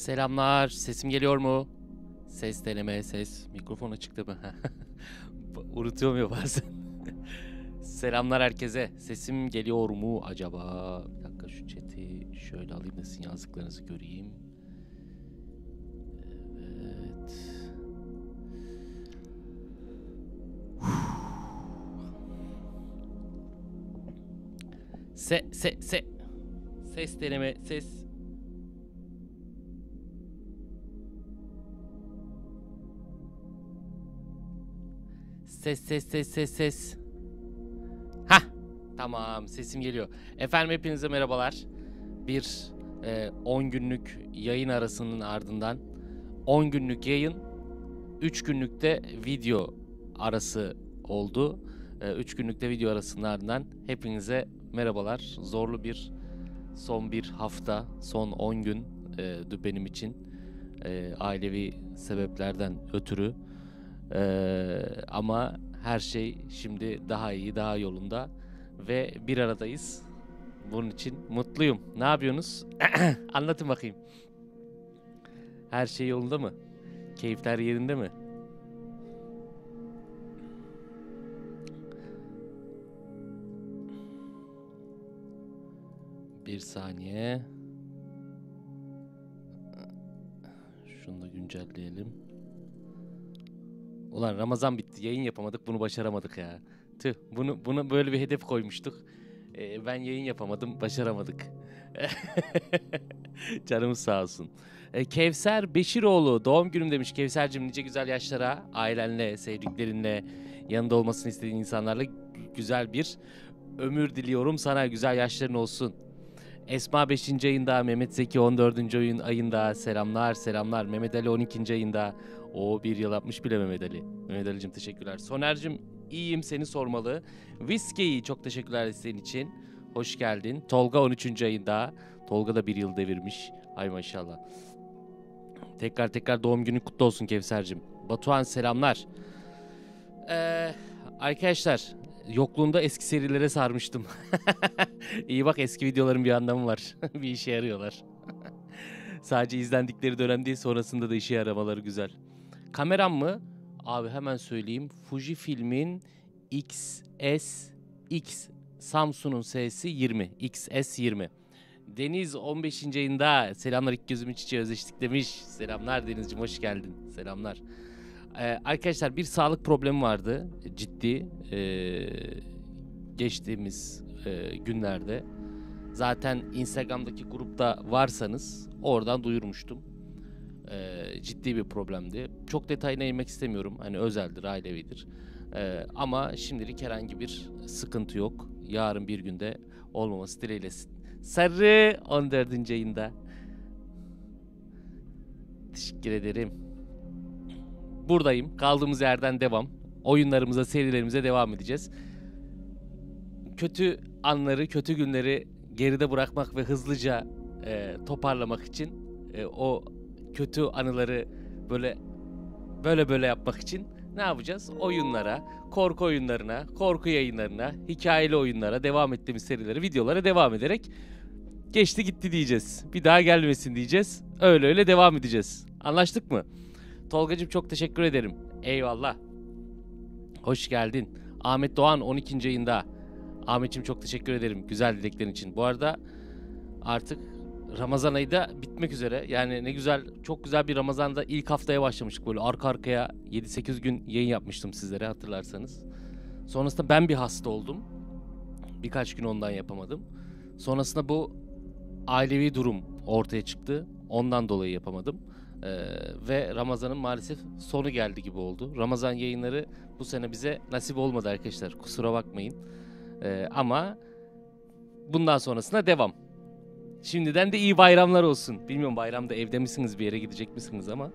Selamlar. Sesim geliyor mu? Ses deneme ses. Mikrofon açıktı mı? Unutuyorum ya bazen. Selamlar herkese. Sesim geliyor mu acaba? Bir dakika şu chat'i şöyle alayım da sizin yazdıklarınızı göreyim. Evet. Se se se. Ses deneme ses. Ses ses ses ses ses. Hah tamam sesim geliyor. Efendim hepinize merhabalar. Bir 10 günlük yayın arasının ardından 10 günlük yayın 3 günlükte video arası oldu. 3 günlükte video arasının ardından hepinize merhabalar. Zorlu bir son bir hafta, son 10 gün e, benim için e, ailevi sebeplerden ötürü. E, ama her şey şimdi daha iyi, daha yolunda ve bir aradayız. Bunun için mutluyum. Ne yapıyorsunuz? Anlatın bakayım. Her şey yolunda mı? Keyifler yerinde mi? Bir saniye. Şunu da güncelleyelim. Ulan Ramazan bitti. Yayın yapamadık. Bunu başaramadık ya. Tüh. Bunu, bunu böyle bir hedef koymuştuk. Ee, ben yayın yapamadım. Başaramadık. Canımız sağ olsun. Ee, Kevser Beşiroğlu doğum günüm demiş. Kevser'cim nice güzel yaşlara ailenle, sevdiklerinle, yanında olmasını istediğin insanlarla güzel bir ömür diliyorum sana. Güzel yaşların olsun. Esma 5. ayında, Mehmet Zeki 14. oyun ayında selamlar selamlar. Mehmet Ali 12. ayında. O bir yıl yapmış bile Mehmet Ali. Mehmet Ali'cim teşekkürler. Soner'cim iyiyim seni sormalı. Whiskey çok teşekkürler isteğin için. Hoş geldin. Tolga 13. ayında. Tolga da bir yıl devirmiş. Ay maşallah. Tekrar tekrar doğum günün kutlu olsun Kevser'cim. Batuhan selamlar. Ee, arkadaşlar yokluğunda eski serilere sarmıştım. İyi bak eski videoların bir anlamı var. bir işe yarıyorlar. Sadece izlendikleri dönem değil sonrasında da işe yaramaları güzel. Kameram mı? Abi hemen söyleyeyim. Fujifilm'in XS X Samsung'un S'si 20. XS 20. Deniz 15. ayında selamlar ilk gözümün çiçeği özleştik demiş. Selamlar Deniz'cim hoş geldin. Selamlar. Ee, arkadaşlar bir sağlık problemi vardı. Ciddi. Ee, geçtiğimiz e, günlerde. Zaten Instagram'daki grupta varsanız oradan duyurmuştum. Ee, ciddi bir problemdi. Çok detayına inmek istemiyorum. Hani özeldir, ailevidir. Ee, ama şimdilik herhangi bir sıkıntı yok. Yarın bir günde olmaması dileğiyle. Sarı 14. ayında. Teşekkür ederim. Buradayım. Kaldığımız yerden devam. Oyunlarımıza, serilerimize devam edeceğiz. Kötü anları, kötü günleri geride bırakmak ve hızlıca e, toparlamak için e, o kötü anıları böyle böyle böyle yapmak için ne yapacağız? Oyunlara, korku oyunlarına, korku yayınlarına, hikayeli oyunlara, devam ettiğimiz serileri, videolara devam ederek geçti gitti diyeceğiz. Bir daha gelmesin diyeceğiz. Öyle öyle devam edeceğiz. Anlaştık mı? Tolgacığım çok teşekkür ederim. Eyvallah. Hoş geldin. Ahmet Doğan 12. ayında. Ahmetciğim çok teşekkür ederim güzel dileklerin için. Bu arada artık Ramazan ayı da bitmek üzere. Yani ne güzel, çok güzel bir Ramazan'da ilk haftaya başlamıştık böyle arka arkaya 7-8 gün yayın yapmıştım sizlere hatırlarsanız. Sonrasında ben bir hasta oldum. Birkaç gün ondan yapamadım. Sonrasında bu ailevi durum ortaya çıktı. Ondan dolayı yapamadım. Ee, ve Ramazan'ın maalesef sonu geldi gibi oldu. Ramazan yayınları bu sene bize nasip olmadı arkadaşlar. Kusura bakmayın. Ee, ama bundan sonrasına devam. Şimdiden de iyi bayramlar olsun. Bilmiyorum bayramda evde misiniz bir yere gidecek misiniz ama.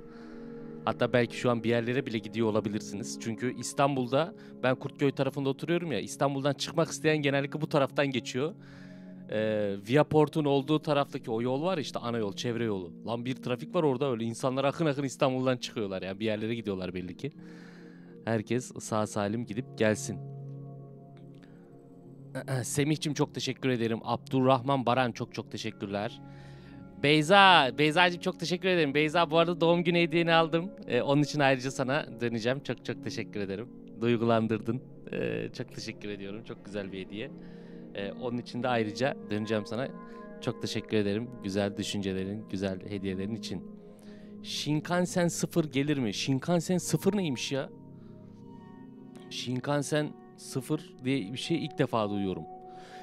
Hatta belki şu an bir yerlere bile gidiyor olabilirsiniz. Çünkü İstanbul'da ben Kurtköy tarafında oturuyorum ya. İstanbul'dan çıkmak isteyen genellikle bu taraftan geçiyor. Ee, Viaport'un olduğu taraftaki o yol var işte ana yol, çevre yolu. Lan bir trafik var orada öyle. insanlar akın akın İstanbul'dan çıkıyorlar yani bir yerlere gidiyorlar belli ki. Herkes sağ salim gidip gelsin. Semih'cim çok teşekkür ederim. Abdurrahman Baran çok çok teşekkürler. Beyza, Beyzacığım çok teşekkür ederim. Beyza bu arada doğum günü hediyeni aldım. Ee, onun için ayrıca sana döneceğim. Çok çok teşekkür ederim. Duygulandırdın. Ee, çok teşekkür ediyorum. Çok güzel bir hediye. Ee, onun için de ayrıca döneceğim sana. Çok teşekkür ederim. Güzel düşüncelerin, güzel hediyelerin için. Shinkansen 0 gelir mi? Shinkansen 0 neymiş ya? Shinkansen 0 diye bir şey ilk defa duyuyorum.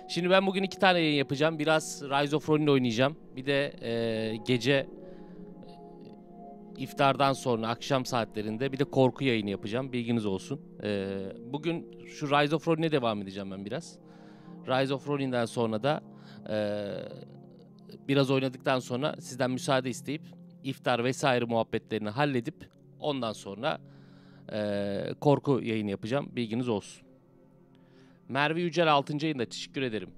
Şimdi ben bugün iki tane yayın yapacağım. Biraz Rise of Ronin oynayacağım. Bir de e, gece e, iftardan sonra akşam saatlerinde bir de korku yayını yapacağım. Bilginiz olsun. E, bugün şu Rise of Ronin'e devam edeceğim ben biraz. Rise of Ronin'den sonra da e, biraz oynadıktan sonra sizden müsaade isteyip iftar vesaire muhabbetlerini halledip ondan sonra e, korku yayını yapacağım. Bilginiz olsun. Merve Yücel 6. ayında teşekkür ederim.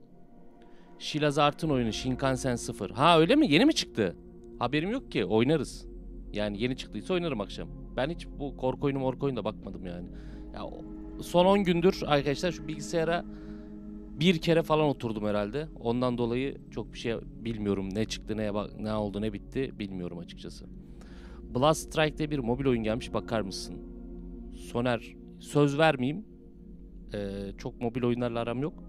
Şilaz Art'ın oyunu Shinkansen 0. Ha öyle mi? Yeni mi çıktı? Haberim yok ki. Oynarız. Yani yeni çıktıysa oynarım akşam. Ben hiç bu korku oyunu morku oyunu da bakmadım yani. Ya son 10 gündür arkadaşlar şu bilgisayara bir kere falan oturdum herhalde. Ondan dolayı çok bir şey bilmiyorum. Ne çıktı, ne, ne oldu, ne bitti bilmiyorum açıkçası. Blast Strike diye bir mobil oyun gelmiş bakar mısın? Soner söz vermeyeyim. Ee, çok mobil oyunlarla aram yok.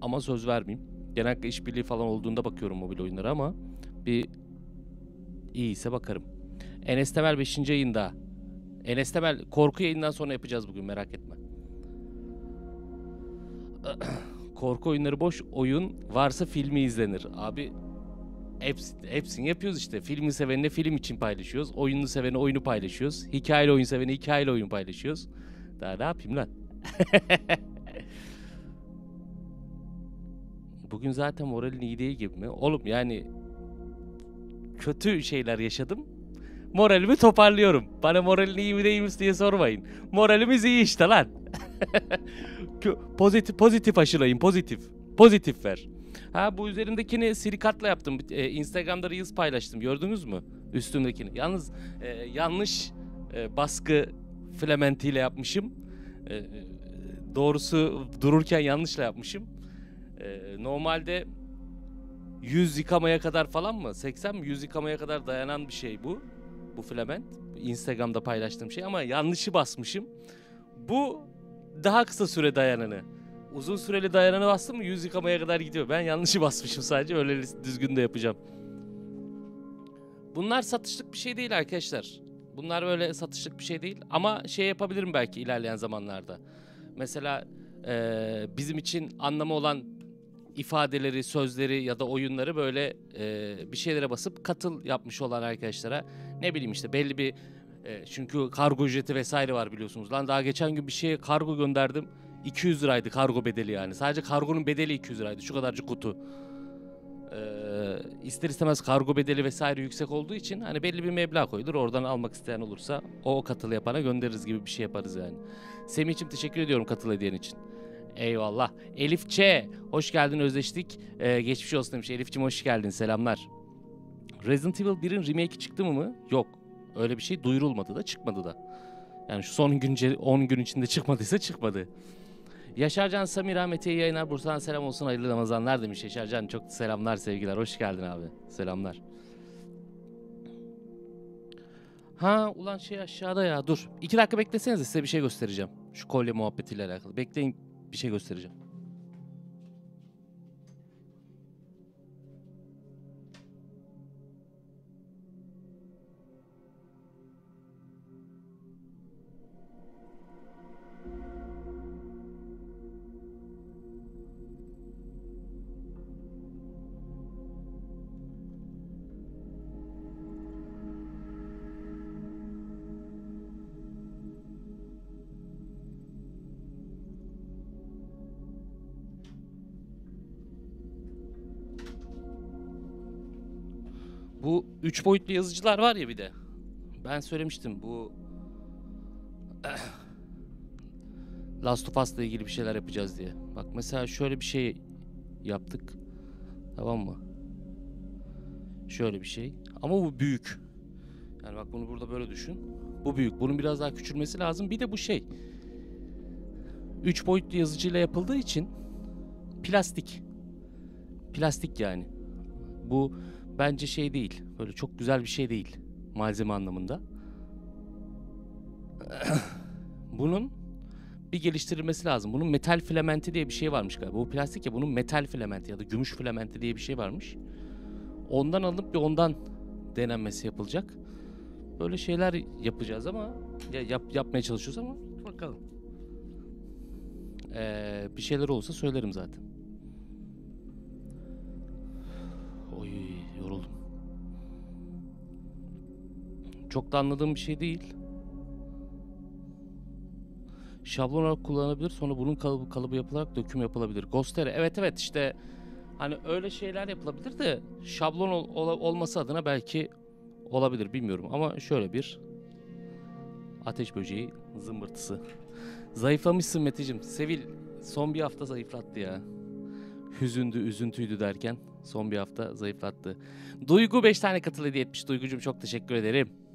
Ama söz vermeyeyim. Genellikle işbirliği falan olduğunda bakıyorum mobil oyunlara ama bir iyiyse bakarım. Enes Temel 5. ayında. Enes Temel korku yayından sonra yapacağız bugün merak etme. korku oyunları boş oyun varsa filmi izlenir. Abi hepsi, hepsini yapıyoruz işte. Filmi sevenine film için paylaşıyoruz. Oyunu sevene oyunu paylaşıyoruz. Hikayeli oyun sevene hikayeli oyun paylaşıyoruz. Daha ne yapayım lan? Bugün zaten moralin iyi değil gibi mi? Oğlum yani kötü şeyler yaşadım. Moralimi toparlıyorum. Bana moralin iyi mi değil mi diye sormayın. Moralimiz iyi işte lan. Pozitif pozitif aşılayın pozitif. Pozitif ver. Ha bu üzerimdekini silikartla yaptım. Ee, Instagram'da Reels paylaştım. Gördünüz mü? Üstümdekini. Yalnız e, yanlış e, baskı filamentiyle yapmışım. E, doğrusu dururken yanlışla yapmışım. E, normalde 100 yıkamaya kadar falan mı? 80 mi? 100 yıkamaya kadar dayanan bir şey bu. Bu filament. Instagram'da paylaştığım şey ama yanlışı basmışım. Bu daha kısa süre dayananı. Uzun süreli dayananı bastım mı 100 yıkamaya kadar gidiyor. Ben yanlışı basmışım sadece öyle düzgün de yapacağım. Bunlar satışlık bir şey değil arkadaşlar. Bunlar böyle satışlık bir şey değil ama şey yapabilirim belki ilerleyen zamanlarda. Mesela eee, bizim için anlamı olan ifadeleri, sözleri ya da oyunları böyle eee, bir şeylere basıp katıl yapmış olan arkadaşlara ne bileyim işte belli bir e, çünkü kargo ücreti vesaire var biliyorsunuz. Lan daha geçen gün bir şeye kargo gönderdim. 200 liraydı kargo bedeli yani. Sadece kargonun bedeli 200 liraydı. Şu kadarcık kutu. Ee, ister istemez kargo bedeli vesaire yüksek olduğu için hani belli bir meblağ koyulur. Oradan almak isteyen olursa o katıl yapana göndeririz gibi bir şey yaparız yani. Semih'ciğim teşekkür ediyorum katıl hediyen için. Eyvallah. Elif Ç. Hoş geldin özleştik. Ee, geçmiş olsun demiş. Elif'ciğim hoş geldin. Selamlar. Resident Evil 1'in remake'i çıktı mı mı? Yok. Öyle bir şey duyurulmadı da çıkmadı da. Yani şu son günce 10 gün içinde çıkmadıysa çıkmadı. Yaşarcan Samir Ahmet'e yayınlar. Bursa'dan selam olsun. Hayırlı Ramazanlar demiş Yaşarcan. Çok selamlar sevgiler. Hoş geldin abi. Selamlar. Ha ulan şey aşağıda ya dur. İki dakika beklesenize size bir şey göstereceğim. Şu kolye muhabbetiyle alakalı. Bekleyin bir şey göstereceğim. Bu üç boyutlu yazıcılar var ya bir de. Ben söylemiştim bu Last of Us'la ilgili bir şeyler yapacağız diye. Bak mesela şöyle bir şey yaptık. Tamam mı? Şöyle bir şey. Ama bu büyük. Yani bak bunu burada böyle düşün. Bu büyük. Bunun biraz daha küçülmesi lazım. Bir de bu şey. Üç boyutlu yazıcıyla yapıldığı için plastik. Plastik yani. Bu bence şey değil. Böyle çok güzel bir şey değil malzeme anlamında. Bunun bir geliştirilmesi lazım. Bunun metal filamenti diye bir şey varmış galiba. Bu plastik ya bunun metal filamenti ya da gümüş filamenti diye bir şey varmış. Ondan alınıp bir ondan denenmesi yapılacak. Böyle şeyler yapacağız ama ya yap, yapmaya çalışıyoruz ama bakalım. Ee, bir şeyler olursa söylerim zaten. Oy Çok da anladığım bir şey değil. Şablon olarak kullanılabilir. Sonra bunun kalıbı, kalıbı yapılarak döküm yapılabilir. Ghostere. Evet evet işte hani öyle şeyler yapılabilir de şablon ol, ol- olması adına belki olabilir bilmiyorum. Ama şöyle bir ateş böceği zımbırtısı. Zayıflamışsın Meteciğim. Sevil son bir hafta zayıflattı ya. Hüzündü, üzüntüydü derken son bir hafta zayıflattı. Duygu 5 tane katıl hediye etmiş. Duygucum çok teşekkür ederim.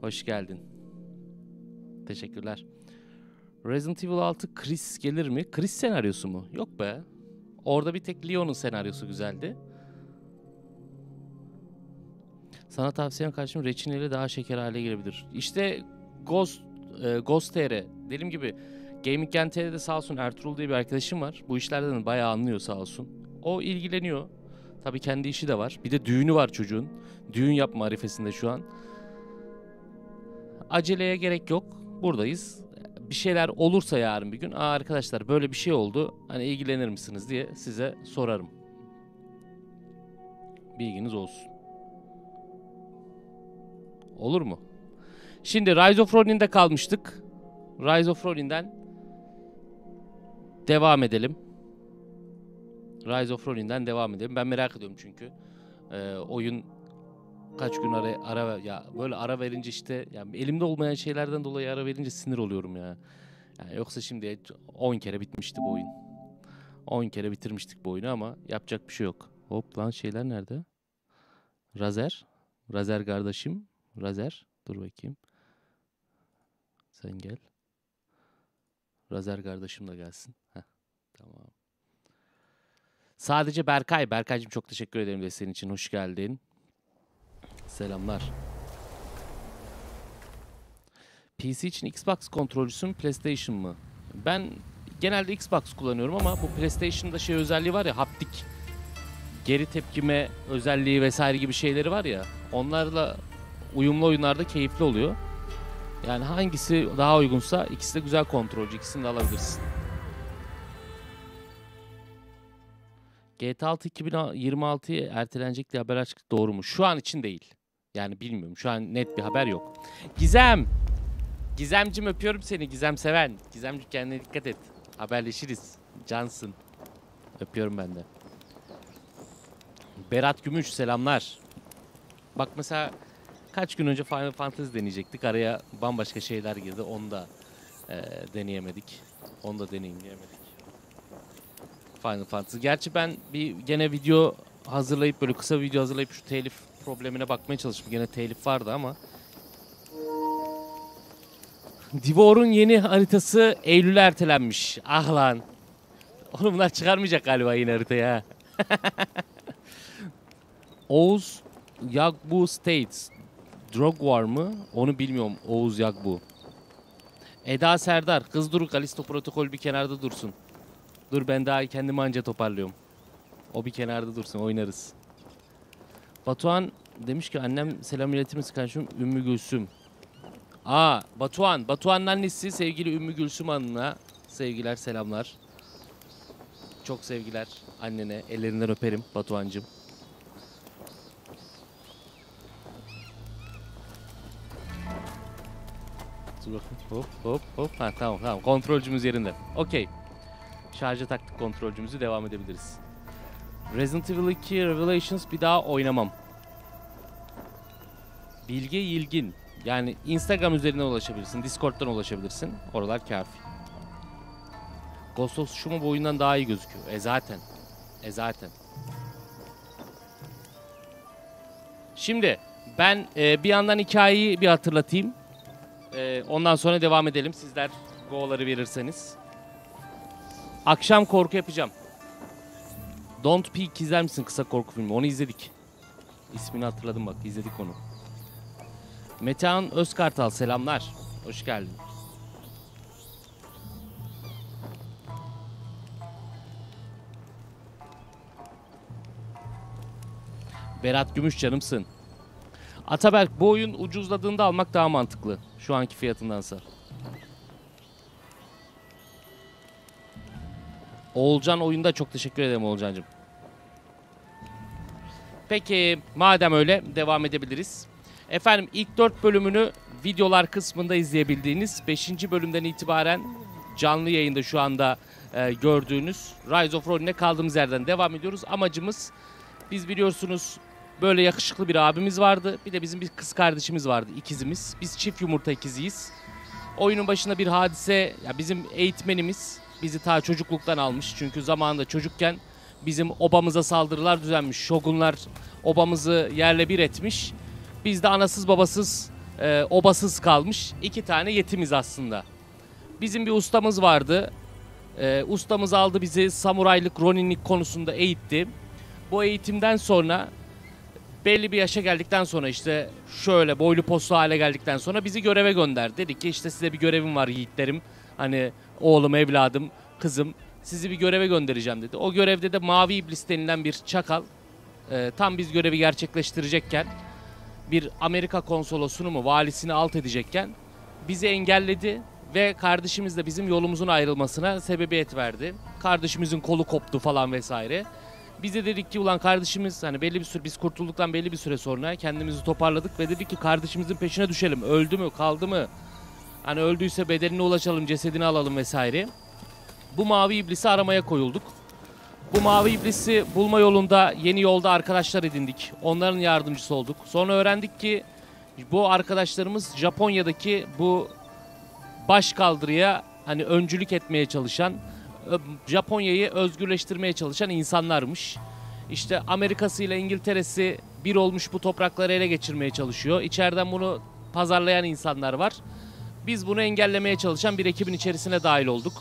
Hoş geldin. Teşekkürler. Resident Evil 6 Chris gelir mi? Chris senaryosu mu? Yok be. Orada bir tek Leon'un senaryosu güzeldi. Sana tavsiyem kardeşim reçineli daha şeker hale gelebilir. İşte Ghost, e, Ghost TR. Dediğim gibi Gaming Gen TR'de sağ olsun Ertuğrul diye bir arkadaşım var. Bu işlerden de bayağı anlıyor sağ olsun. O ilgileniyor. Tabii kendi işi de var. Bir de düğünü var çocuğun. Düğün yapma arifesinde şu an. Aceleye gerek yok. Buradayız. Bir şeyler olursa yarın bir gün, Aa arkadaşlar böyle bir şey oldu. Hani ilgilenir misiniz diye size sorarım. Bilginiz olsun. Olur mu? Şimdi Rise of Ronin'de kalmıştık. Rise of Ronin'den devam edelim. Rise of Ronin'den devam edelim. Ben merak ediyorum çünkü. Ee, oyun kaç gün ara ara ya böyle ara verince işte yani elimde olmayan şeylerden dolayı ara verince sinir oluyorum ya. Yani yoksa şimdi 10 kere bitmişti bu oyun. 10 kere bitirmiştik bu oyunu ama yapacak bir şey yok. Hop lan şeyler nerede? Razer. Razer kardeşim. Razer. Dur bakayım. Sen gel. Razer kardeşim de gelsin. Heh, tamam. Sadece Berkay. Berkaycığım çok teşekkür ederim desteğin için. Hoş geldin. Selamlar. PC için Xbox kontrolcüsü mü PlayStation mı? Ben genelde Xbox kullanıyorum ama bu PlayStation'da şey özelliği var ya haptik geri tepkime özelliği vesaire gibi şeyleri var ya onlarla uyumlu oyunlarda keyifli oluyor. Yani hangisi daha uygunsa ikisi de güzel kontrolcü ikisini de alabilirsin. GTA 6 2026'ya ertelenecek diye haber açık doğru mu? Şu an için değil. Yani bilmiyorum. Şu an net bir haber yok. Gizem! Gizemcim öpüyorum seni. Gizem seven. Gizemcim kendine dikkat et. Haberleşiriz. Cansın. Öpüyorum ben de. Berat Gümüş selamlar. Bak mesela kaç gün önce Final Fantasy deneyecektik. Araya bambaşka şeyler girdi. Onu da eee, deneyemedik. Onu da deneyimleyemedik. Final Fantasy. Gerçi ben bir gene video hazırlayıp böyle kısa video hazırlayıp şu telif problemine bakmaya çalıştım. Gene telif vardı ama. Divor'un yeni haritası Eylül'e ertelenmiş. Ah lan. Oğlum bunlar çıkarmayacak galiba yeni haritaya. ha. Oğuz Yagbu States. Drog var mı? Onu bilmiyorum. Oğuz Yagbu. Eda Serdar. Kız dur Kalisto protokol bir kenarda dursun. Dur ben daha kendimi anca toparlıyorum. O bir kenarda dursun oynarız. Batuhan demiş ki annem selam iletir misin kardeşim? Ümmü Gülsüm. Aa Batuhan. Batuhan'ın annesi sevgili Ümmü Gülsüm Hanım'a sevgiler selamlar. Çok sevgiler annene. Ellerinden öperim Batuhan'cığım. Dur. Hop hop hop. Ha tamam tamam. Kontrolcümüz yerinde. Okey. Şarja taktık kontrolcümüzü devam edebiliriz. Resident Evil 2 Revelations bir daha oynamam. Bilge Yilgin. Yani Instagram üzerinden ulaşabilirsin. Discord'dan ulaşabilirsin. Oralar kafi. Ghost of Tsushima bu oyundan daha iyi gözüküyor. E zaten. E zaten. Şimdi ben e, bir yandan hikayeyi bir hatırlatayım. E, ondan sonra devam edelim. Sizler go'ları verirseniz. Akşam korku yapacağım. Don't Peek izler misin kısa korku filmi? Onu izledik. İsmini hatırladım bak izledik onu. Metehan Özkartal selamlar. Hoş geldin. Berat Gümüş canımsın. Ataberk bu oyun ucuzladığında almak daha mantıklı. Şu anki fiyatındansa. Oğulcan oyunda çok teşekkür ederim Oğulcan'cığım. Peki madem öyle devam edebiliriz. Efendim ilk 4 bölümünü videolar kısmında izleyebildiğiniz 5. bölümden itibaren canlı yayında şu anda e, gördüğünüz Rise of Ronin'e kaldığımız yerden devam ediyoruz. Amacımız biz biliyorsunuz böyle yakışıklı bir abimiz vardı. Bir de bizim bir kız kardeşimiz vardı ikizimiz. Biz çift yumurta ikiziyiz. Oyunun başında bir hadise ya bizim eğitmenimiz bizi ta çocukluktan almış. Çünkü zamanında çocukken bizim obamıza saldırılar düzenmiş. Şogunlar obamızı yerle bir etmiş. Biz de anasız babasız e, obasız kalmış. iki tane yetimiz aslında. Bizim bir ustamız vardı. E, ustamız aldı bizi samuraylık, roninlik konusunda eğitti. Bu eğitimden sonra belli bir yaşa geldikten sonra işte şöyle boylu poslu hale geldikten sonra bizi göreve gönderdi. Dedik ki işte size bir görevim var yiğitlerim. Hani oğlum, evladım, kızım sizi bir göreve göndereceğim dedi. O görevde de Mavi İblis denilen bir çakal e, tam biz görevi gerçekleştirecekken bir Amerika konsolosunu mu valisini alt edecekken bizi engelledi ve kardeşimizle bizim yolumuzun ayrılmasına sebebiyet verdi. Kardeşimizin kolu koptu falan vesaire. Biz de dedik ki ulan kardeşimiz hani belli bir süre biz kurtulduktan belli bir süre sonra kendimizi toparladık ve dedik ki kardeşimizin peşine düşelim. Öldü mü kaldı mı? Hani öldüyse bedenine ulaşalım cesedini alalım vesaire. Bu mavi iblisi aramaya koyulduk. Bu mavi iblisi bulma yolunda yeni yolda arkadaşlar edindik. Onların yardımcısı olduk. Sonra öğrendik ki bu arkadaşlarımız Japonya'daki bu baş kaldırıya hani öncülük etmeye çalışan Japonya'yı özgürleştirmeye çalışan insanlarmış. İşte Amerika'sı ile İngiltere'si bir olmuş bu toprakları ele geçirmeye çalışıyor. İçeriden bunu pazarlayan insanlar var. Biz bunu engellemeye çalışan bir ekibin içerisine dahil olduk.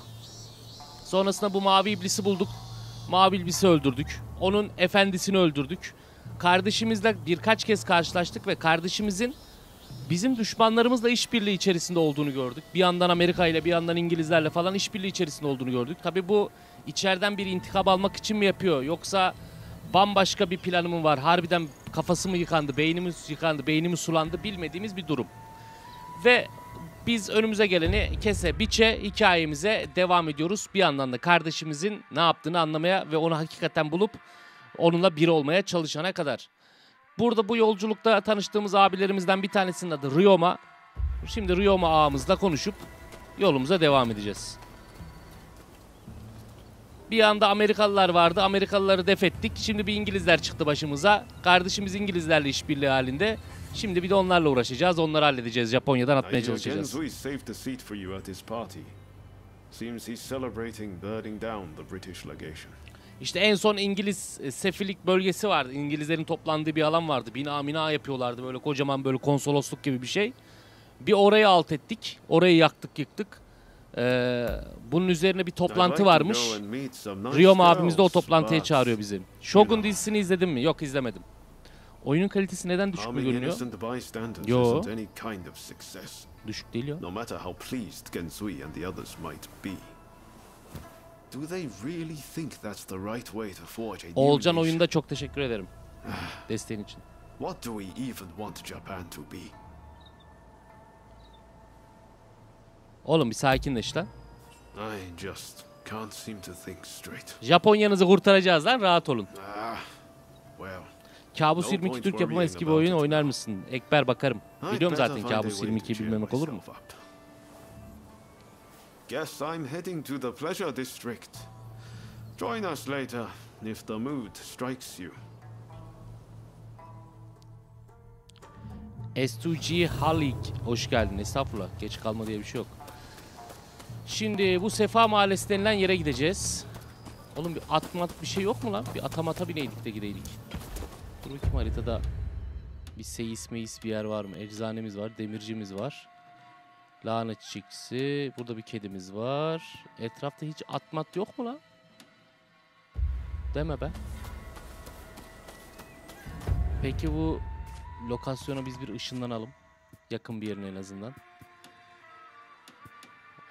Sonrasında bu mavi iblisi bulduk. Mavi iblisi öldürdük. Onun efendisini öldürdük. Kardeşimizle birkaç kez karşılaştık ve kardeşimizin bizim düşmanlarımızla işbirliği içerisinde olduğunu gördük. Bir yandan Amerika ile bir yandan İngilizlerle falan işbirliği içerisinde olduğunu gördük. Tabii bu içeriden bir intikam almak için mi yapıyor yoksa bambaşka bir planı mı var? Harbiden kafası mı yıkandı, beynimiz yıkandı, beynimiz sulandı bilmediğimiz bir durum. Ve biz önümüze geleni kese biçe hikayemize devam ediyoruz. Bir yandan da kardeşimizin ne yaptığını anlamaya ve onu hakikaten bulup onunla bir olmaya çalışana kadar. Burada bu yolculukta tanıştığımız abilerimizden bir tanesinin adı Ryoma. Şimdi Ryoma ağamızla konuşup yolumuza devam edeceğiz. Bir yanda Amerikalılar vardı. Amerikalıları def ettik. Şimdi bir İngilizler çıktı başımıza. Kardeşimiz İngilizlerle işbirliği halinde. Şimdi bir de onlarla uğraşacağız. Onları halledeceğiz. Japonya'dan atmaya çalışacağız. İşte en son İngiliz e, sefilik bölgesi vardı. İngilizlerin toplandığı bir alan vardı. Bina mina yapıyorlardı böyle kocaman böyle konsolosluk gibi bir şey. Bir orayı alt ettik. Orayı yaktık yıktık. Ee, bunun üzerine bir toplantı varmış. Riom abimiz de o toplantıya çağırıyor bizi. Shogun dizisini izledin mi? Yok izlemedim. Oyunun kalitesi neden düşük mü görünüyor? Yo. Düşük değil ya. no matter how pleased Genzui and the others might be. Do they really think that's the right way to forge a new nation? oyunda çok teşekkür ederim. Desteğin için. What do we even want Japan to be? Oğlum bir sakinleş lan. I just can't seem to think straight. Japonya'nızı kurtaracağız lan rahat olun. Ah, well, Kabus No 22 point Türk yapımı eski bir oyun oynar mısın? Ekber bakarım. Biliyorum zaten Kabus way to 22'yi cheer bilmemek olur mu? Guess I'm heading to the Pleasure District. Join us later if the mood strikes you. S2G Halik. Hoş geldin. Estağfurullah. Geç kalma diye bir şey yok. Şimdi bu Sefa Mahallesi denilen yere gideceğiz. Oğlum bir at mat bir şey yok mu lan? Bir atamata bineydik de gideydik. Dur bakayım haritada bir seyis meis bir yer var mı? Eczanemiz var, demircimiz var. Lahana çiçekçisi. Burada bir kedimiz var. Etrafta hiç at mat yok mu lan? Deme be. Peki bu lokasyona biz bir ışınlanalım. Yakın bir yerine en azından.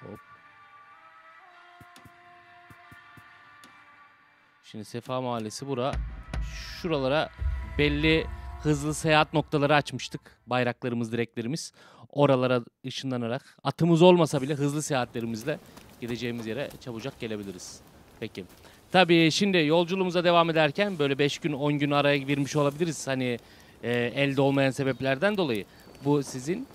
Hop. Şimdi Sefa Mahallesi bura. Şuralara belli hızlı seyahat noktaları açmıştık. Bayraklarımız, direklerimiz. Oralara ışınlanarak atımız olmasa bile hızlı seyahatlerimizle gideceğimiz yere çabucak gelebiliriz. Peki. Tabii şimdi yolculuğumuza devam ederken böyle 5 gün 10 gün araya girmiş olabiliriz. Hani e, elde olmayan sebeplerden dolayı. Bu sizin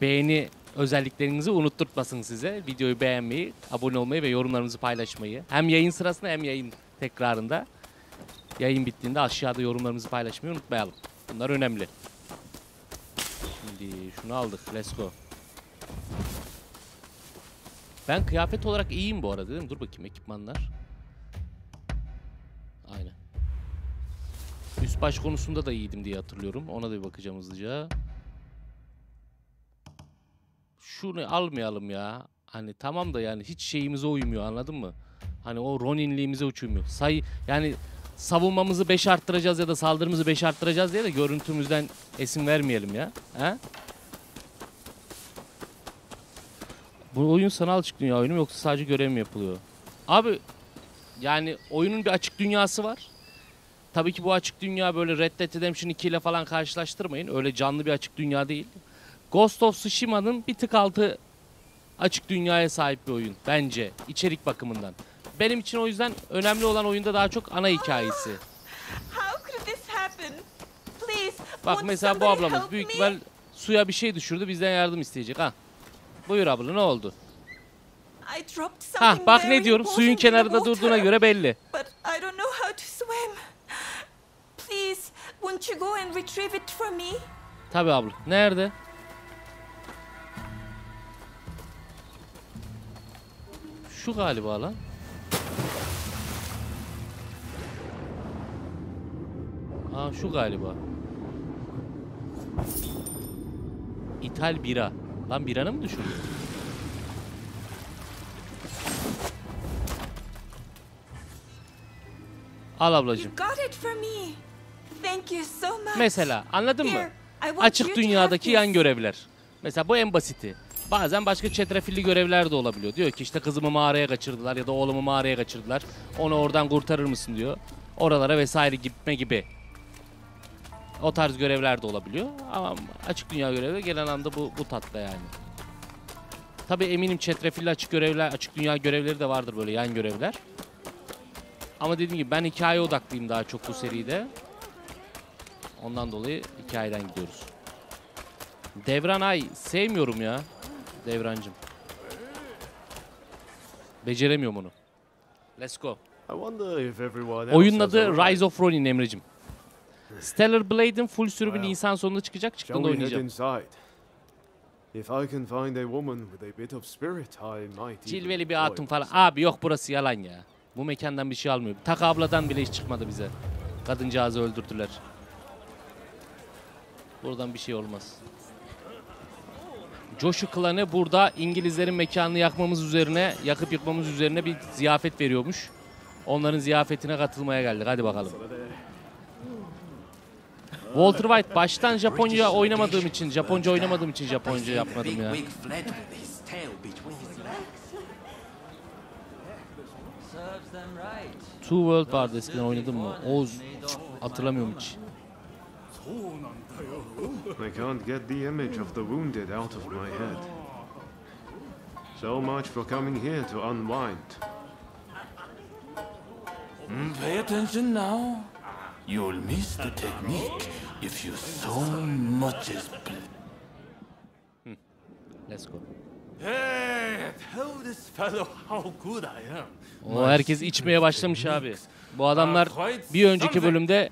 beğeni özelliklerinizi unutturtmasın size. Videoyu beğenmeyi, abone olmayı ve yorumlarınızı paylaşmayı. Hem yayın sırasında hem yayın tekrarında. Yayın bittiğinde aşağıda yorumlarımızı paylaşmayı unutmayalım. Bunlar önemli. Şimdi şunu aldık. Let's go. Ben kıyafet olarak iyiyim bu arada değil mi? Dur bakayım ekipmanlar. Aynen. Üst baş konusunda da iyiydim diye hatırlıyorum. Ona da bir bakacağım hızlıca. Şunu almayalım ya. Hani tamam da yani hiç şeyimize uymuyor anladın mı? Hani o Ronin'liğimize hiç uymuyor. Say yani savunmamızı 5 arttıracağız ya da saldırımızı 5 arttıracağız diye de görüntümüzden esin vermeyelim ya. He? Bu oyun sanal açık dünya oyunu mu yoksa sadece görev mi yapılıyor? Abi yani oyunun bir açık dünyası var. Tabii ki bu açık dünya böyle Red Dead Redemption 2 ile falan karşılaştırmayın. Öyle canlı bir açık dünya değil. Ghost of Tsushima'nın bir tık altı açık dünyaya sahip bir oyun bence içerik bakımından. Benim için o yüzden önemli olan oyunda daha çok ana hikayesi. Bak mesela bu ablamız büyük ihtimal suya bir şey düşürdü bizden yardım isteyecek ha. Buyur abla ne oldu? Ha bak ne diyorum suyun kenarında durduğuna göre belli. Tabi abla. Nerede? Şu galiba lan. Aa şu galiba. İthal bira. Lan biranı mı düşürdü? Al ablacığım. Mesela anladın mı? Açık dünyadaki yan görevler. Mesela bu en basiti. Bazen başka çetrefilli görevler de olabiliyor. Diyor ki işte kızımı mağaraya kaçırdılar ya da oğlumu mağaraya kaçırdılar. Onu oradan kurtarır mısın diyor. Oralara vesaire gitme gibi. O tarz görevler de olabiliyor. Ama açık dünya görevi gelen anda bu, bu tatta yani. Tabii eminim çetrefilli açık görevler, açık dünya görevleri de vardır böyle yan görevler. Ama dediğim gibi ben hikaye odaklıyım daha çok bu seride. Ondan dolayı hikayeden gidiyoruz. Devran Ay sevmiyorum ya. Devrancım. Beceremiyorum onu. Let's go. Oyunun adı. Rise of Ronin Emre'cim. Stellar Blade'in full sürümü. Nisan sonunda çıkacak. Çıktığında oynayacağım. If I can find a woman with a bit of spirit, I might Cilveli bir hatun falan. Abi yok burası yalan ya. Bu mekandan bir şey almıyor. Taka abladan bile hiç çıkmadı bize. Kadıncağızı öldürdüler. Buradan bir şey olmaz. Joshua klanı burada İngilizlerin mekanını yakmamız üzerine, yakıp yıkmamız üzerine bir ziyafet veriyormuş. Onların ziyafetine katılmaya geldik. Hadi bakalım. Walter White baştan Japonca oynamadığım için, Japonca oynamadığım için Japonca yapmadım ya. Two World vardı eskiden oynadım mı? Oğuz hatırlamıyorum hiç. I can't get the image of the wounded out of my head. So much for coming here to unwind. Mm, Pay attention now. You'll miss the technique if you so much as bl- Let's go. Hey, tell this fellow how good I am. O herkes içmeye başlamış abi. Bu adamlar bir önceki bölümde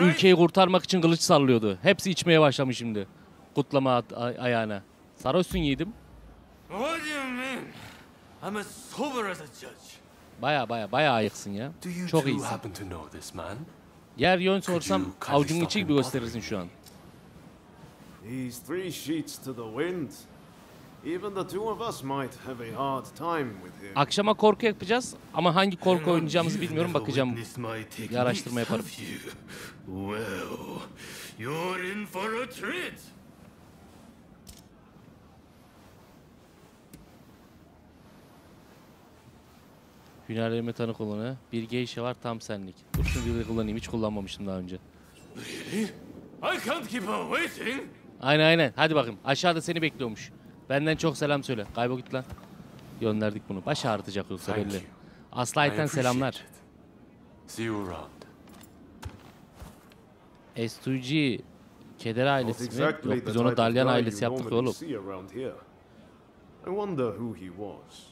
ülkeyi kurtarmak için kılıç sallıyordu. Hepsi içmeye başlamış şimdi. Kutlama ayağına. Sarhoşsun yiğidim. What do you mean? I'm as sober as a judge. Baya baya baya ayıksın ya. Do you Çok iyisin. Yer yön sorsam stop içi gibi gösterirsin şu an. These three sheets to the wind. Even the two of us might have a hard time with him. Akşama korku yapacağız ama hangi korku oynayacağımızı bilmiyorum bakacağım. Bir araştırma yaparım. Well, you're in for a treat. Hünerlerime tanık olanı. Bir geisha var tam senlik. Dur şunu bir de kullanayım. Hiç kullanmamıştım daha önce. Really? I can't keep her waiting. Aynen aynen. Hadi bakayım. Aşağıda seni bekliyormuş. Benden çok selam söyle. Kaybol git lan. Gönderdik bunu. Baş ağrıtacak yoksa belli. appreciate selamlar. it. See you around. S2G Keder ailesi mi? Yok biz ona Dalyan ailesi yaptık oğlum. I wonder who he was.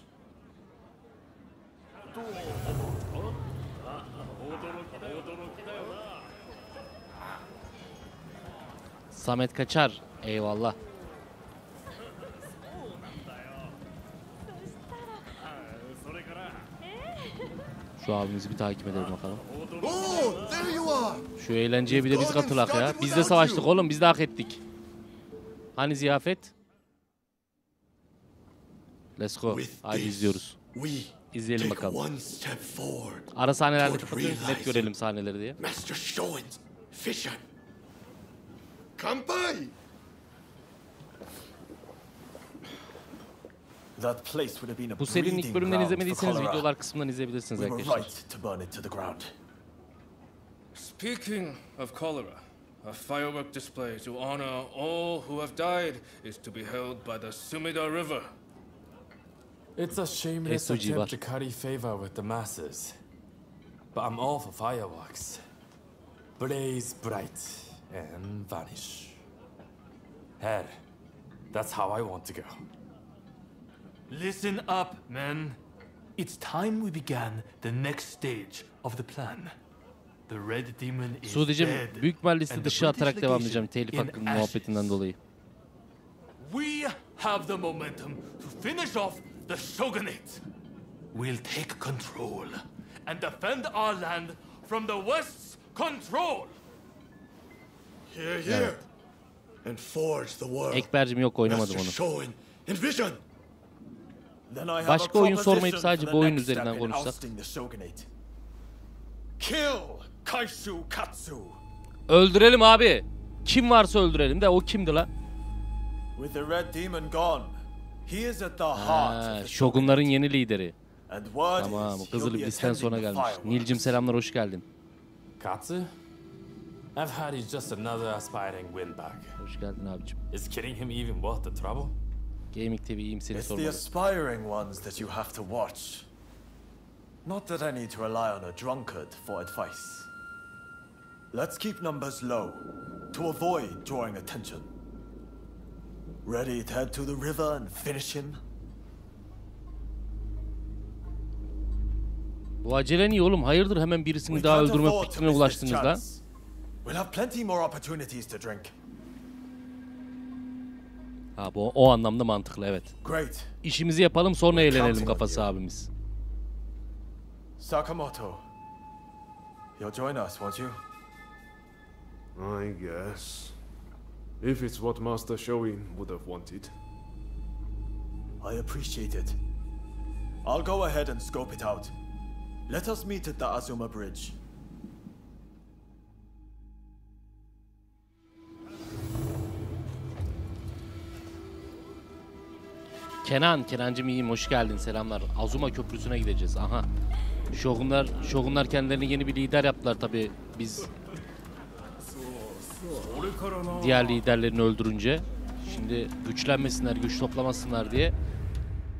Samet Kaçar. Eyvallah. Şu abimizi bir takip edelim bakalım. Şu eğlenceye bir de biz katılak ya. Biz de savaştık oğlum biz de hak ettik. Hani ziyafet? Let's go. Hadi izliyoruz. We İzleyelim take bakalım. one step forward. Ara sahnelerde kapatıyoruz net görelim sahneleri diye. Master Showen's vision. Kampai! That place would have been a Bu serinin ilk breeding bölümden ground for izlemediyseniz cholera. videolar kısmından izleyebilirsiniz We were arkadaşlar. right to burn it to the ground. Speaking of cholera, a firework display to honor all who have died is to be held by the Sumida River. It's a shameless SOG attempt to curry favor with the masses. But I'm all for fireworks. Blaze bright and vanish. Hell, that's how I want to go. Listen up, men. It's time we began the next stage of the plan. The Red Demon is Suudi'cim dead. büyük ihtimalle listi and dışı atarak devam edeceğim telif in hakkı ashes. muhabbetinden dolayı. We have the momentum to finish off the shogunate. We'll take control and defend our land from the West's control. Here, here. And forge the world. Ekber'cim yok oynamadım onu. Başka oyun sormayıp sadece bu the oyun next step üzerinden in konuşsak. ousting the shogunate. Kill Kaishu Katsu. Öldürelim abi. Kim varsa öldürelim de o kimdi lan? With the Red Demon gone, he is at the heart Ha, Şogunların yeni lideri. Tamam Kızıl İblis'ten sonra gelmiş. Nilcim selamlar hoş geldin. Katsu? I've heard he's just another aspiring windbag. Hoş geldin abicim. Is killing him even worth the trouble? Gaming TV iyiyim seni It's the sormalı. aspiring ones that you have to watch. Not that I need to rely on a drunkard for advice. Let's keep numbers low to avoid drawing attention. Ready to head to the river and finish him? Bu acele niye oğlum? Hayırdır hemen birisini We daha öldürme fikrine ulaştınız lan? chance. We'll have plenty more opportunities to drink. Ha bu o anlamda mantıklı evet. Great. İşimizi yapalım sonra eğlenelim kafası you. abimiz. Sakamoto, you'll join us, won't you? I guess. If it's what Master Shoin would have wanted. I appreciate it. I'll go ahead and scope it out. Let us meet at the Azuma Bridge. Kenan, Kenancım iyiyim hoş geldin selamlar. Azuma Köprüsü'ne gideceğiz. Aha. Şogunlar, Şogunlar kendilerine yeni bir lider yaptılar tabi biz diğer liderlerini öldürünce. Şimdi güçlenmesinler, güç toplamasınlar diye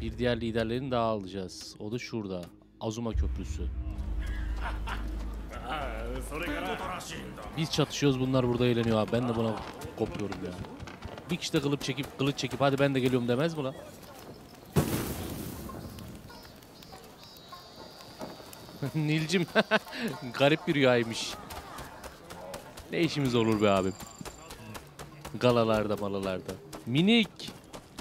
bir diğer liderlerini daha alacağız. O da şurada. Azuma Köprüsü. Biz çatışıyoruz bunlar burada eğleniyor abi. Ben de buna kopuyorum ya. Bir kişi de kılıç çekip kılıç çekip hadi ben de geliyorum demez mi lan? Nilcim garip bir rüyaymış. Ne işimiz olur be abim? Galalarda malalarda. Minik.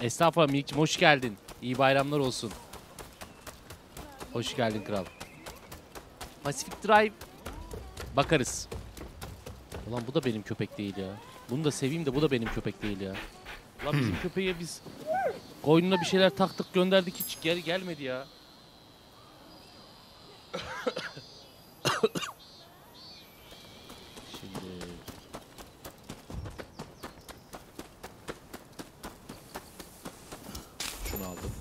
Estağfurullah Minik'cim hoş geldin. İyi bayramlar olsun. Hoş geldin kral. Pacific Drive. Bakarız. Ulan bu da benim köpek değil ya. Bunu da seveyim de bu da benim köpek değil ya. Ulan bizim köpeğe biz Koynuna bir şeyler taktık gönderdik hiç geri gelmedi ya. Şimdi şunu aldım.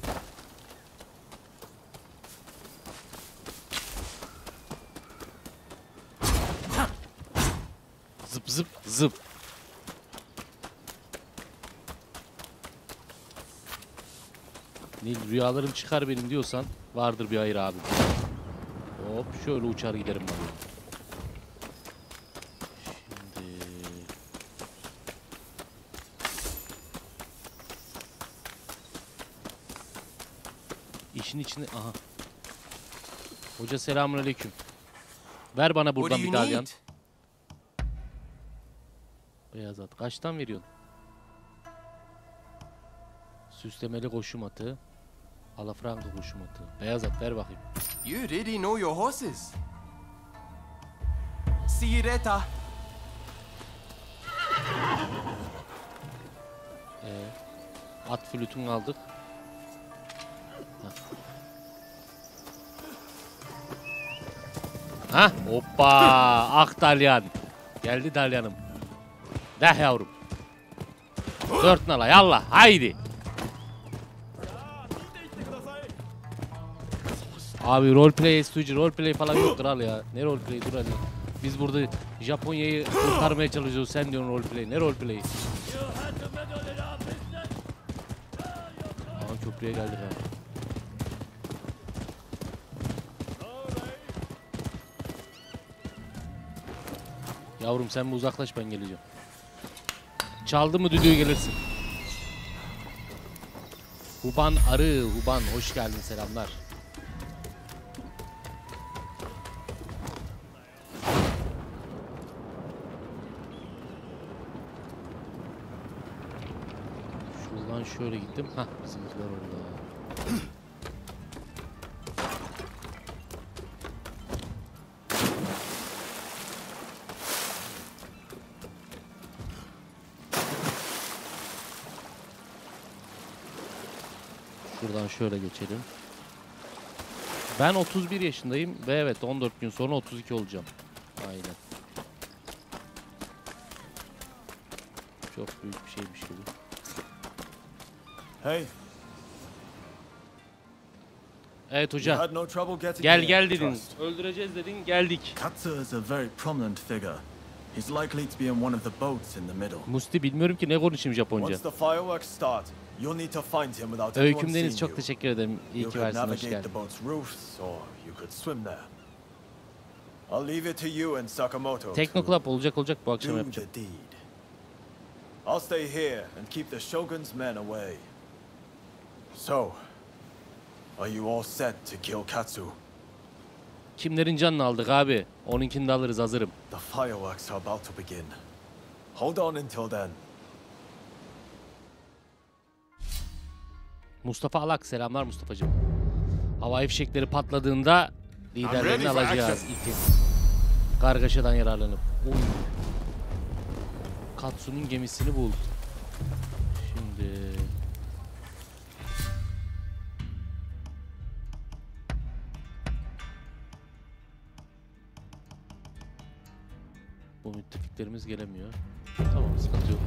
Zıp. Nil rüyalarım çıkar benim diyorsan vardır bir hayır abi. Hop şöyle uçar giderim valla. Şimdi... İşin içine... Aha. Hoca selamünaleyküm. Ver bana buradan bir dalyan. Beyaz at. Kaçtan veriyorsun? Süslemeli koşum atı. Alafranga koşum atı. Beyaz at ver bakayım. You really know your horses. Sireta. Ee, at flütünü aldık. Ha? Hoppa! Ak dalyan. Geldi dalyanım. Deh yavrum. Dört nala yallah haydi. Abi roleplay, stüdyo roleplay falan yok kral ya. Ne roleplay dur hadi. Biz burada Japonya'yı kurtarmaya çalışıyoruz. Sen diyorsun roleplay. Ne roleplay? Aa köprüye geldik abi. Yavrum sen bir uzaklaş ben geleceğim. Çaldı mı düdüğü gelirsin. Huban Arı, Huban hoş geldin selamlar. Şuradan şöyle gittim. Hah bizimkiler orada. Şöyle geçelim. Ben 31 yaşındayım ve evet 14 gün sonra 32 olacağım. Aynen. Çok büyük bir şeymiş gibi. Hey, Evet you hoca. had no trouble getting Gel gel dedin. Öldüreceğiz dedin. Geldik. Katsu is a very prominent figure. He's likely to be in one of the boats in the middle. Musti bilmiyorum ki ne konuşayım Japonca. Once the fireworks start, Öyküm Deniz çok teşekkür ederim. İyi ki varsın. Hoş geldin. Tekno Club olacak olacak bu akşam yapacağım. the deed. I'll stay here and keep the Shogun's men away. So, are you all set to kill Katsu? Kimlerin canını aldık abi? Onunkini de alırız hazırım. The fireworks are about to begin. Hold on until then. Mustafa Alak selamlar Mustafa'cığım. Havai fişekleri patladığında liderlerini alacağız. İki. Kargaşadan yararlanıp. Oy. Katsu'nun gemisini bul. Şimdi... Bu müttefiklerimiz gelemiyor. Tamam sıkıntı yok.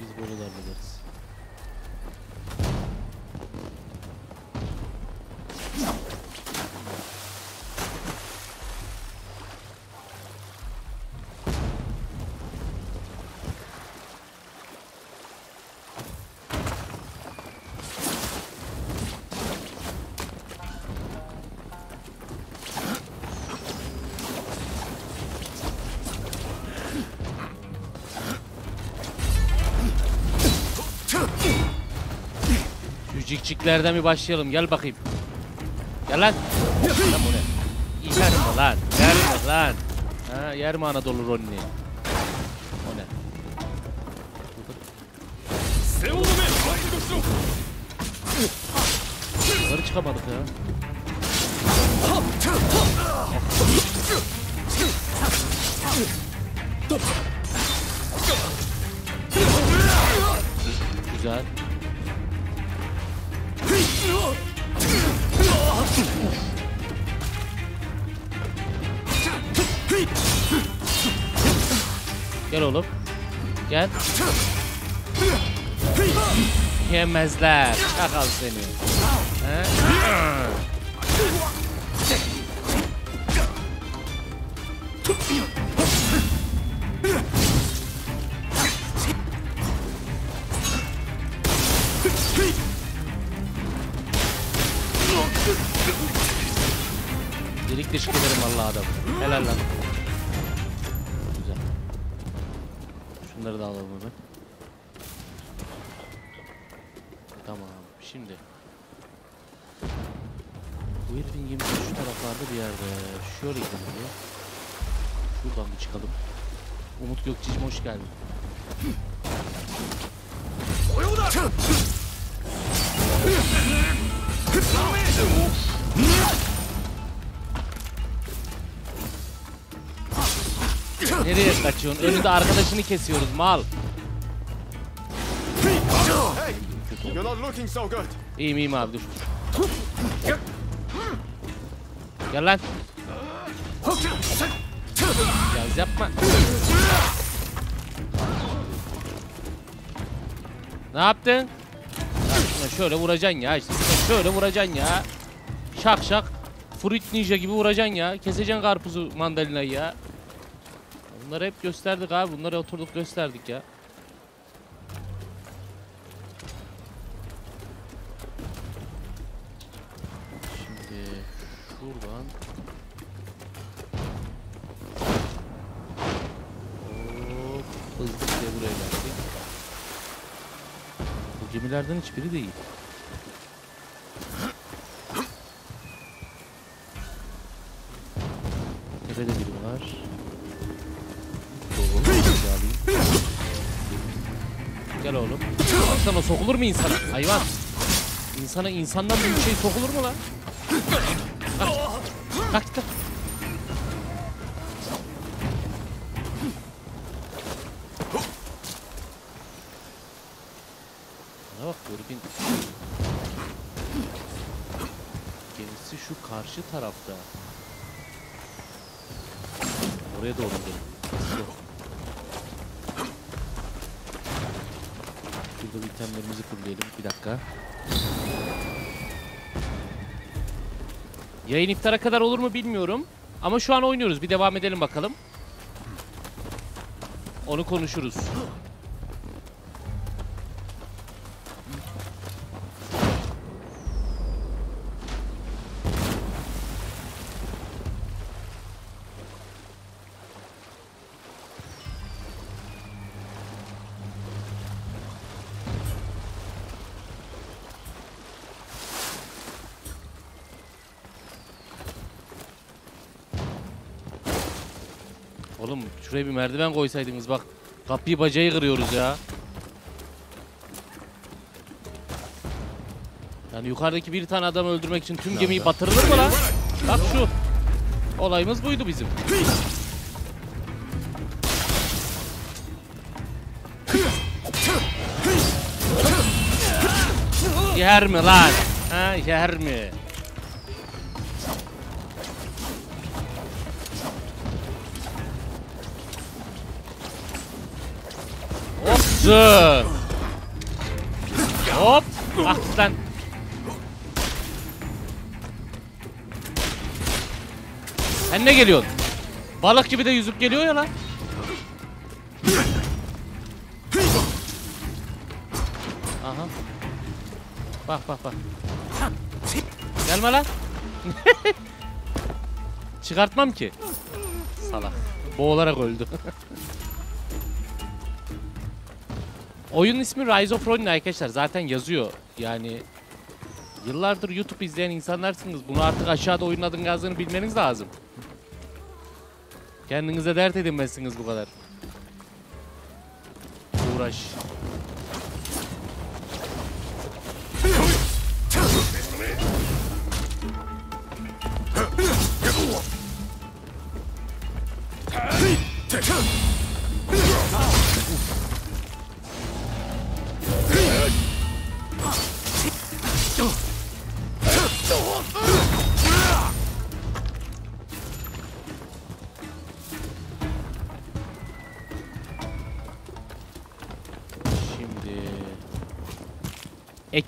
Biz böyle de hallederiz. Şu cikciklerden bir başlayalım. Gel bakayım. Gel lan. Lan bu ne? Yer mi lan? Yer mi lan? Ha, yer mi Anadolu rolünü? O ne? Yukarı çıkamadık ya. Güzel. Gel. Yemezler. Çakal seni. Kaçıyorsun? Önünde arkadaşını kesiyoruz mal. İyiyim iyiyim abi dur. Gel lan. Yaz yapma. Ne yaptın? Ya şöyle vuracaksın ya. işte şöyle vuracaksın ya. Şak şak. Fruit Ninja gibi vuracaksın ya. Keseceksin karpuzu mandalinayı ya. Bunları hep gösterdik abi. Bunları oturduk gösterdik ya. Şimdi şuradan Hop, hızlıca buraya geldik. Bu gemilerden hiçbiri değil. Sokulur mu insana? Hayvan. İnsana insandan bir şey sokulur mu lan? Kalk. Kalk kalk. Bana bak Görgün. Gemisi şu karşı tarafta. Oraya doğru gidelim. Yayın iftara kadar olur mu bilmiyorum. Ama şu an oynuyoruz. Bir devam edelim bakalım. Onu konuşuruz. Oğlum şuraya bir merdiven koysaydınız bak. Kapıyı bacayı kırıyoruz ya. Yani yukarıdaki bir tane adam öldürmek için tüm gemiyi batırılır mı lan? Bak şu. Olayımız buydu bizim. Yer mi lan? Ha yer mi? Hop zı. Hop. Ah lan. Sen ne geliyorsun? Balık gibi de yüzüp geliyor ya lan. Aha. Bak bak bak. Gelme lan. Çıkartmam ki. Salak. Boğularak öldü. Oyunun ismi Rise of Ronin arkadaşlar. Zaten yazıyor. Yani yıllardır YouTube izleyen insanlarsınız. Bunu artık aşağıda oyunun adını yazdığını bilmeniz lazım. Kendinize dert edinmezsiniz bu kadar. Uğraş.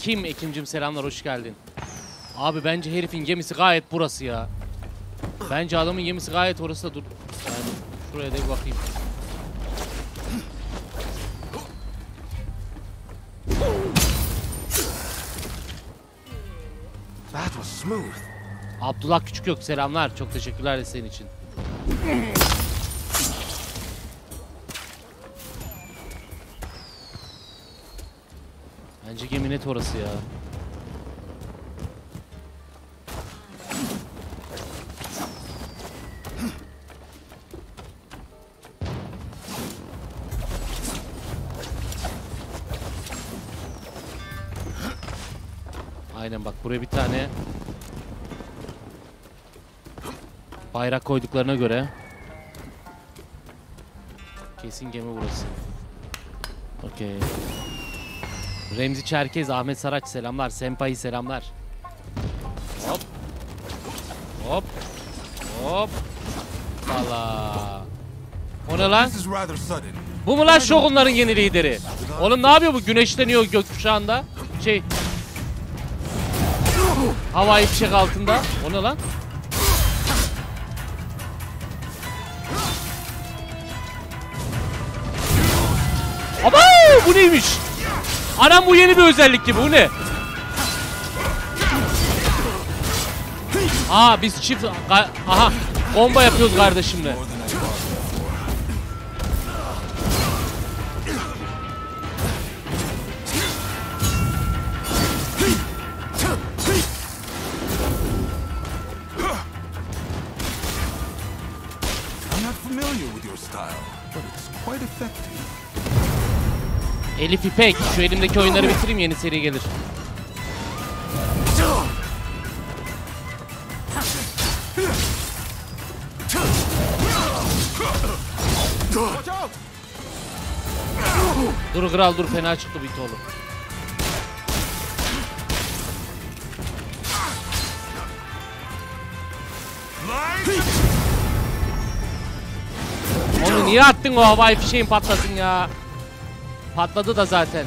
Ekim, Ekimcim selamlar hoş geldin. Abi bence herifin gemisi gayet burası ya. Bence adamın gemisi gayet orası da dur. Yani şuraya da bir bakayım. That was smooth. Abdullah Küçük yok selamlar. Çok teşekkürler desteğin için. Bence gemi net orası ya. Aynen bak buraya bir tane bayrak koyduklarına göre kesin gemi burası. Okey. Remzi Çerkez, Ahmet Saraç selamlar. Senpai selamlar. Hop. Hop. Hop. Valla. O ne lan? Bu mu lan Shogunların yeni lideri? Oğlum ne yapıyor bu? Güneşleniyor gökkuşağında. Şey. Havai fişek altında. O ne lan? Ama bu neymiş? Anam bu yeni bir özellik gibi. Bu ne? Aa biz çift aha bomba yapıyoruz kardeşimle. Elif İpek şu elimdeki oyunları bitireyim yeni seri gelir. Dur kral dur fena çıktı bu it oğlum. Onu niye attın o havai fişeğin patlasın ya? Patladı da zaten.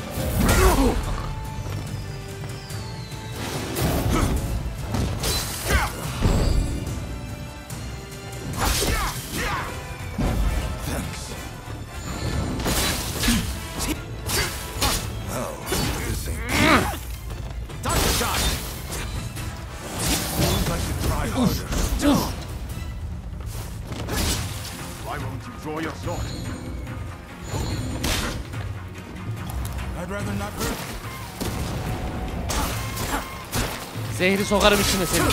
Zehri sokarım içine senin.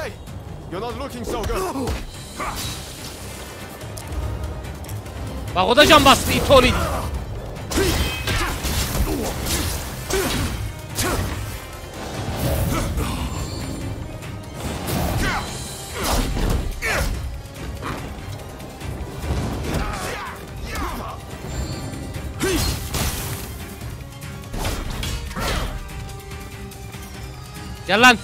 Hey, you're not looking so good. Bak o da can bastı it oğlu Gel lan.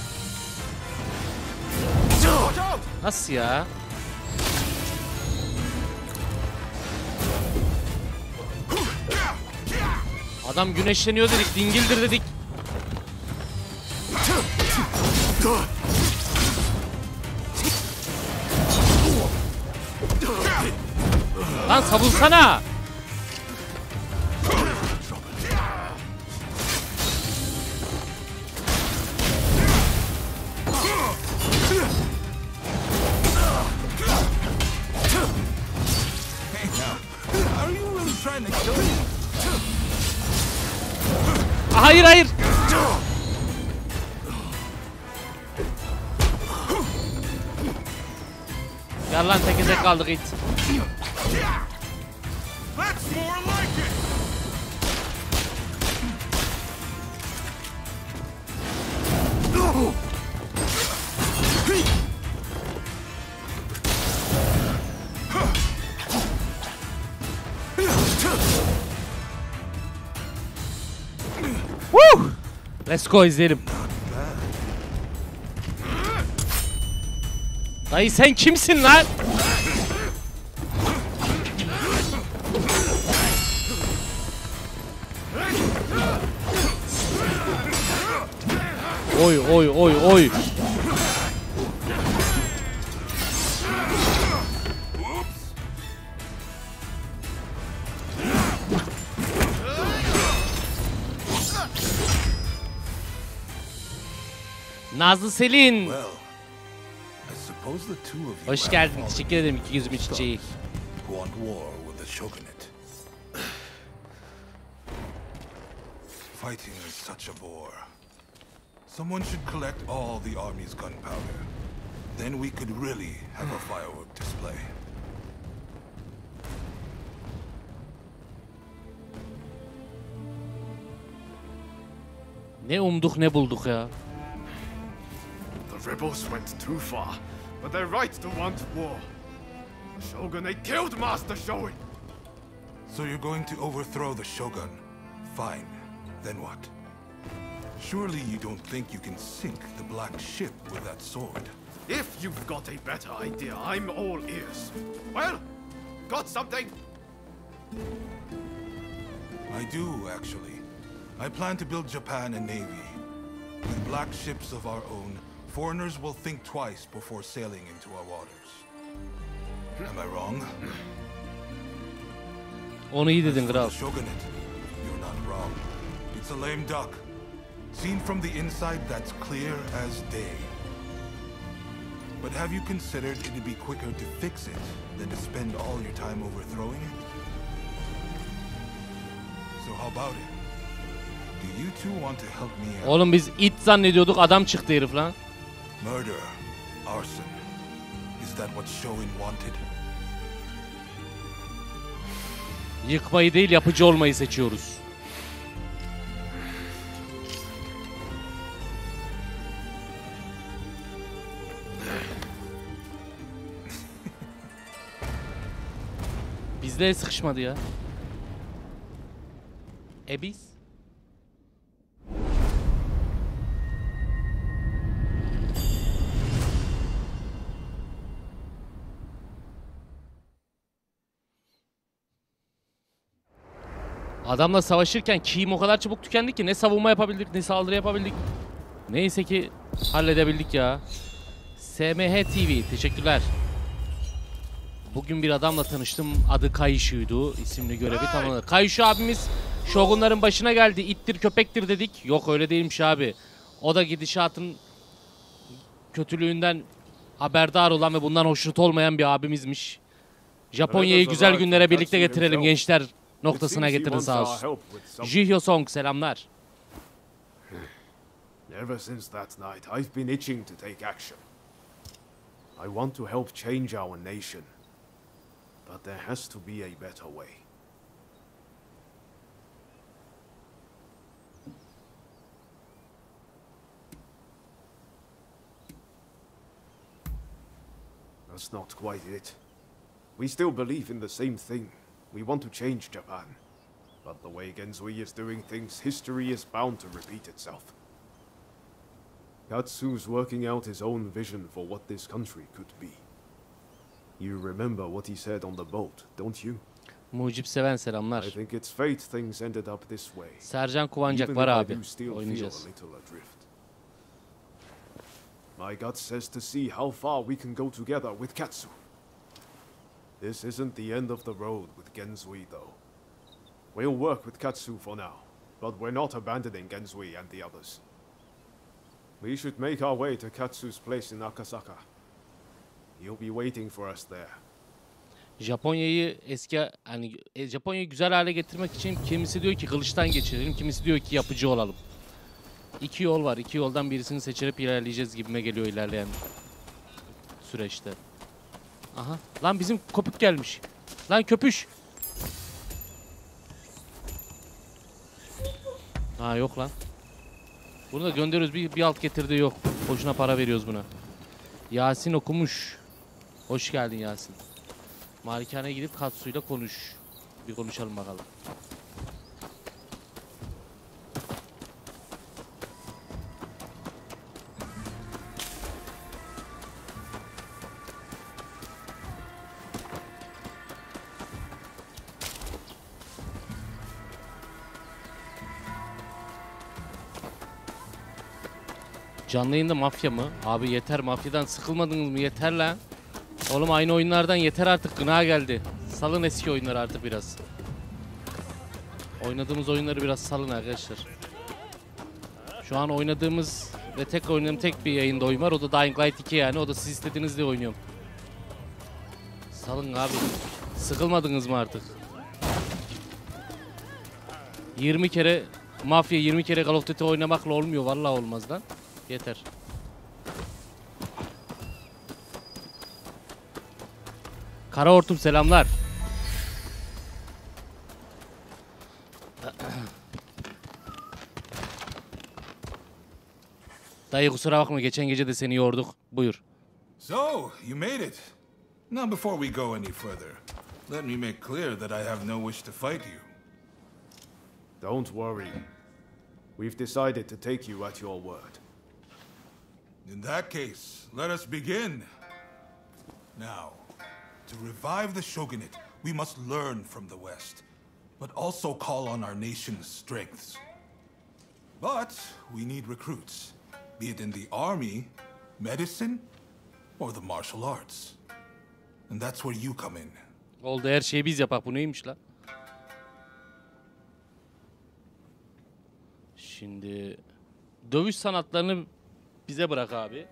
Nasıl ya? Adam güneşleniyor dedik, dingildir dedik. Lan savunsana. Kaldık it! Woo! Let's go izleyelim. Dayı sen kimsin lan? Oy oy oy oy. Nazlı Selin. Hoş geldin. Teşekkür ederim iki çiçeği. with the shogunate. Fighting is such a bore. Someone should collect all the army's gunpowder. Then we could really have a hmm. firework display. Ne umduk ne bulduk ya. The rebels went too far, but they're right to want war. The shogunate killed Master Shoin. So you're going to overthrow the shogun? Fine. Then what? Surely you don't think you can sink the black ship with that sword? If you've got a better idea, I'm all ears. Well, got something? I do, actually. I plan to build Japan a navy. With black ships of our own, foreigners will think twice before sailing into our waters. Am I wrong? Onu iyi dedin As for kral. The shogunate, you're not wrong. It's a lame duck. Seen from the inside, that's clear as day. But have you considered it'd be quicker to fix it than to spend all your time overthrowing it? So how about it? Do you two want to help me out? Oğlum biz it zannediyorduk adam çıktı herif lan. Murder, arson. Is that what Shoin wanted? Yıkmayı değil yapıcı olmayı seçiyoruz. Bizde sıkışmadı ya. E biz? Adamla savaşırken kiyim o kadar çabuk tükendi ki ne savunma yapabildik ne saldırı yapabildik. Neyse ki halledebildik ya. SMH TV teşekkürler. Bugün bir adamla tanıştım. Adı Kayışu'ydu. İsimli görevi tamamladı. Kayışu abimiz Shogunların başına geldi. İttir köpektir dedik. Yok öyle değilmiş abi. O da gidişatın kötülüğünden haberdar olan ve bundan hoşnut olmayan bir abimizmiş. Japonya'yı güzel günlere birlikte getirelim gençler noktasına getirin sağ olsun. Jihyo Song selamlar. Ever since that night, I've been itching to take action. I want to help change our nation. But there has to be a better way. That's not quite it. We still believe in the same thing. We want to change Japan. But the way Genzui is doing things, history is bound to repeat itself. Katsu's working out his own vision for what this country could be. You remember what he said on the boat, don't you? Mucip seven I think it's fate things ended up this way. Sercan Kuvancak var abi. do still feel Oynayacağız. a little adrift. My gut says to see how far we can go together with Katsu. This isn't the end of the road with Genzui, though. We'll work with Katsu for now, but we're not abandoning Genzui and the others. We should make our way to Katsu's place in Akasaka. He'll be waiting for us there. Japonya'yı eski hani Japonya'yı güzel hale getirmek için kimisi diyor ki kılıçtan geçirelim, kimisi diyor ki yapıcı olalım. İki yol var. iki yoldan birisini seçerek ilerleyeceğiz gibime geliyor ilerleyen süreçte. Aha. Lan bizim köpük gelmiş. Lan köpüş. Ha yok lan. Bunu da gönderiyoruz. Bir, bir alt getirdiği yok. Boşuna para veriyoruz buna. Yasin okumuş. Hoş geldin Yasin. Malikane gidip Katsu'yla konuş. Bir konuşalım bakalım. Canlı yayında mafya mı? Abi yeter mafyadan sıkılmadınız mı? Yeter lan. Oğlum aynı oyunlardan yeter artık gına geldi. Salın eski oyunları artık biraz. Oynadığımız oyunları biraz salın arkadaşlar. Şu an oynadığımız ve tek oynadığım tek bir yayında oyun var. O da Dying Light 2 yani. O da siz istediğiniz diye oynuyorum. Salın abi. Sıkılmadınız mı artık? 20 kere Mafya 20 kere Call of Duty oynamakla olmuyor. Vallahi olmaz lan. Yeter. Kara hortum selamlar. Dayı kusura bakma geçen gece de seni yorduk. Buyur. So, you made it. Now, before we go any further, let me make clear that I have no wish to fight you. Don't worry. We've decided to take you at your word. In that case, let us begin. Now, to revive the shogunate, we must learn from the West, but also call on our nation's strengths. But we need recruits, be it in the army, medicine, or the martial arts. And that's where you come in. Oldu her şeyi biz yapak. Bu neymiş lan? Şimdi dövüş sanatlarını bize bırak abi.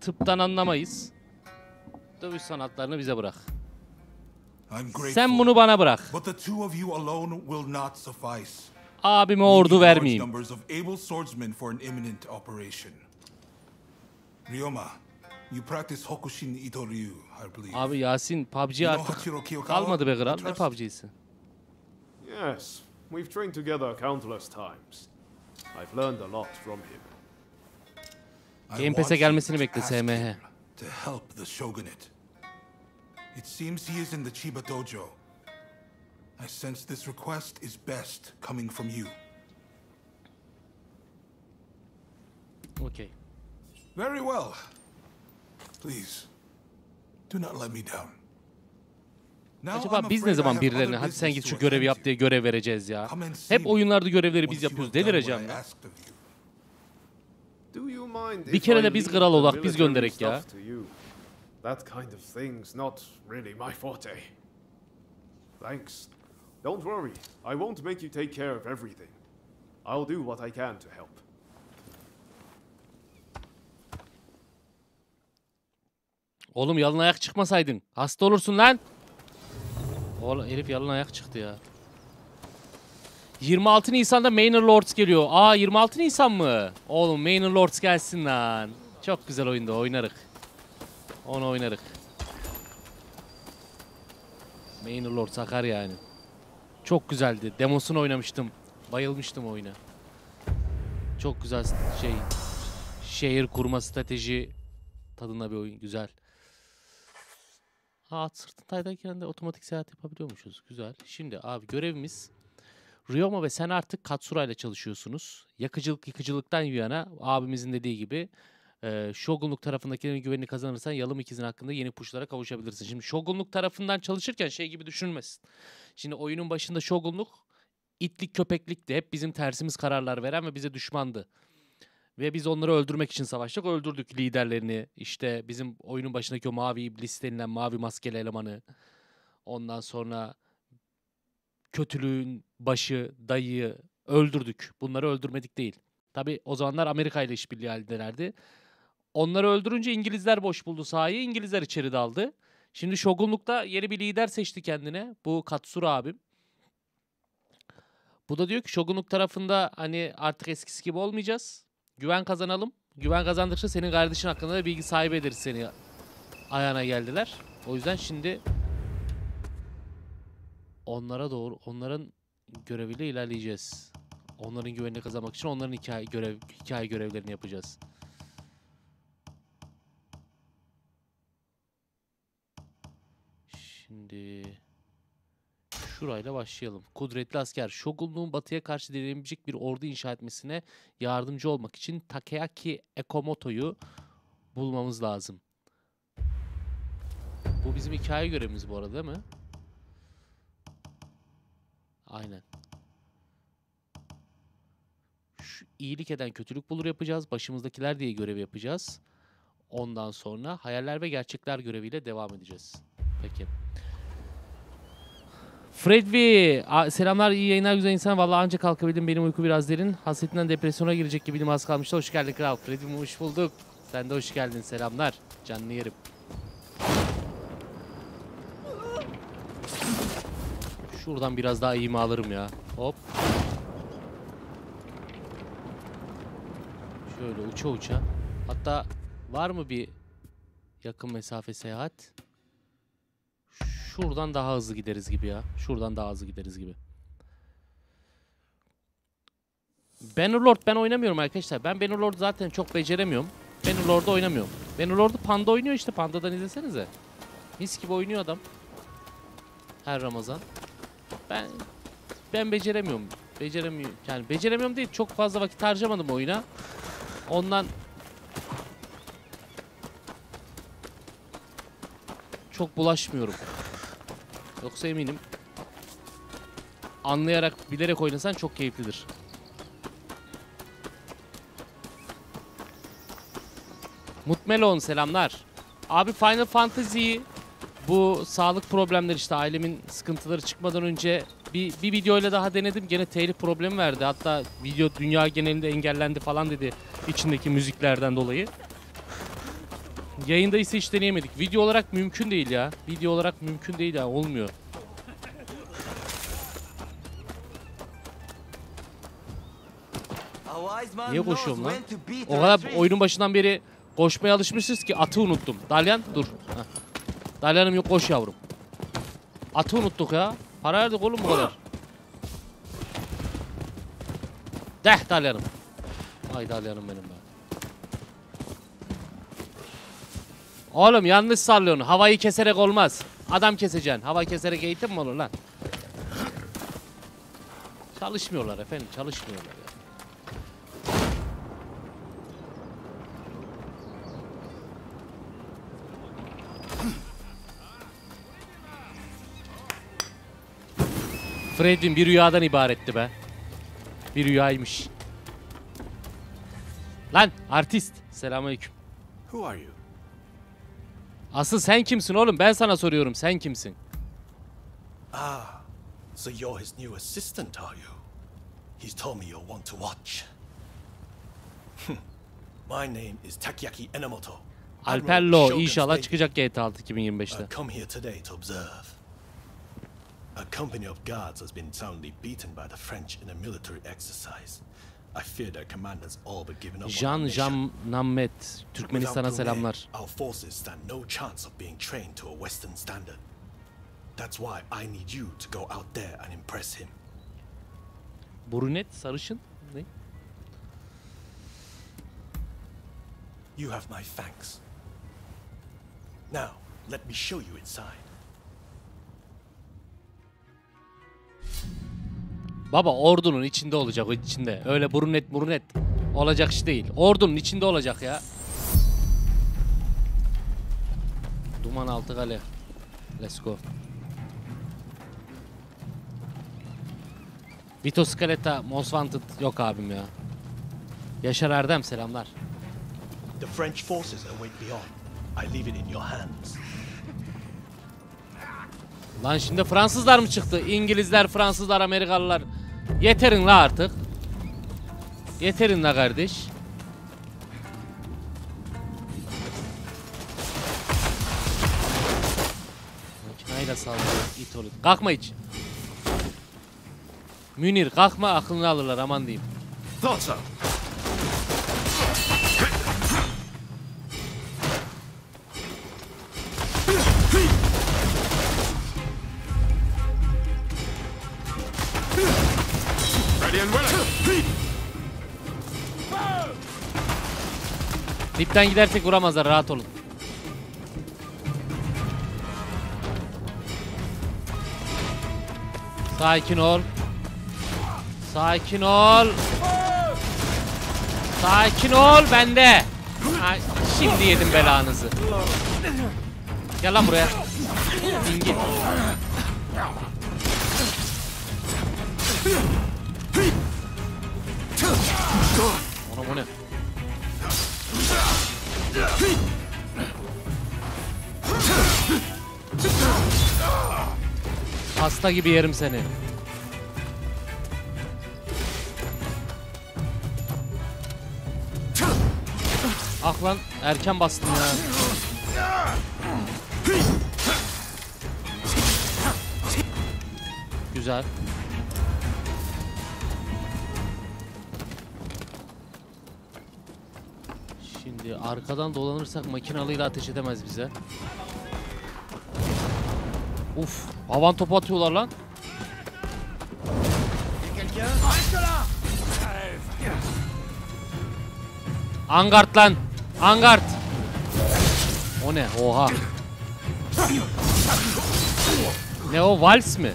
Tıptan anlamayız. Dövüş sanatlarını bize bırak. Sen bunu bana bırak. But the two of you alone will not suffice. Abime ordu large vermeyeyim. numbers of able swordsmen for an imminent operation. Ryoma, you practice Hokushin Itoryu, I believe. Abi Yasin PUBG artık kalmadı be kral. Ne. PUBG'si? Yes, we've trained together countless times. I've learned a lot from him. Game Pass'e gelmesini bekle SMH. To help the shogunate. It seems he is in the Chiba dojo. I sense this request is best coming from you. Okey. Very well. Please, do not let me down. Now Acaba biz ne zaman have birilerine hadi sen git to şu görevi yap to. diye görev vereceğiz ya. Come and see Hep oyunlarda görevleri biz yapıyoruz. Delireceğim what I ya. Bir kere I de biz kral olak, biz gönderek ya. That kind of thing's not really my forte. Thanks. Don't worry. I won't make you take care of everything. I'll do what I can to help. Oğlum yalın ayak çıkmasaydın. Hasta olursun lan. Oğlum herif yalın ayak çıktı ya. 26 Nisan'da Manor Lords geliyor. Aa 26 Nisan mı? Oğlum Manor Lords gelsin lan. Çok güzel oyunda oynarık. Onu oynarık. Manor Lords akar yani. Çok güzeldi. Demosunu oynamıştım. Bayılmıştım oyuna. Çok güzel şey. Şehir kurma strateji tadında bir oyun. Güzel. Ha at sırtındayken de otomatik seyahat yapabiliyormuşuz. Güzel. Şimdi abi görevimiz Ryoma ve sen artık Katsura ile çalışıyorsunuz. Yakıcılık yıkıcılıktan yana abimizin dediği gibi e, Shogunluk tarafındakilerin güvenini kazanırsan Yalım ikizin hakkında yeni puşlara kavuşabilirsin. Şimdi Shogunluk tarafından çalışırken şey gibi düşünmesin. Şimdi oyunun başında Shogunluk itlik köpeklikti. Hep bizim tersimiz kararlar veren ve bize düşmandı. Ve biz onları öldürmek için savaştık. Öldürdük liderlerini. İşte bizim oyunun başındaki o mavi iblis denilen mavi maskeli elemanı. Ondan sonra kötülüğün başı, dayıyı öldürdük. Bunları öldürmedik değil. Tabi o zamanlar Amerika ile işbirliği halindelerdi. Onları öldürünce İngilizler boş buldu sahayı. İngilizler içeri daldı. Şimdi Shogunluk'ta yeni bir lider seçti kendine. Bu Katsura abim. Bu da diyor ki Shogunluk tarafında hani artık eskisi gibi olmayacağız. Güven kazanalım. Güven kazandıkça senin kardeşin hakkında da bilgi sahibi ederiz seni ayağına geldiler. O yüzden şimdi onlara doğru onların göreviyle ilerleyeceğiz. Onların güvenini kazanmak için onların hikaye görev hikaye görevlerini yapacağız. Şimdi şurayla başlayalım. Kudretli asker Shogunluğun batıya karşı direnebilecek bir ordu inşa etmesine yardımcı olmak için Takeaki Ekomoto'yu bulmamız lazım. Bu bizim hikaye görevimiz bu arada değil mi? Aynen. Şu iyilik eden kötülük bulur yapacağız. Başımızdakiler diye görev yapacağız. Ondan sonra hayaller ve gerçekler göreviyle devam edeceğiz. Peki. Fred Selamlar, iyi yayınlar güzel insan. Vallahi ancak kalkabildim. Benim uyku biraz derin. Hasretinden depresyona girecek gibiydim az kalmıştı. Hoş geldin kral. Fred'im hoş bulduk. Sen de hoş geldin. Selamlar. Canlı yerim. Şuradan biraz daha iyi alırım ya. Hop. Şöyle uça uça. Hatta var mı bir yakın mesafe seyahat? Şuradan daha hızlı gideriz gibi ya. Şuradan daha hızlı gideriz gibi. Bannerlord ben oynamıyorum arkadaşlar. Ben Bannerlord zaten çok beceremiyorum. Bannerlord'da oynamıyorum. Bannerlord'u Panda oynuyor işte. Panda'dan izlesenize. Mis gibi oynuyor adam. Her Ramazan. Ben ben beceremiyorum. Beceremiyorum. Yani beceremiyorum değil. Çok fazla vakit harcamadım oyuna. Ondan çok bulaşmıyorum. Yoksa eminim anlayarak, bilerek oynasan çok keyiflidir. Mutmelon selamlar. Abi Final Fantasy'yi bu sağlık problemleri işte ailemin sıkıntıları çıkmadan önce bir, bir videoyla daha denedim. Gene telif problemi verdi. Hatta video dünya genelinde engellendi falan dedi içindeki müziklerden dolayı. Yayında ise hiç deneyemedik. Video olarak mümkün değil ya. Video olarak mümkün değil ya. Olmuyor. Niye koşuyorum lan? O kadar oyunun başından beri koşmaya alışmışız ki atı unuttum. Dalyan dur. Heh. Dalyanım yok koş yavrum. Atı unuttuk ya. Para verdik oğlum bu kadar. Deh Dalyanım. Ay Dalyanım benim be. Oğlum yanlış sallıyorsun. Havayı keserek olmaz. Adam keseceksin. Hava keserek eğitim mi olur lan? Çalışmıyorlar efendim. Çalışmıyorlar ya. Fred'in bir rüyadan ibaretti be. Bir rüyaymış. Lan artist. Selamünaleyküm. Who are you? Asıl sen kimsin oğlum? Ben sana soruyorum. Sen kimsin? Ah, so you're his new assistant, are you? He's told me you're one to watch. My name is Takyaki Enomoto. Alper Admiral Lo Shogun's inşallah çıkacak GTA 6 2025'te. I come here today to observe. A company of guards has been soundly beaten by the French in a military exercise. Nation. Jam Nammet Türkmenistan'a selamlar. Brunet sarışın. Ne? You have my thanks. Now, let me show you inside. Baba ordunun içinde olacak içinde. Öyle brunet brunet olacak iş değil. Ordunun içinde olacak ya. Duman altı kale. Let's go. Vito Scaletta Most Wanted yok abim ya. Yaşar Erdem selamlar. The French forces await beyond. I leave it in your hands. Lan şimdi Fransızlar mı çıktı? İngilizler, Fransızlar, Amerikalılar. Yeterin la artık. Yeterin la kardeş. Makinayla saldırıyor it oluyor. Kalkma hiç. Münir kalkma aklını alırlar aman diyeyim. Thought so. Dipten gidersek vuramazlar rahat olun. Sakin ol. Sakin ol. Sakin ol bende. Ha, şimdi yedim belanızı. Gel lan buraya. Dingil. Ona bu ne? Hasta gibi yerim seni. Ah lan erken bastım ya. Güzel. Şimdi arkadan dolanırsak makinalıyla ateş edemez bize. Uf, havan topu atıyorlar lan. Angard lan. Angard. O ne? Oha. Ne o? Vals mi?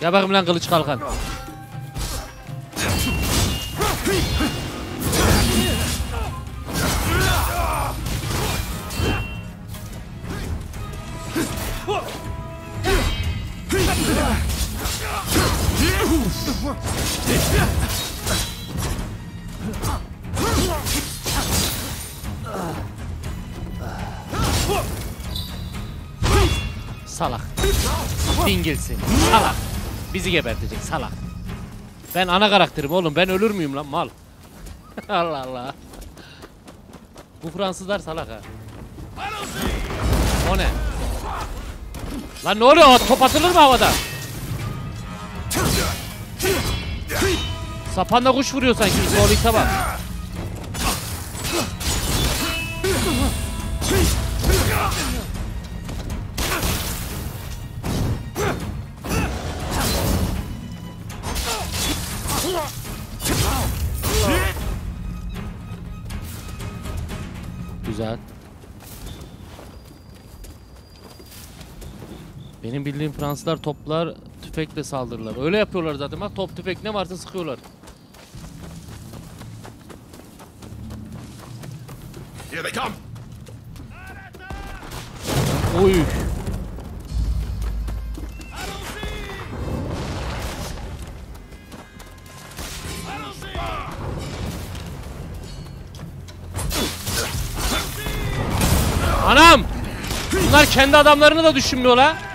Gel bakayım lan kılıç kalkan. Dingilsin. Salak. Bizi gebertecek salak. Ben ana karakterim oğlum. Ben ölür müyüm lan mal? Allah Allah. Bu Fransızlar salak ha. O ne? Lan ne oluyor? Top atılır mı havada? Sapanla kuş vuruyor sanki. Zorluysa bak. Benim bildiğim Fransızlar toplar tüfekle saldırırlar. Öyle yapıyorlar zaten. Bak top tüfek ne varsa sıkıyorlar. Here they come! Oy. Anam! Bunlar kendi adamlarını da düşünmüyor la.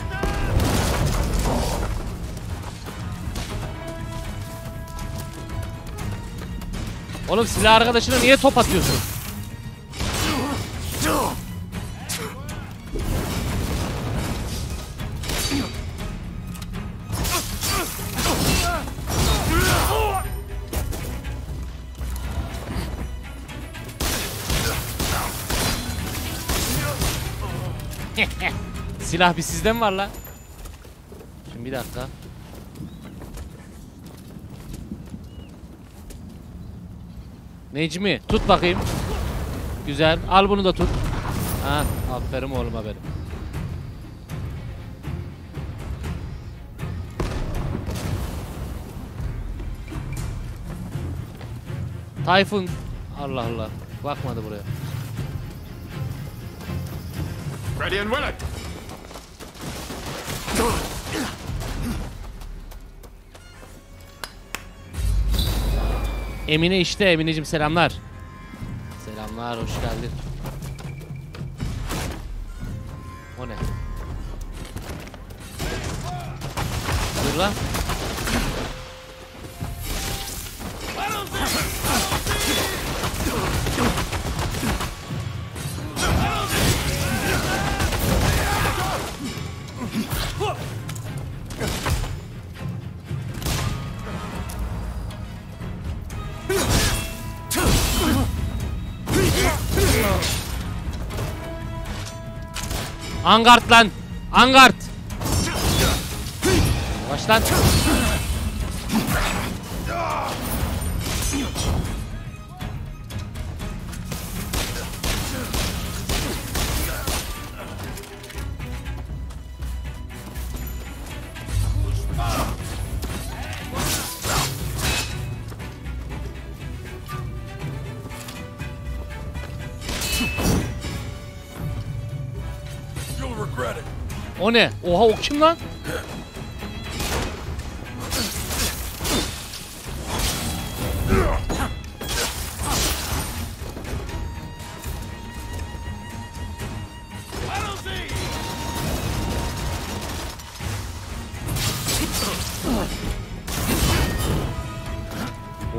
Oğlum silah arkadaşına niye top atıyorsun? Silah bir sizde mi var la? Şimdi bir dakika. Necmi tut bakayım. Güzel. Al bunu da tut. Ha, aferin oğluma benim. Tayfun. Allah Allah. Bakmadı buraya. Ready and willing! Emine işte Emineciğim selamlar. Selamlar hoş geldin. O ne? Dur lan. Angard lan. Angard. Yavaş lan. O ne? Oha o kim lan?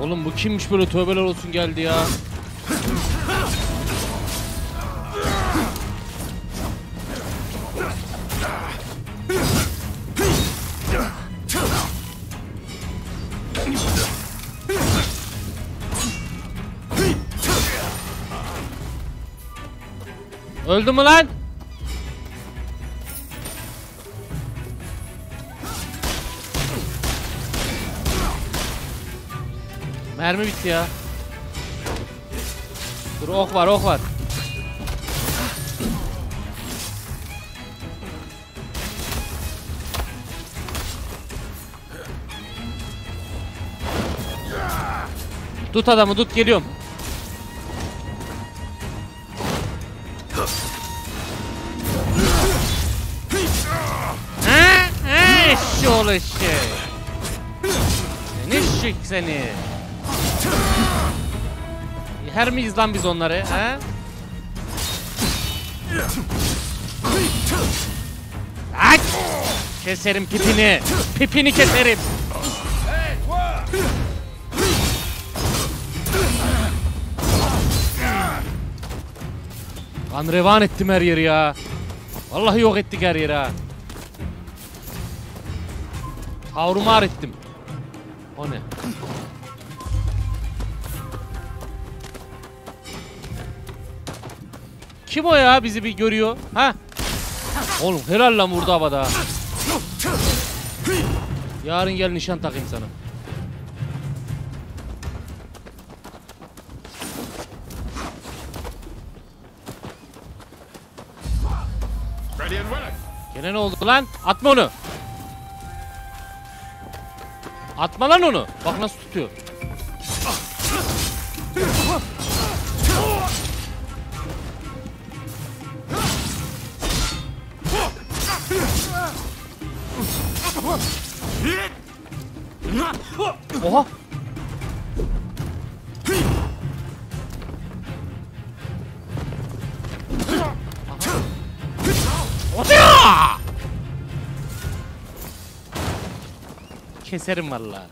Oğlum bu kimmiş böyle tövbeler olsun geldi ya. Öldü mü lan? Mermi bitti ya. Dur ok var ok var. Tut adamı tut geliyorum. Her miyiz lan biz onları ha? Ak! Keserim pipini. Pipini keserim. Kan revan ettim her yeri ya. Vallahi yok ettik her yeri ha. Tavrumar ettim. O ne? Kim o ya bizi bir görüyor? Ha? Oğlum helal lan vurdu havada. Yarın gel nişan takayım sana. Gene ne oldu lan? Atma onu. Atma lan onu. Bak nasıl tutuyor. Keserim vallahi.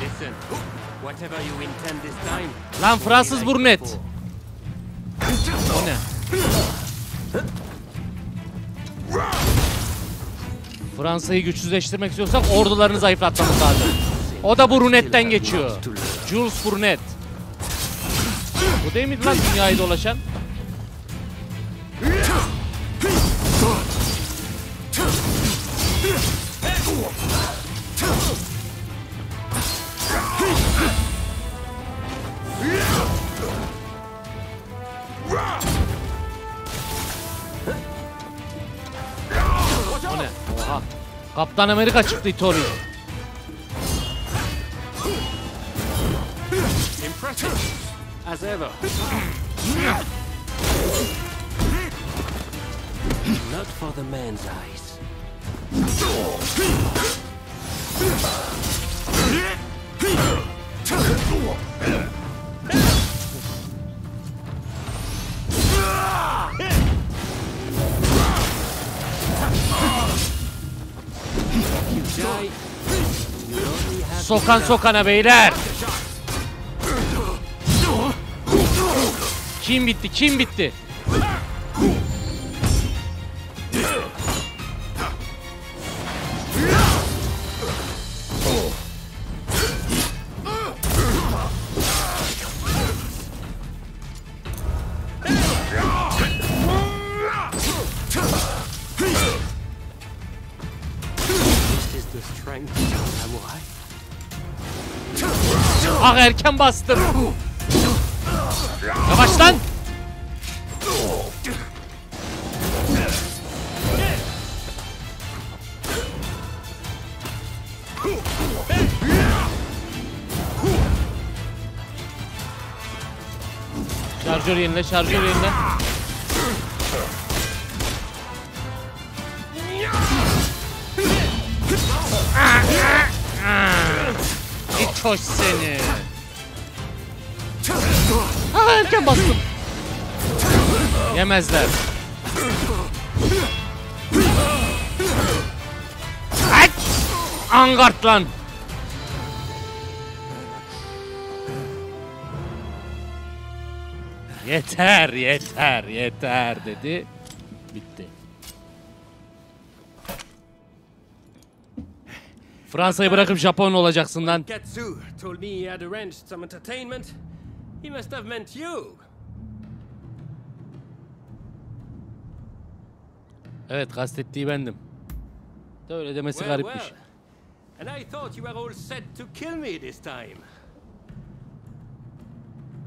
Listen, whatever you intend this time. Lan Fransız burnet. O ne? Fransa'yı güçsüzleştirmek istiyorsak ordularını zayıflatmamız lazım. O da bu runetten geçiyor. Jules Brunet. Bu değil miydi lan dünyayı dolaşan? Kaptan Amerika çıktı Tori. Sokan sokana beyler. Kim bitti? Kim bitti? Ah erken bastım. Yavaş lan. Şarjör yenile, şarjör yenile. Hoş seni. Ha erken bastım. Yemezler. Aç! Angart lan. Yeter, yeter, yeter dedi. Bitti. Fransa'yı bırakıp Japon olacaksın lan. Katsu told me he had arranged some entertainment. He must have meant you. Evet kastettiği bendim. De öyle demesi Well, garipmiş. well. And I thought you were all set to kill me this time.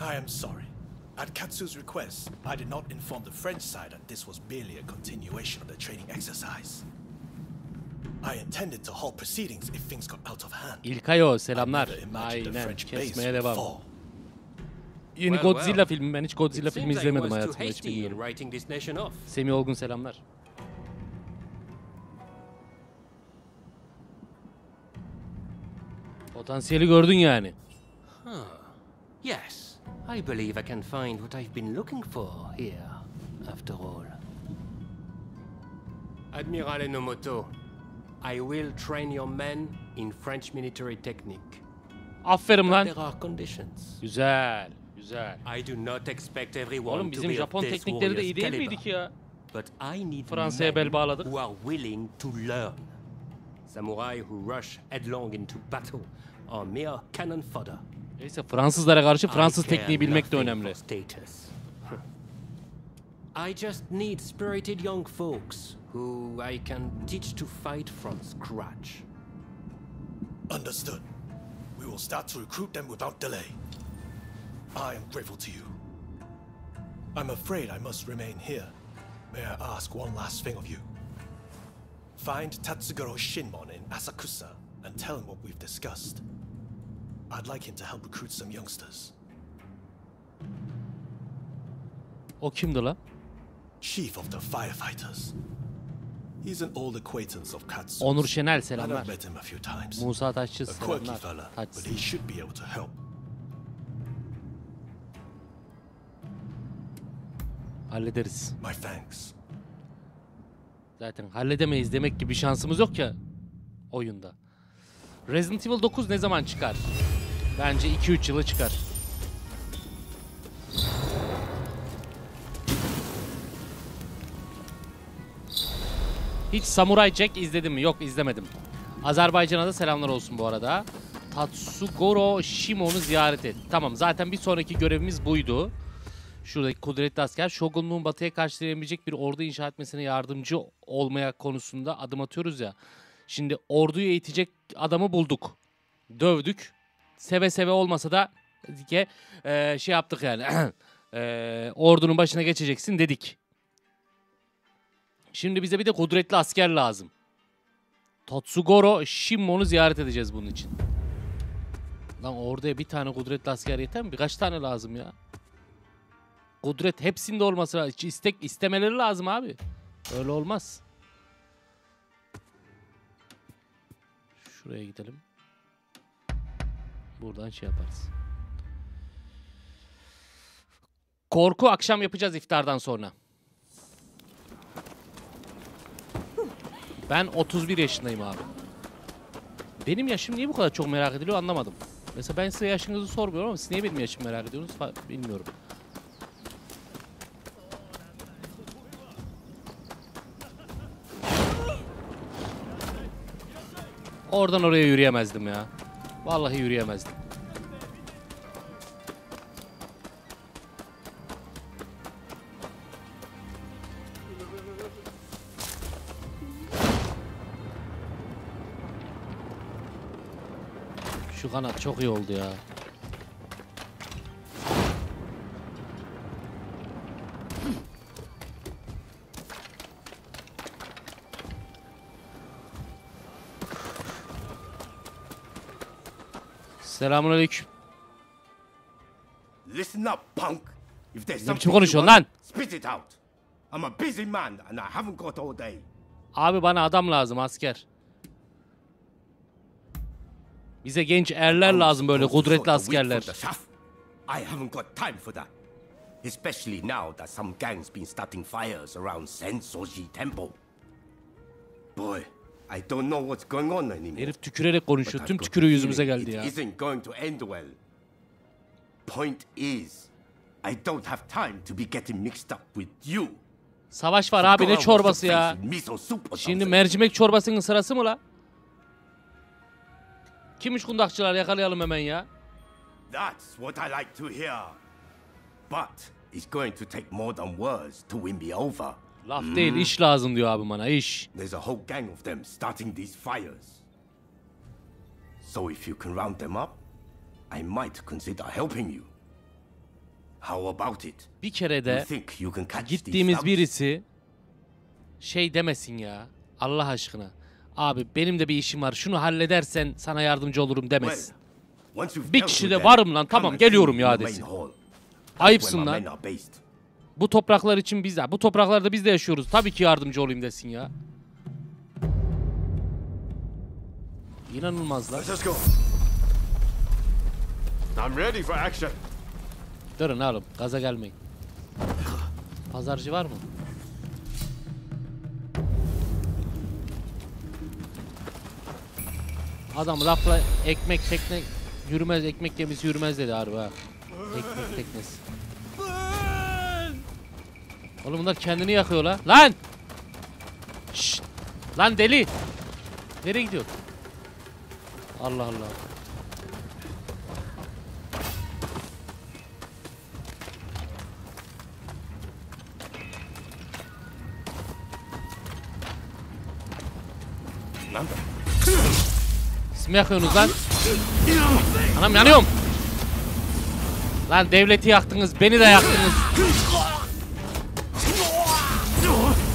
I am sorry. At Katsu's request, I did not inform the French side that this was merely a continuation of the training exercise. I intended to halt proceedings if things got out of hand. İlkayo selamlar. Aynen kesmeye devam. Yeni Godzilla filmi. Ben hiç Godzilla filmi izlemedim hayatımda hiç bilmiyorum. Semih Olgun selamlar. Potansiyeli gördün yani. Yes, I believe I can find what I've been looking for here, after all. Admiral Enomoto, I will train your men in French military technique. Aferin lan. there are conditions. Güzel, güzel. I do not expect everyone Oğlum to bizim be Japon teknikleri de iyi değil miydik ya? But I need Fransa'ya bel bağladık. who are willing to learn. Samurai who rush headlong into battle are mere cannon fodder. Neyse Fransızlara karşı Fransız tekniği bilmek de önemli. I just need spirited young folks who I can teach to fight from scratch. Understood. We will start to recruit them without delay. I am grateful to you. I'm afraid I must remain here. May I ask one last thing of you? Find Tatsugoro Shinmon in Asakusa and tell him what we've discussed. I'd like him to help recruit some youngsters. O kimdi la? Chief of the firefighters. He's an old acquaintance of Katsu. Onur Şenel selamlar. have met him a few times. Musa Taşçı A quirky selamlar. fella, Taç. but he should be able to help. Hallederiz. My thanks. Zaten halledemeyiz demek gibi bir şansımız yok ya oyunda. Resident Evil 9 ne zaman çıkar? Bence 2-3 yıla çıkar. Hiç Samurai Jack izledin mi? Yok izlemedim. Azerbaycan'a da selamlar olsun bu arada. Tatsugoro Shimon'u ziyaret et. Tamam zaten bir sonraki görevimiz buydu. Şuradaki kudretli asker Shogunluğun batıya karşı direnebilecek bir ordu inşa etmesine yardımcı olmaya konusunda adım atıyoruz ya. Şimdi orduyu eğitecek adamı bulduk. Dövdük. Seve seve olmasa da eee, şey yaptık yani. Eee, ordunun başına geçeceksin dedik. Şimdi bize bir de kudretli asker lazım. Tatsugoro Shimon'u ziyaret edeceğiz bunun için. Lan orduya bir tane kudretli asker yeter mi? Birkaç tane lazım ya. Kudret hepsinde olması lazım. İstek istemeleri lazım abi. Öyle olmaz. Şuraya gidelim. Buradan şey yaparız. Korku akşam yapacağız iftardan sonra. Ben 31 yaşındayım abi. Benim yaşım niye bu kadar çok merak ediliyor anlamadım. Mesela ben size yaşınızı sormuyorum ama siz niye benim yaşımı merak ediyorsunuz bilmiyorum. Oradan oraya yürüyemezdim ya. Vallahi yürüyemezdim. Şu kanat çok iyi oldu ya. Selamünaleyküm. Listen up, punk. If there's Ne biçim konuşuyorsun lan? spit it out. I'm a busy man and I haven't got all day. Abi bana adam lazım asker. Bize genç erler lazım böyle kudretli askerler. I haven't got time for that. Especially now that some gang's been starting fires around Sensoji Temple. Boy, I don't know what's going on anymore. Herif tükürerek konuşuyor. Tüm tükürüğü yüzümüze geldi ya. It isn't going to end well. Point is, I don't have time to be getting mixed up with you. Savaş var abi ne çorbası ya. Şimdi mercimek çorbasının sırası mı la? Kimmiş kundakçılar yakalayalım hemen ya. That's what I like to hear. But it's going to take more than words to win me over. Laf değil iş lazım diyor abi bana iş. There's a whole gang of them starting these fires. So if you can round them up, I might consider helping you. How about it? Bir kere de gittiğimiz birisi şey demesin ya. Allah aşkına. Abi benim de bir işim var. Şunu halledersen sana yardımcı olurum you've Bir kişi de varım lan tamam geliyorum ya desin. Ayıpsın lan. Bu topraklar için biz de, bu topraklarda biz de yaşıyoruz. Tabii ki yardımcı olayım desin ya. İnanılmaz lan. Let us go. I'm ready for action. Durun oğlum gaza gelmeyin. Pazarcı var mı? Adam lafla ekmek tekne yürümez ekmek gemisi yürümez dedi harbi ha. Ekmek teknesi. Oğlum bunlar kendini yakıyor la. Lan! Şşt! Lan deli! Nereye gidiyor? Allah Allah. Mi yakıyorsunuz lan? Anam yanıyorum. Lan devleti yaktınız, beni de yaktınız.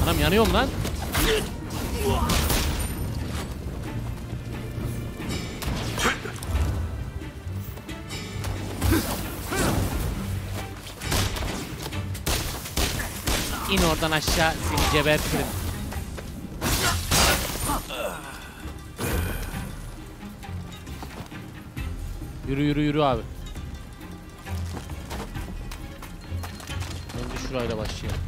Anam yanıyorum lan. İn oradan aşağı seni gebertirim. Yürü yürü yürü abi. Önce şurayla başlayalım.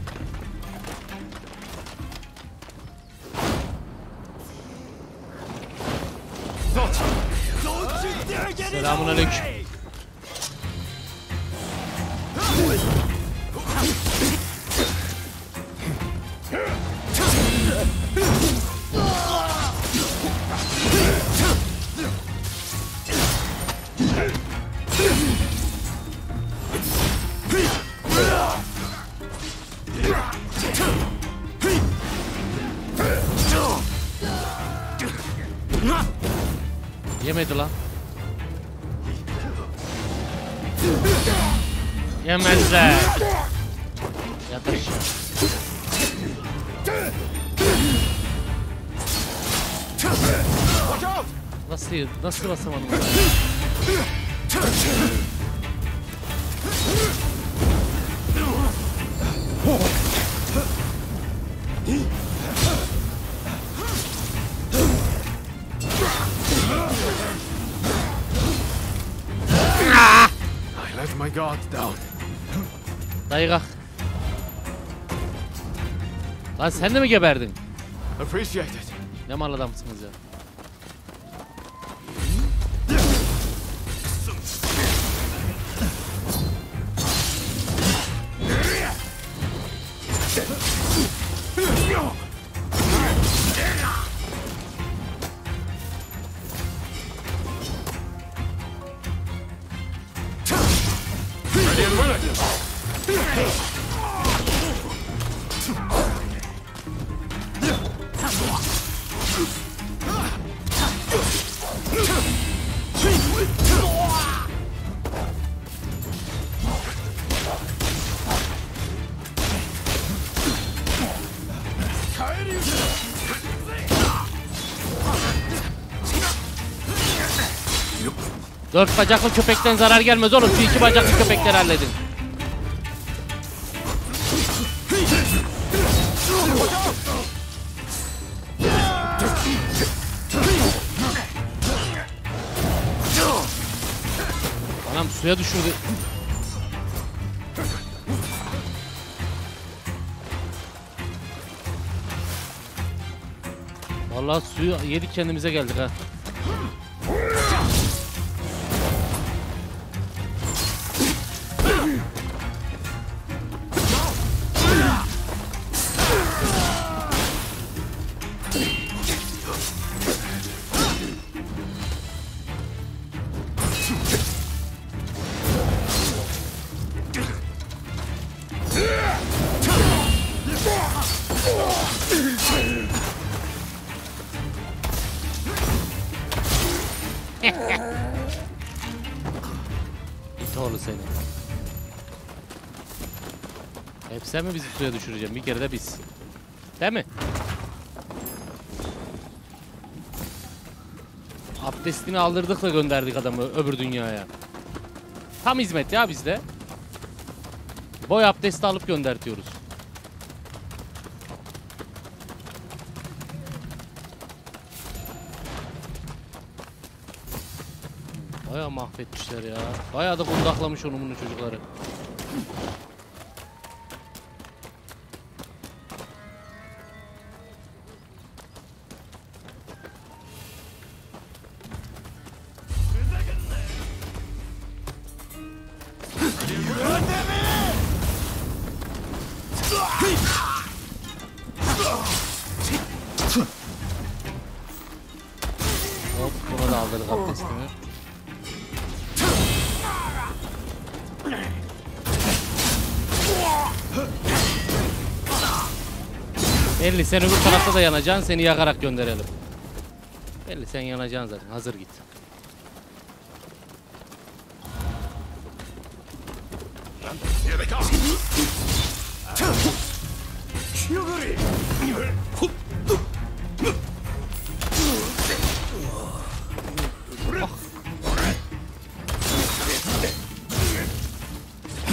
Selamun aleyküm. Nasıl basamadım ben? I let my guard down. Dayı kalk. Lan sen de mi geberdin? Appreciate it. Ne mal adamsınız ya. Dört bacaklı köpekten zarar gelmez oğlum. Şu iki bacaklı köpekleri halledin. Anam suya düşürdü. Vallahi suyu yedik kendimize geldik ha. Sen mi bizi suya düşüreceksin? Bir kere de biz. Değil mi? Abdestini aldırdık da gönderdik adamı öbür dünyaya. Tam hizmet ya bizde. Boy abdesti alıp göndertiyoruz. Baya mahvetmişler ya. Baya da kundaklamış onu bunu çocukları. Belli sen öbür tarafta da yanacaksın seni yakarak gönderelim. Belli sen yanacaksın zaten hazır git. Come.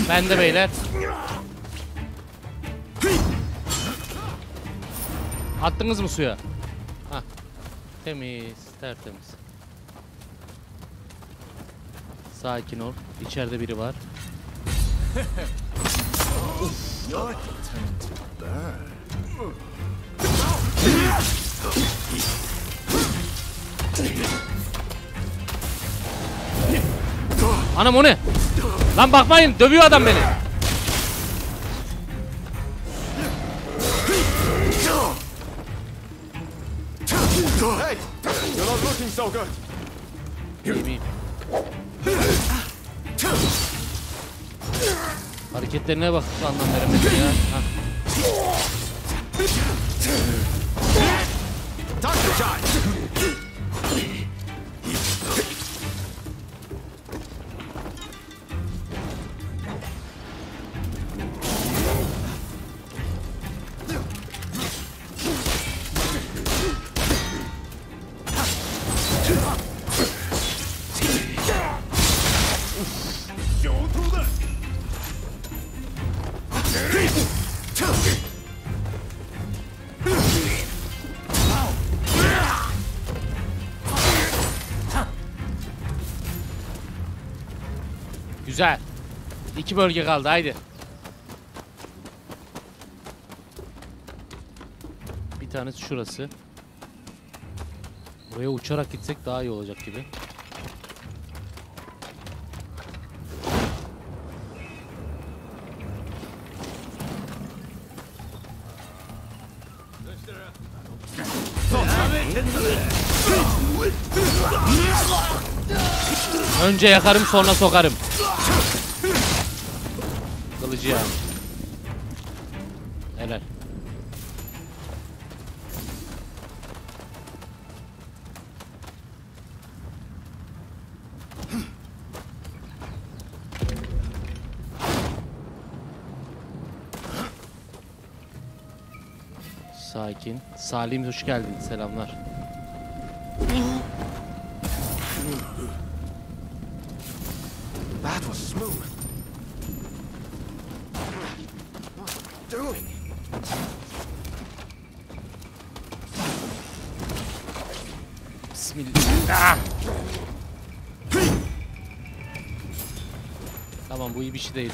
Ben de beyler. Attınız mı suya? Hah. Temiz, tertemiz. Sakin ol. İçeride biri var. Anam o ne? Lan bakmayın dövüyor adam beni. 안 나와. İki bölge kaldı haydi. Bir tanesi şurası. Buraya uçarak gitsek daha iyi olacak gibi. Önce yakarım sonra sokarım. Kılıcı yani. Helal. Sakin. Salim hoş geldin. Selamlar. Şey değil.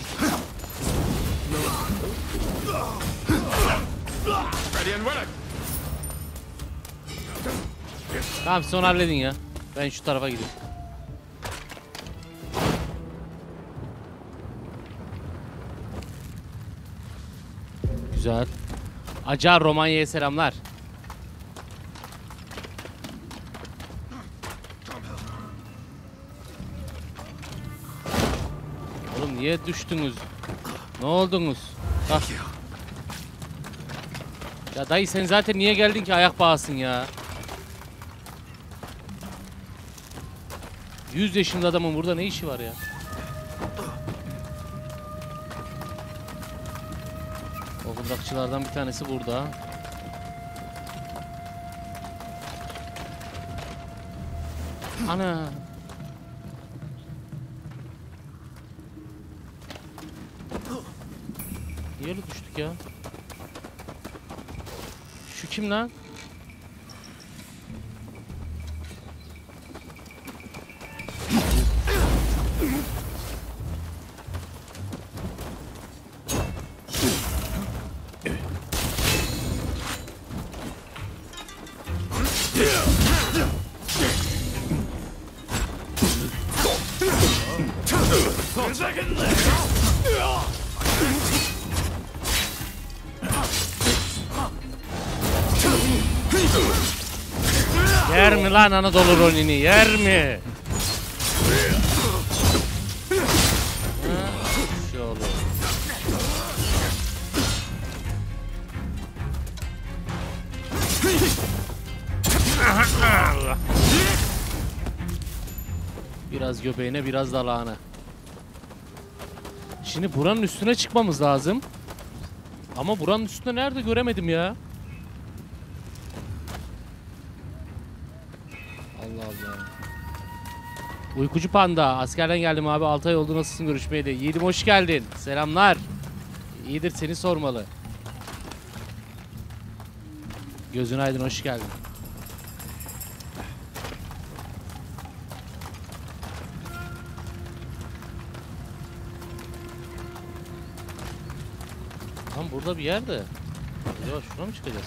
Tamam siz onu halledin ya. Ben şu tarafa gideyim. Güzel. Acar Romanya'ya selamlar. Düştünüz? Ne oldunuz? Bak. Ya dayı sen zaten niye geldin ki ayak bağısın ya? 100 yaşında adamın burada ne işi var ya? O fındakçılardan bir tanesi burada. Ana. Kim lan? Lan Anadolu rolini? Yer mi? Biraz göbeğine biraz dalağına. Şimdi buranın üstüne çıkmamız lazım. Ama buranın üstünde nerede göremedim ya. Uykucu Panda. Askerden geldim abi. 6 ay oldu. Nasılsın görüşmeyeli? Yiğidim hoş geldin. Selamlar. İyidir seni sormalı. Gözün aydın hoş geldin. Tam burada bir yerde. Acaba şuna mı çıkacağız?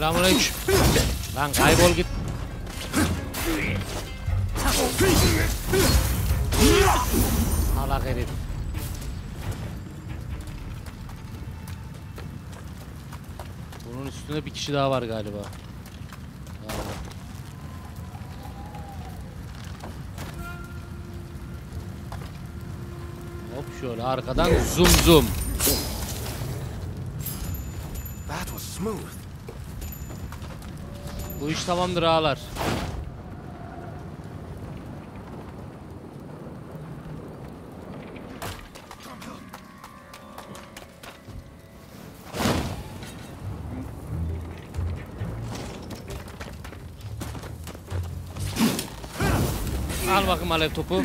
Selamünaleyküm. Lan kaybol git. Salak herif. Bunun üstünde bir kişi daha var galiba. Hop şöyle arkadan zoom zoom. İş tamamdır ağalar. Al bakayım alev topu.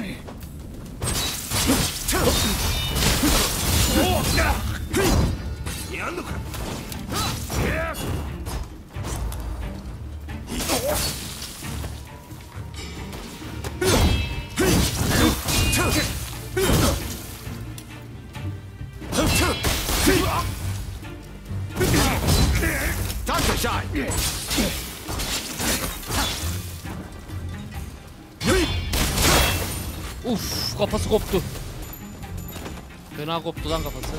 Kafası koptu. Fena koptu lan kafası.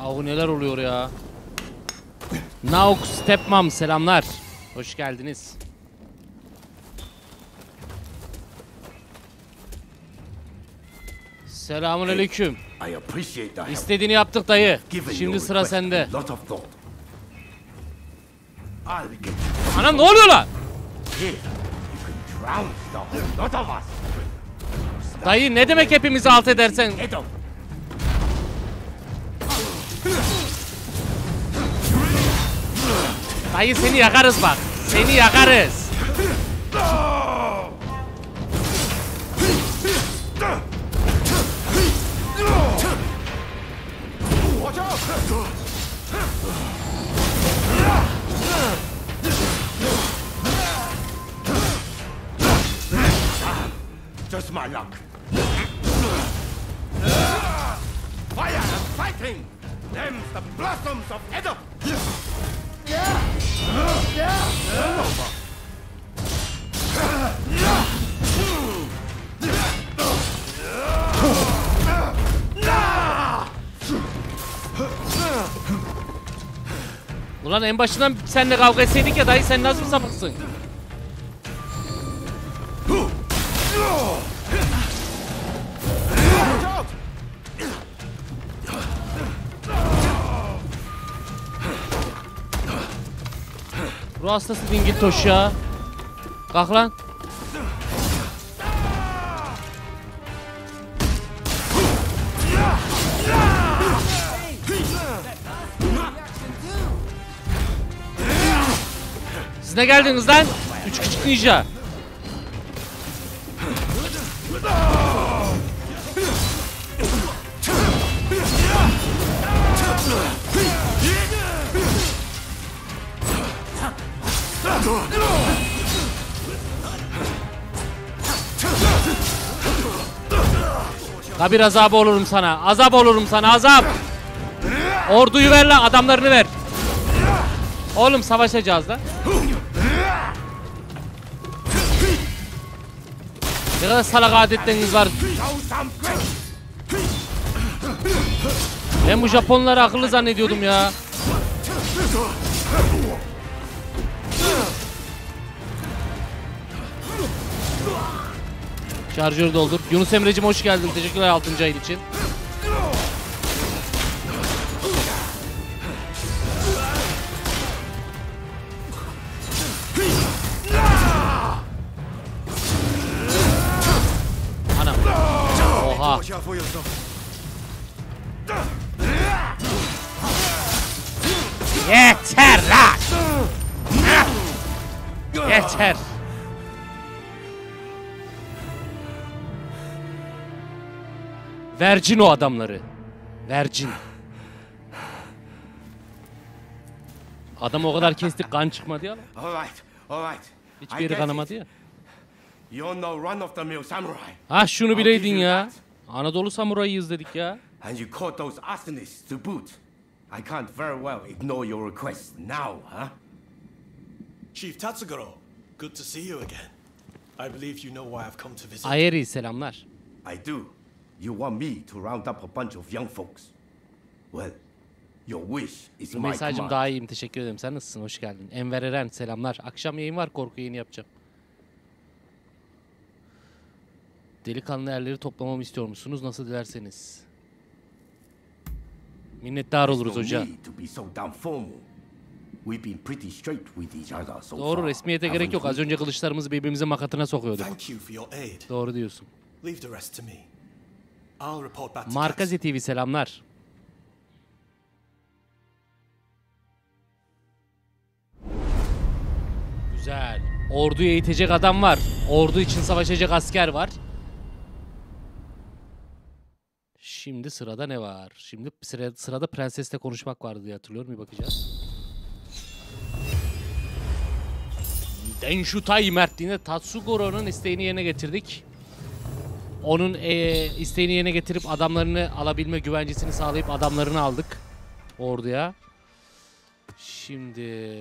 Ahu neler oluyor ya. Nauk Stepmom selamlar. Hoş geldiniz. Selamun aleyküm. İstediğini yaptık dayı. Şimdi sıra sende. a lot of thought. I'll get Anam ne oluyor lan? here. You can drown the whole lot of us. Dayı ne demek hepimizi alt edersen? Dayı seni yakarız bak. Seni yakarız. Watch out! My luck. Fire and fighting! Them's the blossoms of Edom! Ulan en başından seninle kavga etseydik ya dayı sen nasıl sapıksın? Ruh hastası dingil toş ya. Kalk lan. Siz ne geldiniz lan? Üç küçük ninja. Kabir azabı olurum sana. Azap olurum sana azap. Orduyu ver lan adamlarını ver. Oğlum savaşacağız da. Ne kadar salak adetleriniz var. Ben bu Japonları akıllı zannediyordum ya. Şarjörü doldur. Yunus Emre'cim hoş geldin. Teşekkürler 6. ayın için. Anam. Oha. Vercin o adamları. Vercin. Adam o kadar kestik kan çıkmadı ya. All right, all right. Hiçbir yeri kanamadı ya. You're no run-of-the-mill samurai. Ha şunu bileydin ya. Anadolu samurayıyız dedik ya. And you caught those arsonists to boot. I can't very well ignore your request now, huh? Chief Tatsugoro, good to see you again. I believe you know why I've come to visit. Ayeri selamlar. I do. You want me to round up a bunch of young folks? Well, your wish is my Mesajım command. daha iyiyim teşekkür ederim. Sen nasılsın? Hoş geldin. Enver Eren selamlar. Akşam yayın var korku yayını yapacağım. Delikanlı erleri toplamamı istiyor musunuz? Nasıl dilerseniz. Minnettar oluruz hoca. need to be so damn formal. We've been pretty straight with each other so Doğru resmiyete gerek yok. Az önce kılıçlarımızı birbirimizin makatına sokuyorduk. Thank you for your aid. Doğru diyorsun. Leave the rest to me. I'll report back to Markazi TV selamlar. Güzel. Orduyu eğitecek adam var. Ordu için savaşacak asker var. Şimdi sırada ne var? Şimdi sıra, sırada prensesle konuşmak vardı diye hatırlıyorum. Bir bakacağız. Denshutai mertliğinde Tatsugoro'nun isteğini yerine getirdik. Onun eee, isteğini yerine getirip adamlarını alabilme güvencesini sağlayıp adamlarını aldık orduya. Şimdi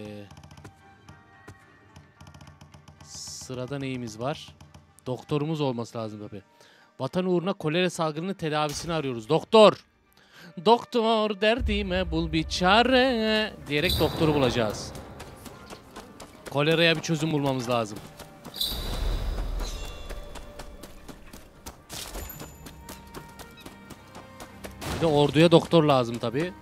sırada neyimiz var? Doktorumuz olması lazım tabii. Vatan uğruna kolera salgının tedavisini arıyoruz. Doktor! Doktor derdime bul bir çare diyerek doktoru bulacağız. Koleraya bir çözüm bulmamız lazım. De orduya doktor lazım tabi.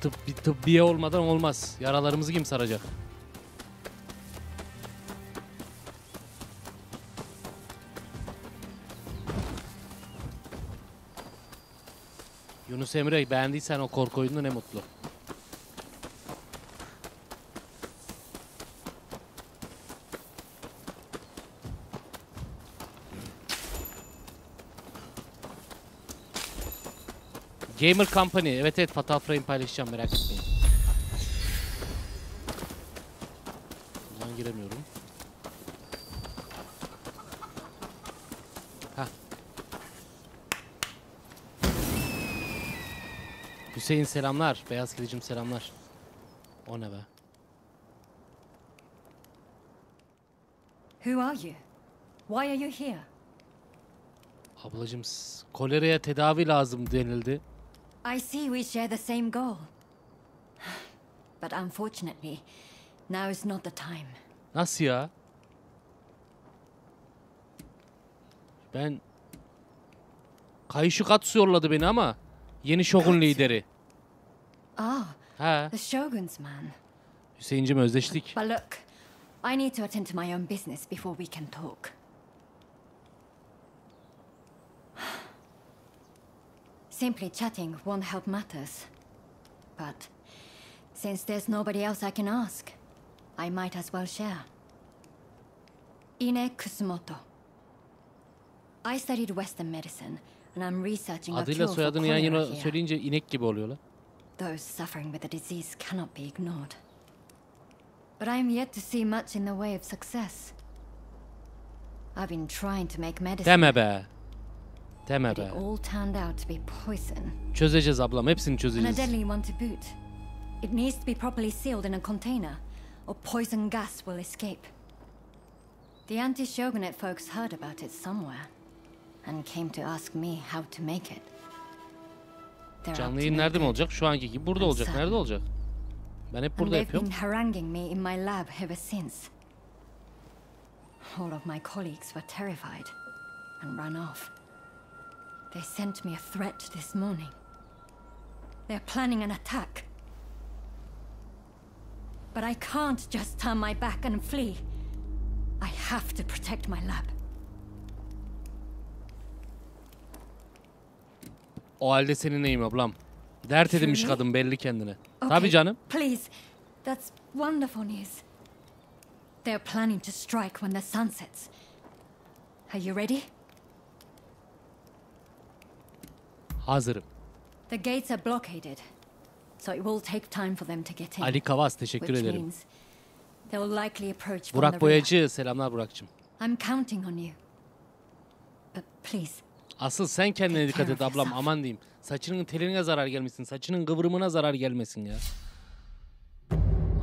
Tıbbi, tıbbiye olmadan olmaz. Yaralarımızı kim saracak? Yunus Emre beğendiysen o korku oyununu ne mutlu. Gamer Company. Evet evet Fatal Frame paylaşacağım merak etmeyin. Buradan giremiyorum. Hah. Hüseyin selamlar. Beyaz Kilicim selamlar. O ne be? Who are you? Why are you here? Ablacım koleraya tedavi lazım denildi. I see we share the same goal. But unfortunately, now is not the time. Nasıl ya? Ben Kayışı Katsu yolladı beni ama yeni Shogun lideri. Ah, Ha, the Shogun's man. Hüseyincim özleştik. But look, I need to attend to my own business before we can talk. Simply chatting won't help matters. But since there's nobody else I can ask, I might as well share. Ine Kusumoto. I studied Western medicine, and I'm researching a cure for soyadını yan yana here. söyleyince inek gibi oluyor lan. Those suffering with the disease cannot be ignored. But I am yet to see much in the way of success. I've been trying to make medicine, Deme be. Deme be. Çözeceğiz ablam. Hepsini çözeceğiz. It needs to be properly sealed in a container, or poison gas will escape. The anti-shogunate folks heard about it somewhere, and came to ask me how to make it. Canlı yayın nerede mi olacak? Şu anki gibi burada olacak. Nerede olacak? Ben hep burada they've yapıyorum. been haranguing me in my lab ever since. All of my colleagues were terrified and ran off. They sent me a threat this morning. They're planning an attack. But I can't just turn my back and flee. I have to protect my lab. O halde senin neyim ablam? Dert edinmiş kadın belli kendine. Okay, Tabii canım. Please, that's wonderful news. They're planning to strike when the sun sets. Are you ready? Hazırım. The gates are blockaded, so it will take time for them to get in. Ali Kavas teşekkür which ederim. means they'll likely approach Burak. Boyacı selamlar Burak'cığım. I'm counting on you. But please, Asıl sen kendine dikkat et ablam aman diyeyim. Saçının teline zarar gelmesin. Saçının kıvrımına zarar gelmesin ya.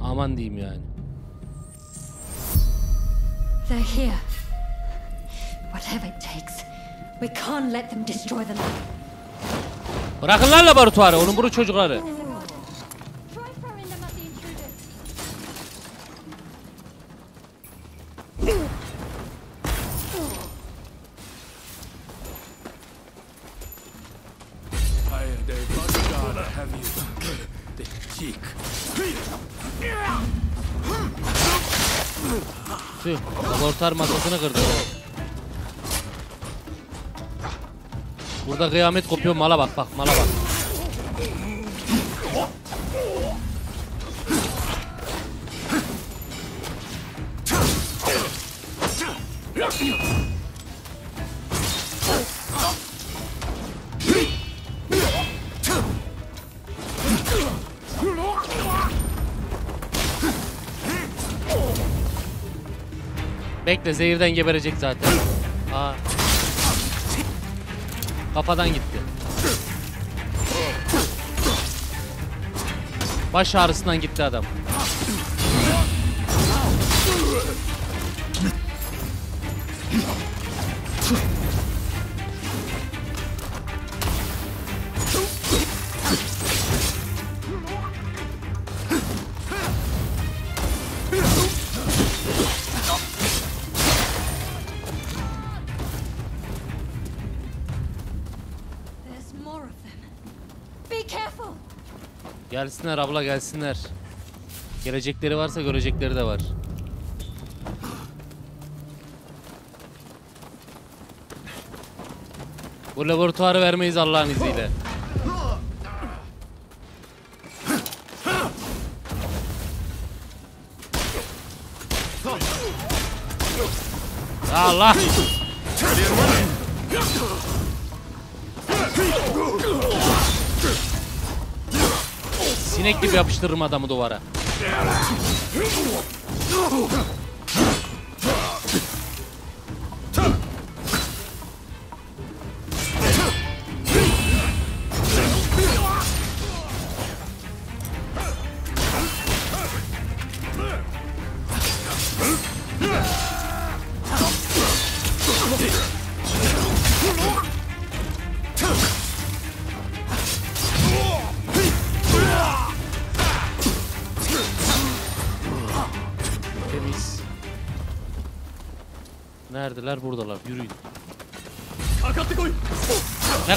Aman diyeyim yani. they're here. Whatever it takes, we can't let them destroy the lab. Bırakın lan laboratuvarı. Onun bunu çocukları. Try throwing them at Burada kıyamet kopuyor. Mala bak bak mala bak. Bekle zehirden geberecek zaten. Kafadan gitti. Baş ağrısından gitti adam. Gelsinler abla gelsinler. Gelecekleri varsa görecekleri de var. Bu laboratuvarı vermeyiz Allah'ın izniyle. Allah! Yapıştırırım adamı duvara.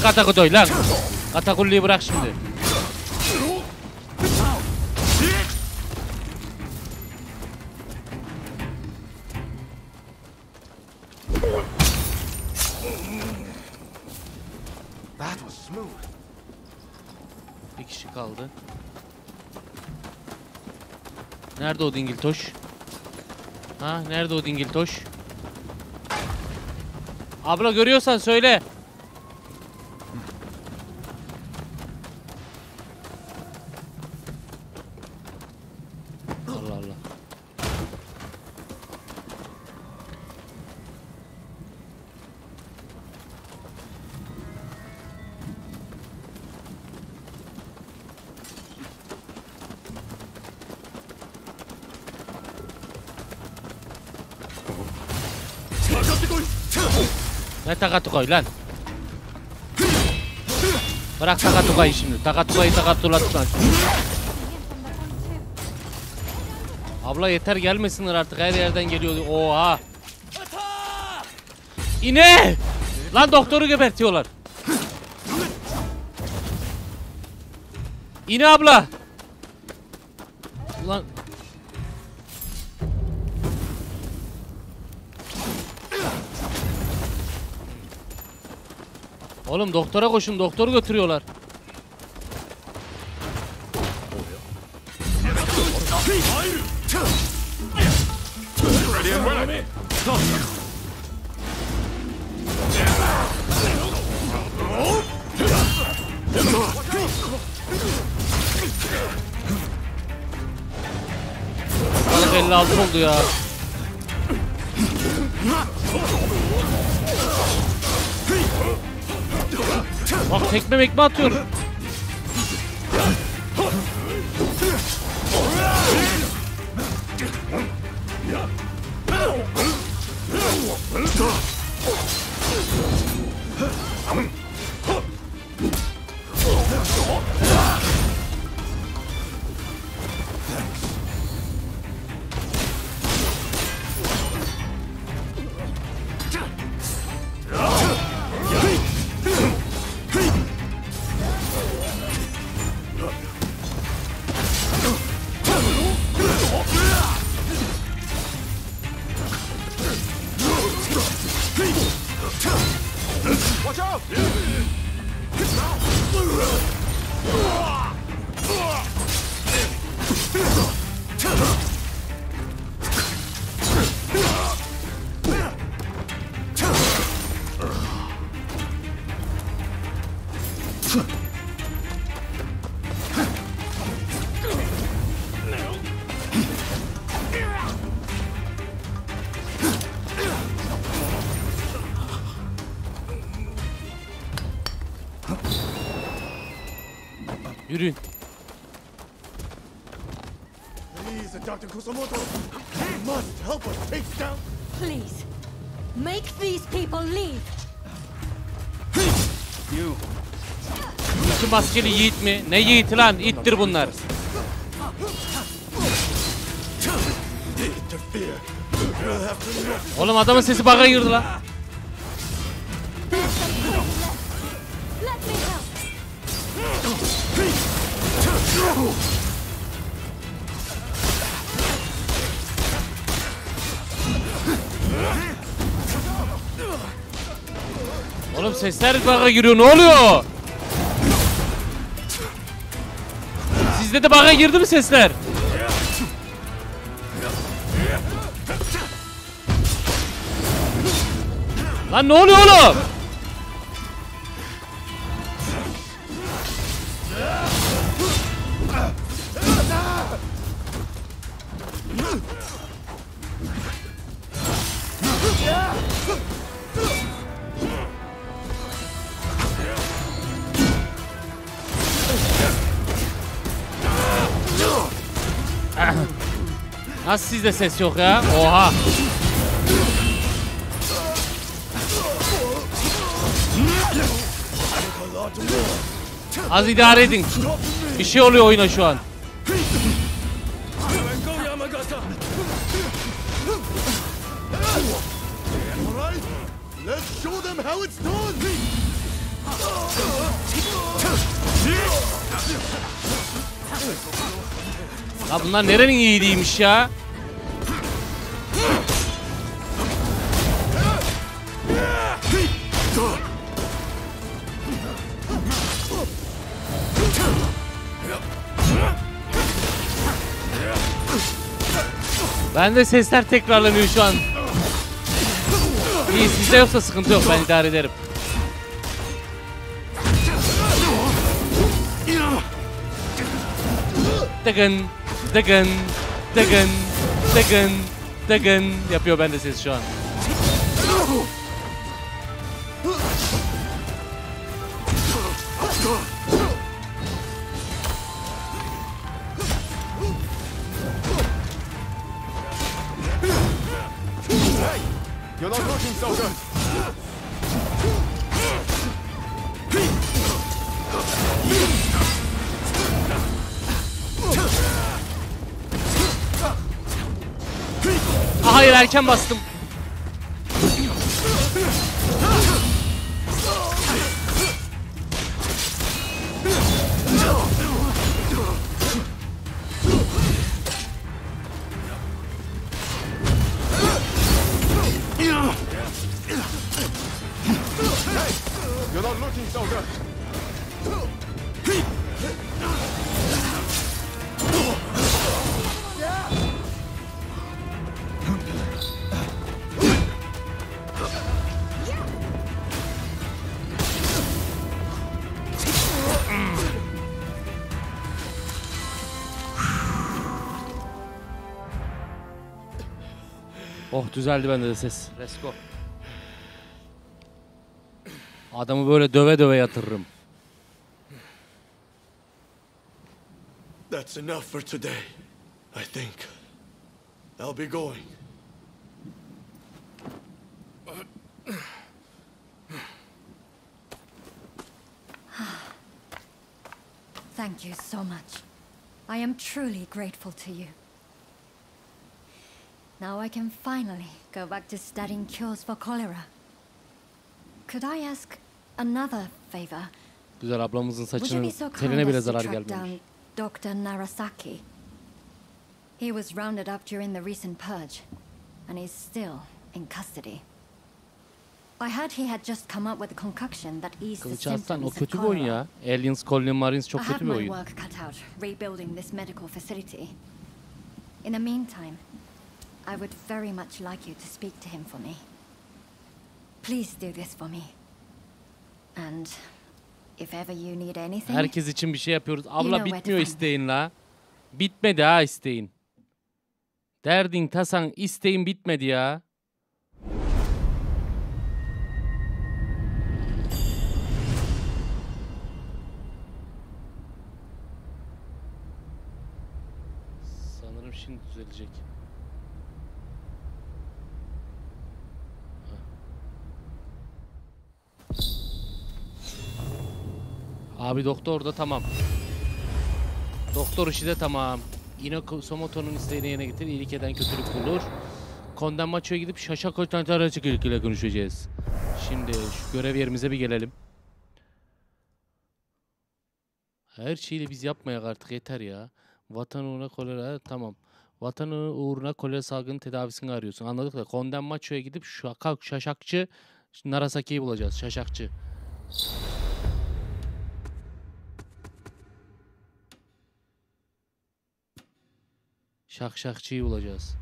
Katakutoy lan? Katakulliyi bırak şimdi. Bir kişi kaldı. Nerede o dingiltoş? Ha nerede o dingiltoş? Abla görüyorsan söyle. Ne takatukoy lan? Bırak takatukayı şimdi. Takatukayı takatulatıktan. Abla yeter gelmesinler artık her yerden geliyor. Oha. İne! Lan doktoru gebertiyorlar. İne abla. Oğlum doktora koşun doktoru götürüyorlar. Balık 56 oldu ya. Tekme mekme atıyorum. Dr. Kusamoto, you must help us take down. Please, make these people leave. İki maskeli yiğit mi? Ne yiğiti lan? İttir bunlar. Oğlum adamın sesi baga girdi lan. Sesler baga giriyor. Ne oluyor? Sizde de baga girdi mi sesler? Lan ne oluyor oğlum? Sizde ses yok ya? Oha. Az idare edin. Bir şey oluyor oyuna şu an. Ya bunlar nerenin yiğidiymiş ya? Bende sesler tekrarlanıyor şu an. İyi sizde yoksa sıkıntı yok ben idare ederim. Dıgın, dıgın, dıgın, dıgın, dıgın yapıyor bende ses şu an. Erken bastım. Düzeldi bende de ses. Let's go. Adamı böyle döve döve yatırırım. That's enough for today, I think. I'll be going. Thank you so much. I am truly grateful to you. Now I can finally go back to studying cures for cholera. Could I ask another favor? Güzel ablamızın saçının teline bile zarar gelmemiş. Dr. Narasaki? He was rounded up during the recent purge, and he's still in custody. I heard he had just come up with a concoction that eased the o symptoms of kötü bir oyun ya. Aliens Colony Marines çok I kötü bir my oyun. work cut out rebuilding this medical facility. In the meantime, I would very much like you to speak to him for me. Please do this for me. And if ever you need anything, Herkes için bir şey yapıyoruz. Abla bitmiyor isteğin la. Bitmedi ha isteğin. Derdin tasan isteğin bitmedi ya. Abi doktor da tamam. Doktor işi de tamam. Yine Somoto'nun isteğini yerine getir. İyilik eden kötülük bulur. Konden maçoya gidip Şaşa Koçantara ile konuşacağız. Şimdi şu görev yerimize bir gelelim. Her şeyi biz yapmayak artık yeter ya. Vatan uğruna kolera tamam. Vatan uğruna kolera salgını tedavisini arıyorsun. Anladık da Konden maçoya gidip şaka, şaşakçı Narasaki'yi bulacağız. Şaşakçı. Şakşakçıyı bulacağız.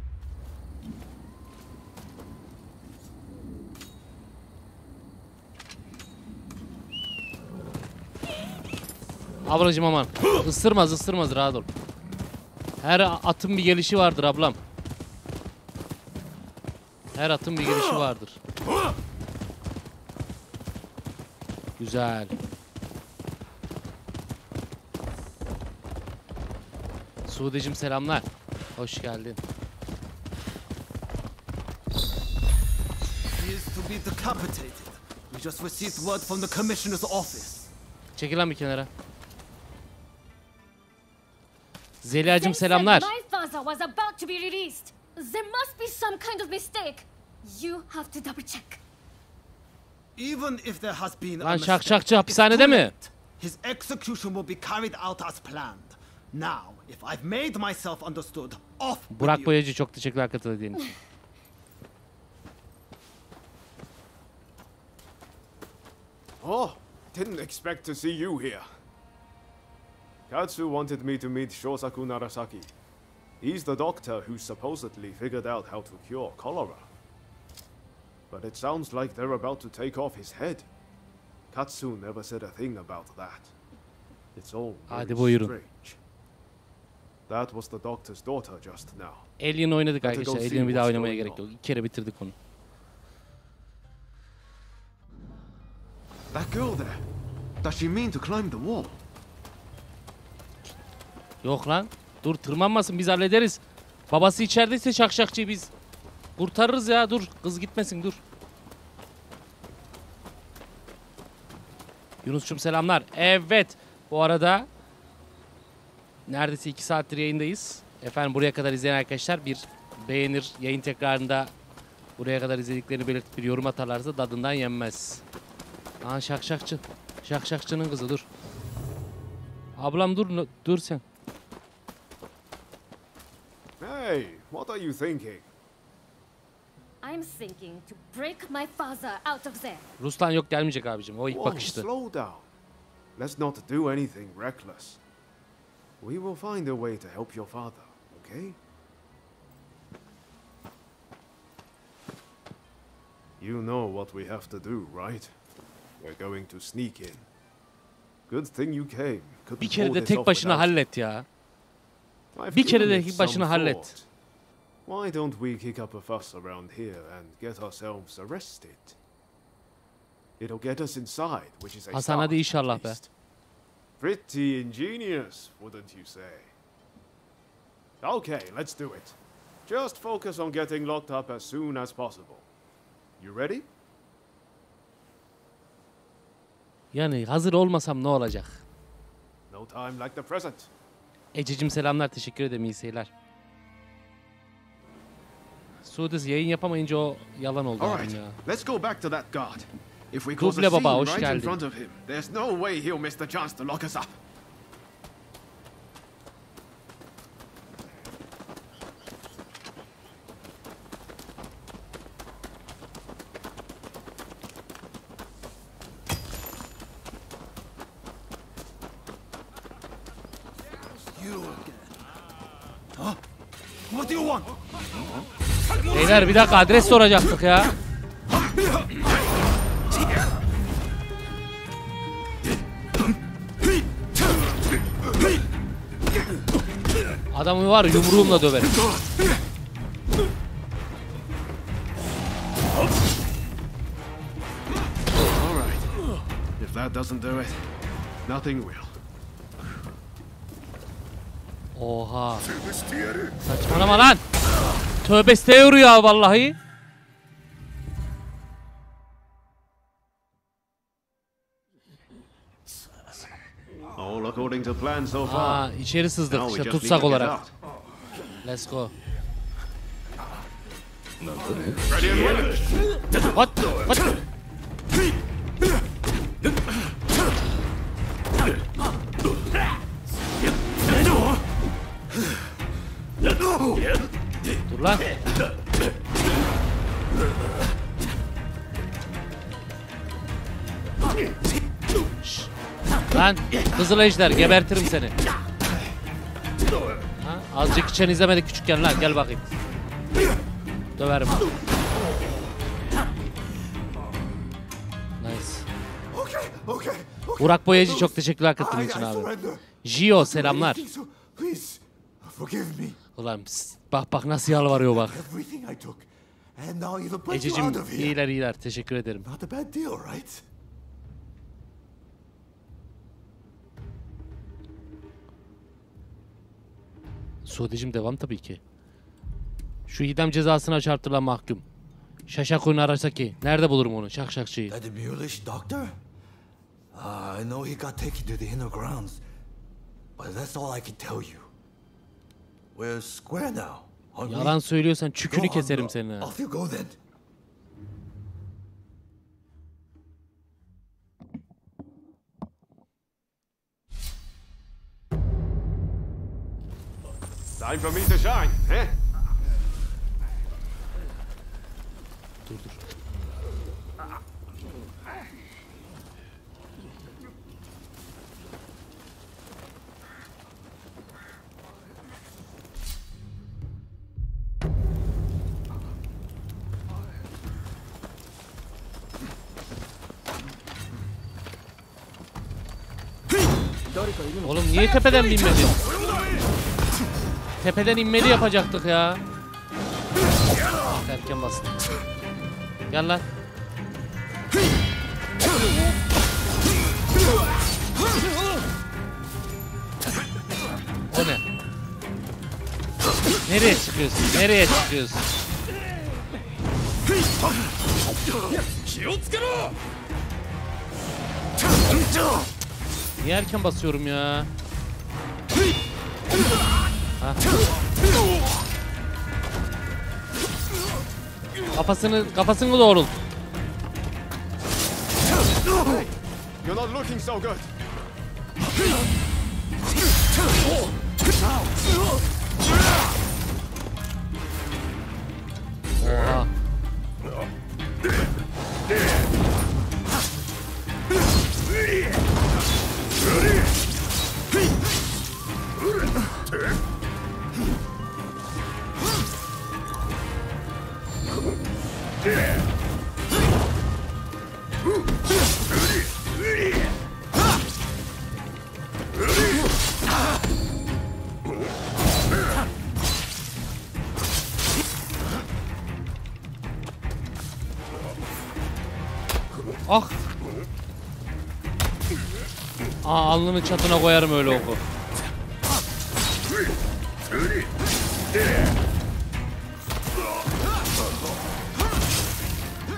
Ablacım aman. Isırmaz ısırmaz rahat ol. Her atın bir gelişi vardır ablam. Her atın bir gelişi vardır. Güzel. Suudecim selamlar. Hoş geldin. He is to be decapitated. We just received word from the commissioner's office. Çekil lan bir kenara. Zeliha'cım selamlar. My father was about to be released. There must be some kind of mistake. You have to double check. Even if there has been a Lan şakşakçı hapishanede mi? His execution will be carried out as planned. Now, if I've made myself understood, off with Burak you. Boyacı çok teşekkürler katıldığın için. Oh, didn't expect to see you here. Katsu wanted me to meet Shosaku Narasaki. He's the doctor who supposedly figured out how to cure cholera. But it sounds like they're about to take off his head. Katsu never said a thing about that. It's all very strange. That was the doctor's daughter just now. Alien oynadık arkadaşlar. Alien'ı bir daha oynamaya gerek yok. İki kere bitirdik onu. That girl there. Does she mean to climb the wall? Yok lan. Dur tırmanmasın biz hallederiz. Babası içerideyse şakşakçıyı biz kurtarırız ya. Dur kız gitmesin dur. Yunus'cum selamlar. Evet. Bu arada neredeyse 2 saattir yayındayız. Efendim buraya kadar izleyen arkadaşlar bir beğenir. Yayın tekrarında buraya kadar izlediklerini belirtip bir yorum atarlarsa tadından yenmez. Aa şakşakçı. Şakşakçının kızı dur. Ablam dur dur sen. Hey, what are you thinking? I'm thinking to break my father out of there. Ruslan yok gelmeyecek abicim. O ilk bakıştı. slow down. Let's not do anything reckless. We will find a way to help your father, okay? You know what we have to do, right? We're going to sneak in. Good thing you came. Couldn't Bir kere de tek başına hallet ya. Bir kere de tek başına hallet. Why don't we kick up a fuss around here and get ourselves arrested? It'll get us inside, which is a Hasan hadi inşallah be. Pretty ingenious, wouldn't you say? Okay, let's do it. Just focus on getting locked up as soon as possible. You ready? Yani hazır olmasam ne olacak? No time like the present. Ececiğim selamlar. Teşekkür ederim. iyi seyirler. Suudis yayın yapamayınca o yalan oldu right, ya. let's go back to that guard. If we cause a Duble scene baba hoş right in geldin. front of him, there's no way he'll miss the chance to lock us up. You again. Huh? What do you want? Beyler bir dakika adres soracaktık ya. Adamı var yumruğumla döverim. All right. If that doesn't do it, nothing will. Oha. Saçmalama lan. Tövbe isteyuru ya vallahi. To plan so Aa, içeri sızdık işte tutsak olarak. Let's go. Ready and willing. What? What? Dur lan. Lan Kızıl Ejder gebertirim seni. Ha? Azıcık içen izlemedik küçükken lan gel bakayım. Döverim. Nice. Burak Boyacı çok teşekkürler katıldığın için abi. Gio selamlar. Ulan bak bak nasıl yalvarıyor bak. Ececiğim iyiler iyiler teşekkür ederim. Suudicim devam tabii ki. Şu idam cezasına çarptırılan mahkum. Şaşakuyun Arasaki. Nerede bulurum onu? Şakşakçıyı. That Mulish doctor? Uh, I know he got taken to the inner grounds, but that's all I can tell you. We're square now. Yalan söylüyorsan çükünü keserim senin. Off you go then. Time for me to shine, eh? Dur dur. Oğlum niye tepeden binmedin? Tepeden inmeli yapacaktık ya. Erken bastım. Gel lan. O ne? Nereye çıkıyorsun? Nereye çıkıyorsun? Niye erken basıyorum ya? Ha. Kafasını kafasını doğrult. You're not looking so good. Oha. Aa alnının çatına koyarım öyle oku.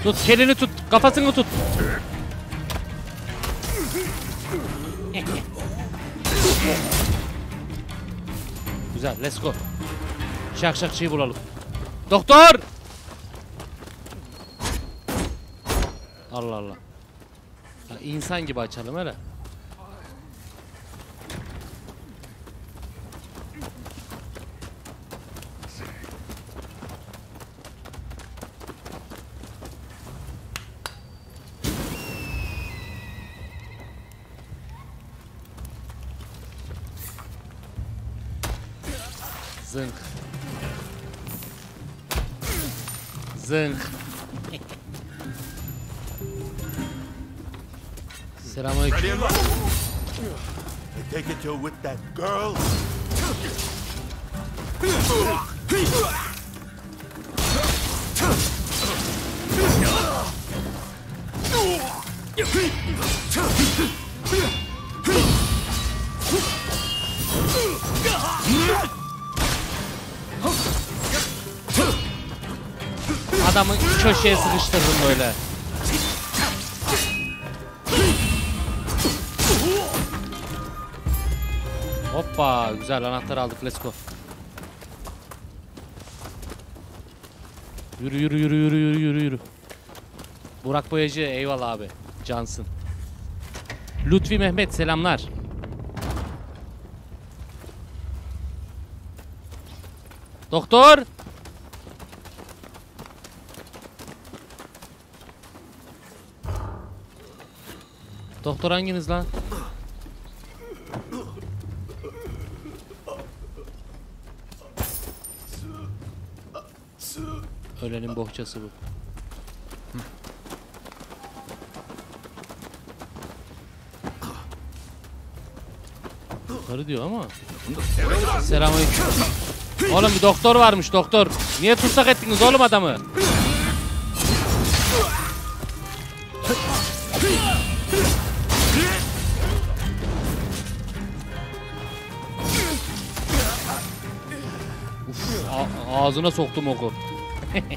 Tut kelini tut kafasını tut. Güzel let's go. Şakşakçıyı bulalım. Doktor! Allah Allah. Ha, insan gibi açalım öyle. Zınk. Zınk. Selamünaleyküm. Ready and roll. I take it you're with that girl? Köşeye sıkıştırdım böyle. Hoppa güzel anahtarı aldık let's go. Yürü yürü yürü yürü yürü yürü yürü. Burak Boyacı eyvallah abi. Cansın. Lütfi Mehmet selamlar. Doktor. Doktor hanginiz lan? Ölenin bohçası bu. Hı. Yukarı diyor ama. Selamünaleyküm. Oğlum bir doktor varmış doktor. Niye tutsak ettiniz oğlum adamı? Ağzına soktum oku.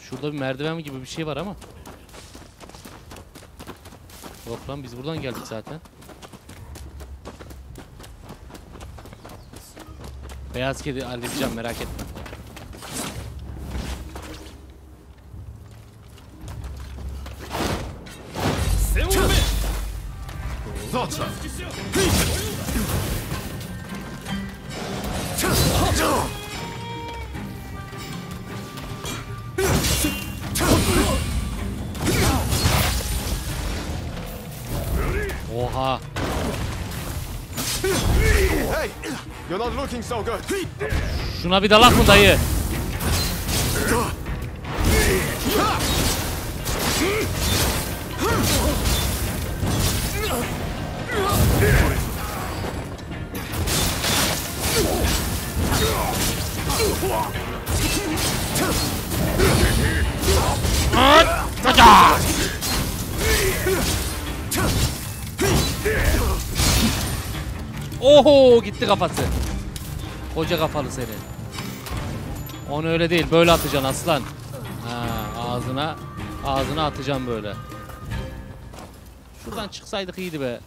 Şurada bir merdiven gibi bir şey var ama. Yok lan biz buradan geldik zaten. Beyaz kedi halledeceğim merak etme. Şuna bir dalak mı dayı? Kaçak! Oho gitti kafası. Koca kafalı seni. Onu öyle değil böyle atacaksın aslan. Ha, ağzına ağzına atacaksın böyle. Şuradan çıksaydık iyiydi be.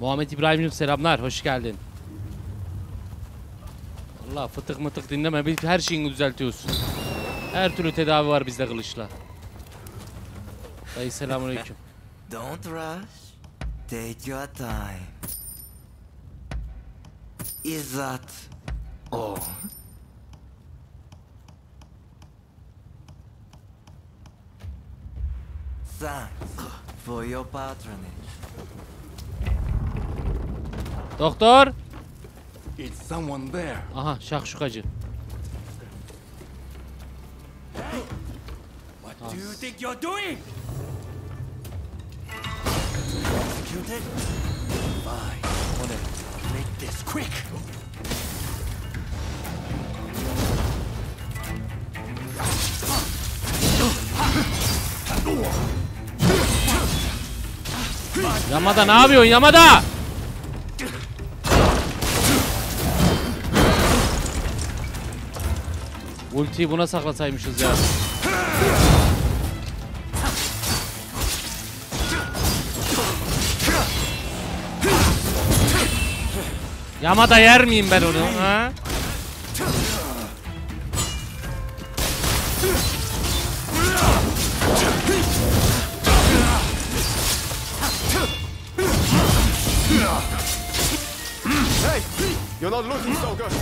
Muhammed İbrahim'cim selamlar, hoş geldin. Allah fıtık mıtık dinleme, biz her şeyini düzeltiyorsun. Her türlü tedavi var bizde kılıçla. Dayı selamünaleyküm. Don't rush. Take your time. Is that all? Thanks for your patronage. Doktor. Is someone there? Aha şakşukacı. What do you think you're doing? Executed? Fine. Make this quick. Yamada ne yapıyorsun Yamada? Ultiyi buna saklasaymışız ya. Yamada yer miyim ben onu? Ha?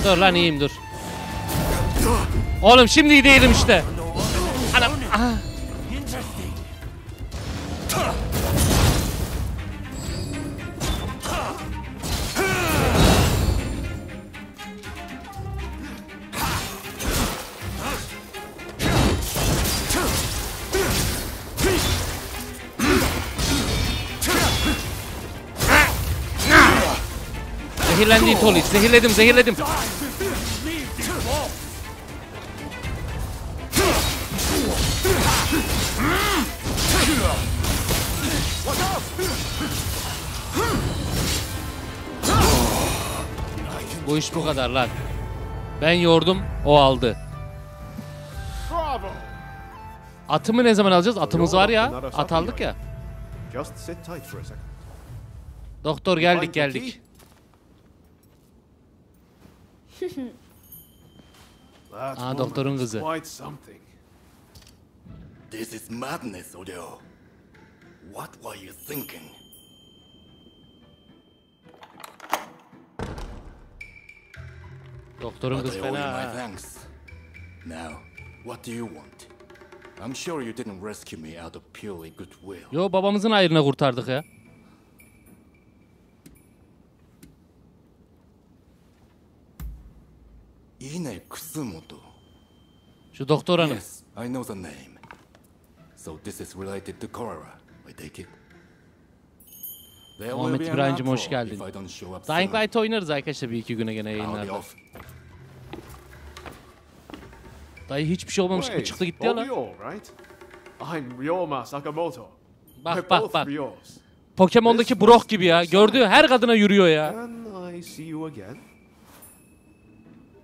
Dur lan iyiyim dur. Oğlum şimdi iyi değilim işte. Anam. Zehirlendi Itolit. Zehirledim zehirledim. Bu iş bu kadar lan. Ben yordum, o aldı. Atımı ne zaman alacağız? Atımız var ya. At aldık ya. Doktor geldik geldik. Aa, doktorun kızı. This is madness, Odeo. What were you thinking? Doktorun kız fena ha. Now, what do you want? I'm sure you didn't rescue me out of purely goodwill. Yo babamızın ayrına kurtardık ya. Ine Kusumoto. Şu doktor hanım. Yes, I know the name. So this is related to Korra, I take it? Muhammed İbrahim'cim hoş geldin. Dying. Light oynarız arkadaşlar bir iki güne gene yayınlarda. Dayı hiçbir şey olmamış gibi çıktı gitti ya lan. I'm Ryoma Sakamoto. Bak, bak, bak. Pokemon'daki Brock gibi ya. Gördü her kadına yürüyor ya. Can I see you again?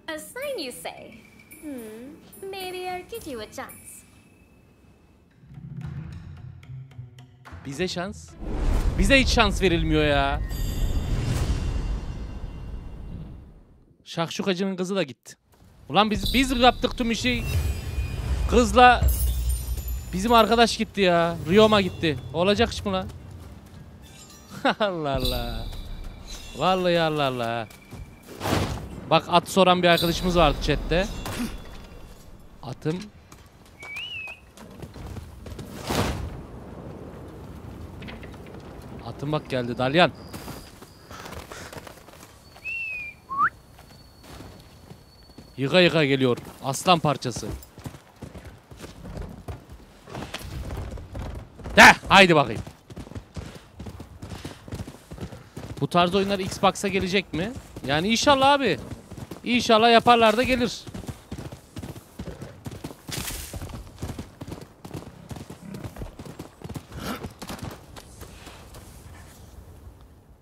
A sign, you say? Hmm, maybe I'll give you a chance. Bize şans. Bize hiç şans verilmiyor ya. Şakşukacının kızı da gitti. Ulan biz biz yaptık tüm işi. Kızla bizim arkadaş gitti ya. Ryoma gitti. Olacak iş mi lan? Allah Allah. Vallahi Allah Allah. Bak at soran bir arkadaşımız vardı chatte. Atım Atım bak geldi Dalyan. Yıka yıka geliyor. Aslan parçası. De haydi bakayım. Bu tarz oyunlar Xbox'a gelecek mi? Yani inşallah abi. İnşallah yaparlar da gelir.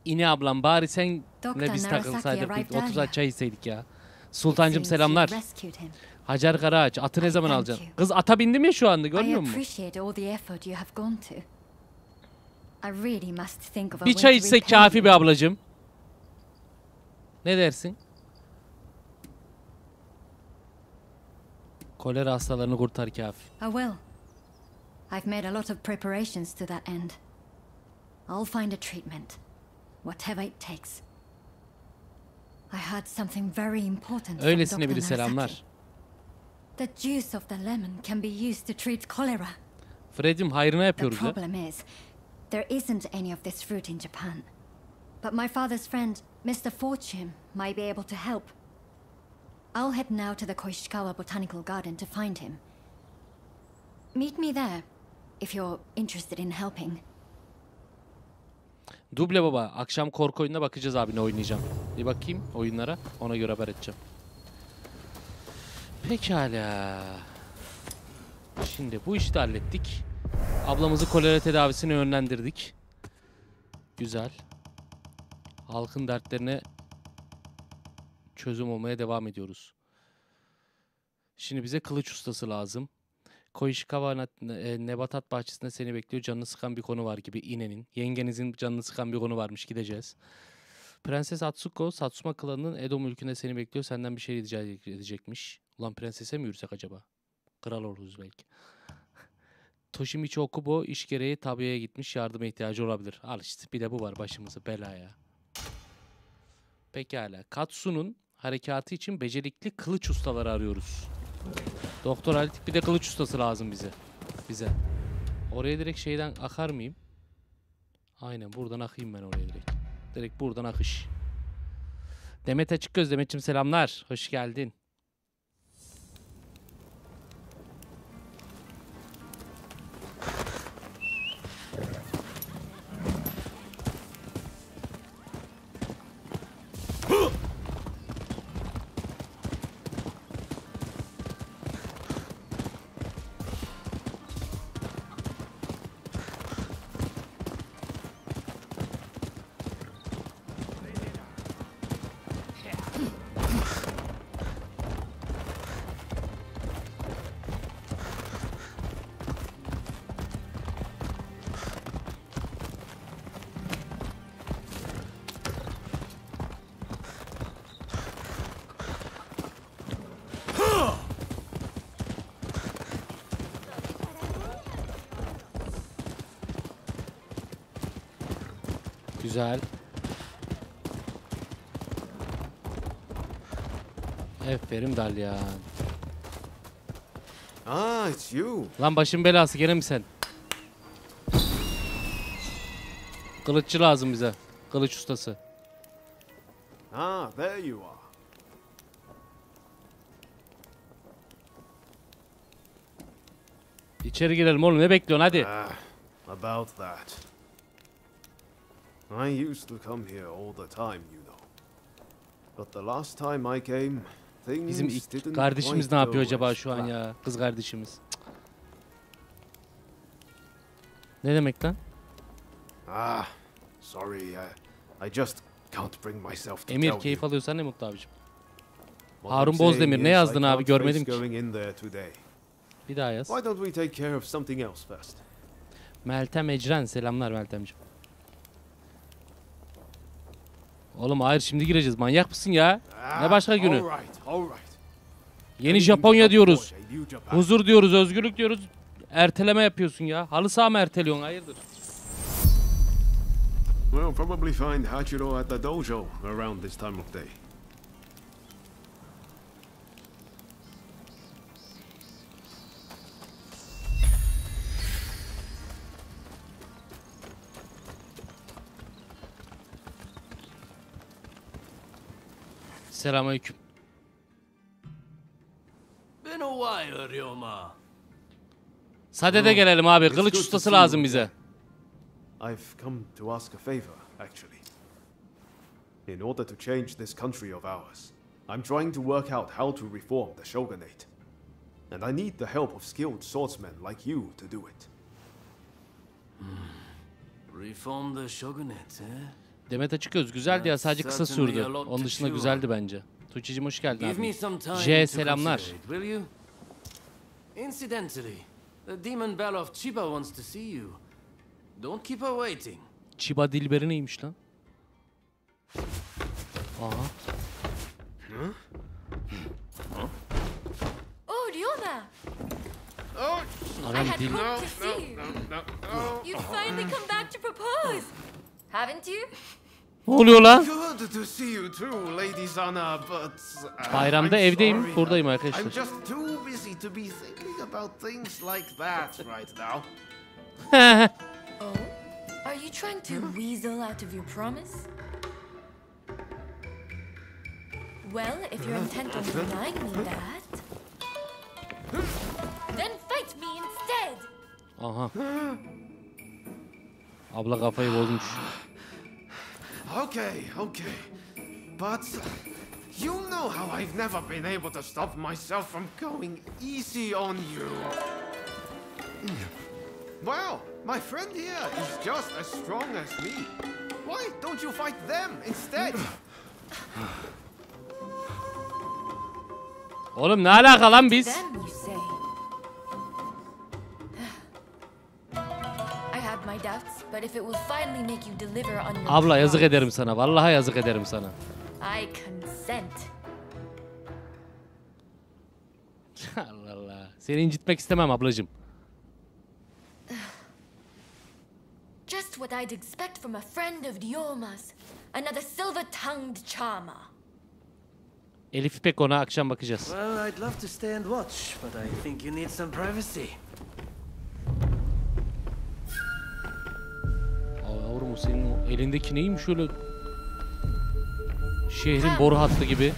İne ablam bari senle biz takılsaydık. arrived 30 earlier. saat çay içseydik ya. Sultancım selamlar. Hacer Karaağaç. Atı ne zaman alacaksın? Kız ata bindi mi şu anda görmüyor musun? Bir çay içsek kafi be ablacığım. Ne dersin? Kolera hastalarını kurtar kafi. I will. I've made a lot of preparations to that end. I'll find a treatment, whatever it takes. I heard something very important Öylesine Dr. biri selamlar. The juice of the lemon can be used to treat cholera. Fred'im hayrına The yapıyoruz ya. problem is, there isn't any of this fruit in Japan. But my father's friend, Mr. Fortune, might be able to help. I'll head now to the Koishikawa Botanical Garden to find him. Meet me there, if you're interested in helping. Duble baba. Akşam korku oyununa bakacağız abi ne oynayacağım. Bir bakayım oyunlara. Ona göre haber edeceğim. Pekala. Şimdi bu işi de hallettik. Ablamızı kolera tedavisine yönlendirdik. Güzel. Halkın dertlerine çözüm olmaya devam ediyoruz. Şimdi bize kılıç ustası lazım. Koishikawa e, Nebatat Bahçesi'nde seni bekliyor. Canını sıkan bir konu var gibi inenin. Yengenizin canını sıkan bir konu varmış gideceğiz. Prenses Atsuko Satsuma klanının Edo mülkünde seni bekliyor. Senden bir şey rica edecekmiş. Ulan prensese mi yürüsek acaba? Kral oluruz belki. Toshimichi Okubo iş gereği tabiyeye gitmiş. Yardıma ihtiyacı olabilir. Al işte bir de bu var başımıza belaya. Pekala. Katsu'nun harekatı için becerikli kılıç ustaları arıyoruz. Doktor Halit bir de kılıç ustası lazım bize. Bize. Oraya direkt şeyden akar mıyım? Aynen buradan akayım ben oraya direkt. Direkt buradan akış. Demet Açıkgöz Demet'ciğim selamlar. Hoş geldin. Helal ya. Ah, it's you. Lan başın belası gene mi sen? Kılıççı lazım bize. Kılıç ustası. Ah, there you are. İçeri girelim oğlum ne bekliyorsun hadi. Ah, about that. I used to come here all the time, you know. But the last time I came, Bizim ilk kardeşimiz ne yapıyor acaba şu an ya? Kız kardeşimiz. Cık. Ne demek lan? Ah, sorry. I, I just can't bring myself to Emir keyif alıyorsan ne mutlu abicim. Harun Bozdemir ne yazdın abi görmedim ki. Bir daha yaz. Why don't we take care of something else first? Meltem Ecren selamlar Meltemciğim. Oğlum hayır şimdi gireceğiz manyak mısın ya? Ne başka günü? Yeni Japonya diyoruz. Huzur diyoruz, özgürlük diyoruz. Erteleme yapıyorsun ya. Halı saha mı erteliyorsun? Hayırdır? We'll probably find Hachiro at the dojo around this time of day. Selamünaleyküm. Been a while, Ryoma. Sade'de gelelim abi. It's Kılıç ustası lazım bize. I've come to ask a favor, actually. In order to change this country of ours, I'm trying to work out how to reform the shogunate. And I need the help of skilled swordsmen like you to do it. Reform the shogunate, eh? Demet Açıköz güzeldi ya sadece kısa sürdü. Onun dışında güzeldi bence. Tuğçe'cim hoş geldin abi. J selamlar. you? Incidentally, the demon bell of Chiba wants to see you. Don't keep her waiting. Chiba Dilberi neymiş lan? Aha. Oh, Ryoma! Oh, I had dil... hoped to see you. You've finally come back to propose, haven't you? Ne oluyor lan? Uh, Bayramda I'm evdeyim, buradayım I'm arkadaşlar. just too busy to be thinking about things like that right now. Oh? Are you trying to weasel out of your promise? Well, if you're intent on denying me that, then fight me instead! Aha. Abla kafayı bozmuş. Okay, okay. But you know how I've never been able to stop myself from going easy on you. Well, my friend here is just as strong as me. Why don't you fight them instead? Oğlum ne alaka lan biz? Abla yazık ederim sana. Vallahi yazık ederim sana. I consent. Allah Allah. Seni incitmek istemem ablacım. Just what I'd expect from a friend of Dioma's. Another silver-tongued charmer. Elif İpek ona akşam bakacağız. Well, I'd love to stay and watch, but I think you need some privacy. Yavrum o senin o elindeki neymiş öyle? Şehrin boru hattı gibi.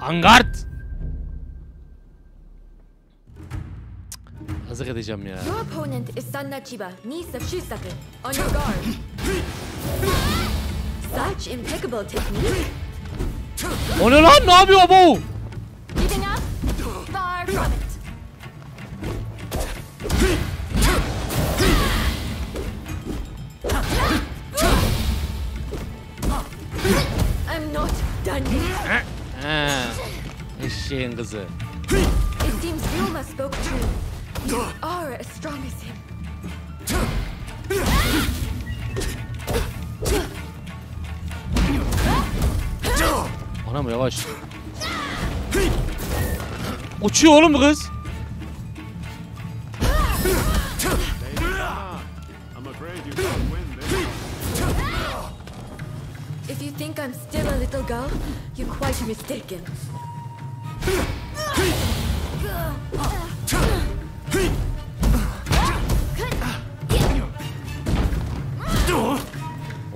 Angard! Cık, Yazık edeceğim ya. Your opponent is Sanna Chiba, niece of Shusaku. On your guard. Such impeccable technique. O ne lan? Ne yapıyor bu? Giving up? Far from it. I'm not done yet. Ha. Eşeğin kızı. It seems Ryoma spoke true. You are as strong as him. Anam yavaş. Uçuyor oğlum kız. Think I'm still a little girl, you're quite mistaken.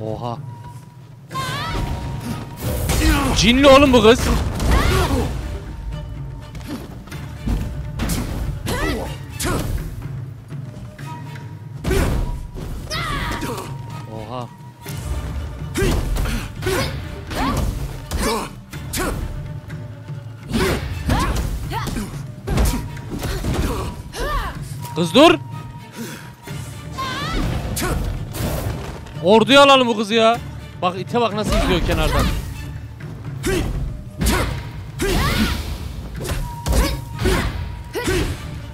Oha. Cinli oğlum bu kız. Kız dur. Orduya alalım bu kızı ya. Bak ite bak nasıl izliyor kenardan.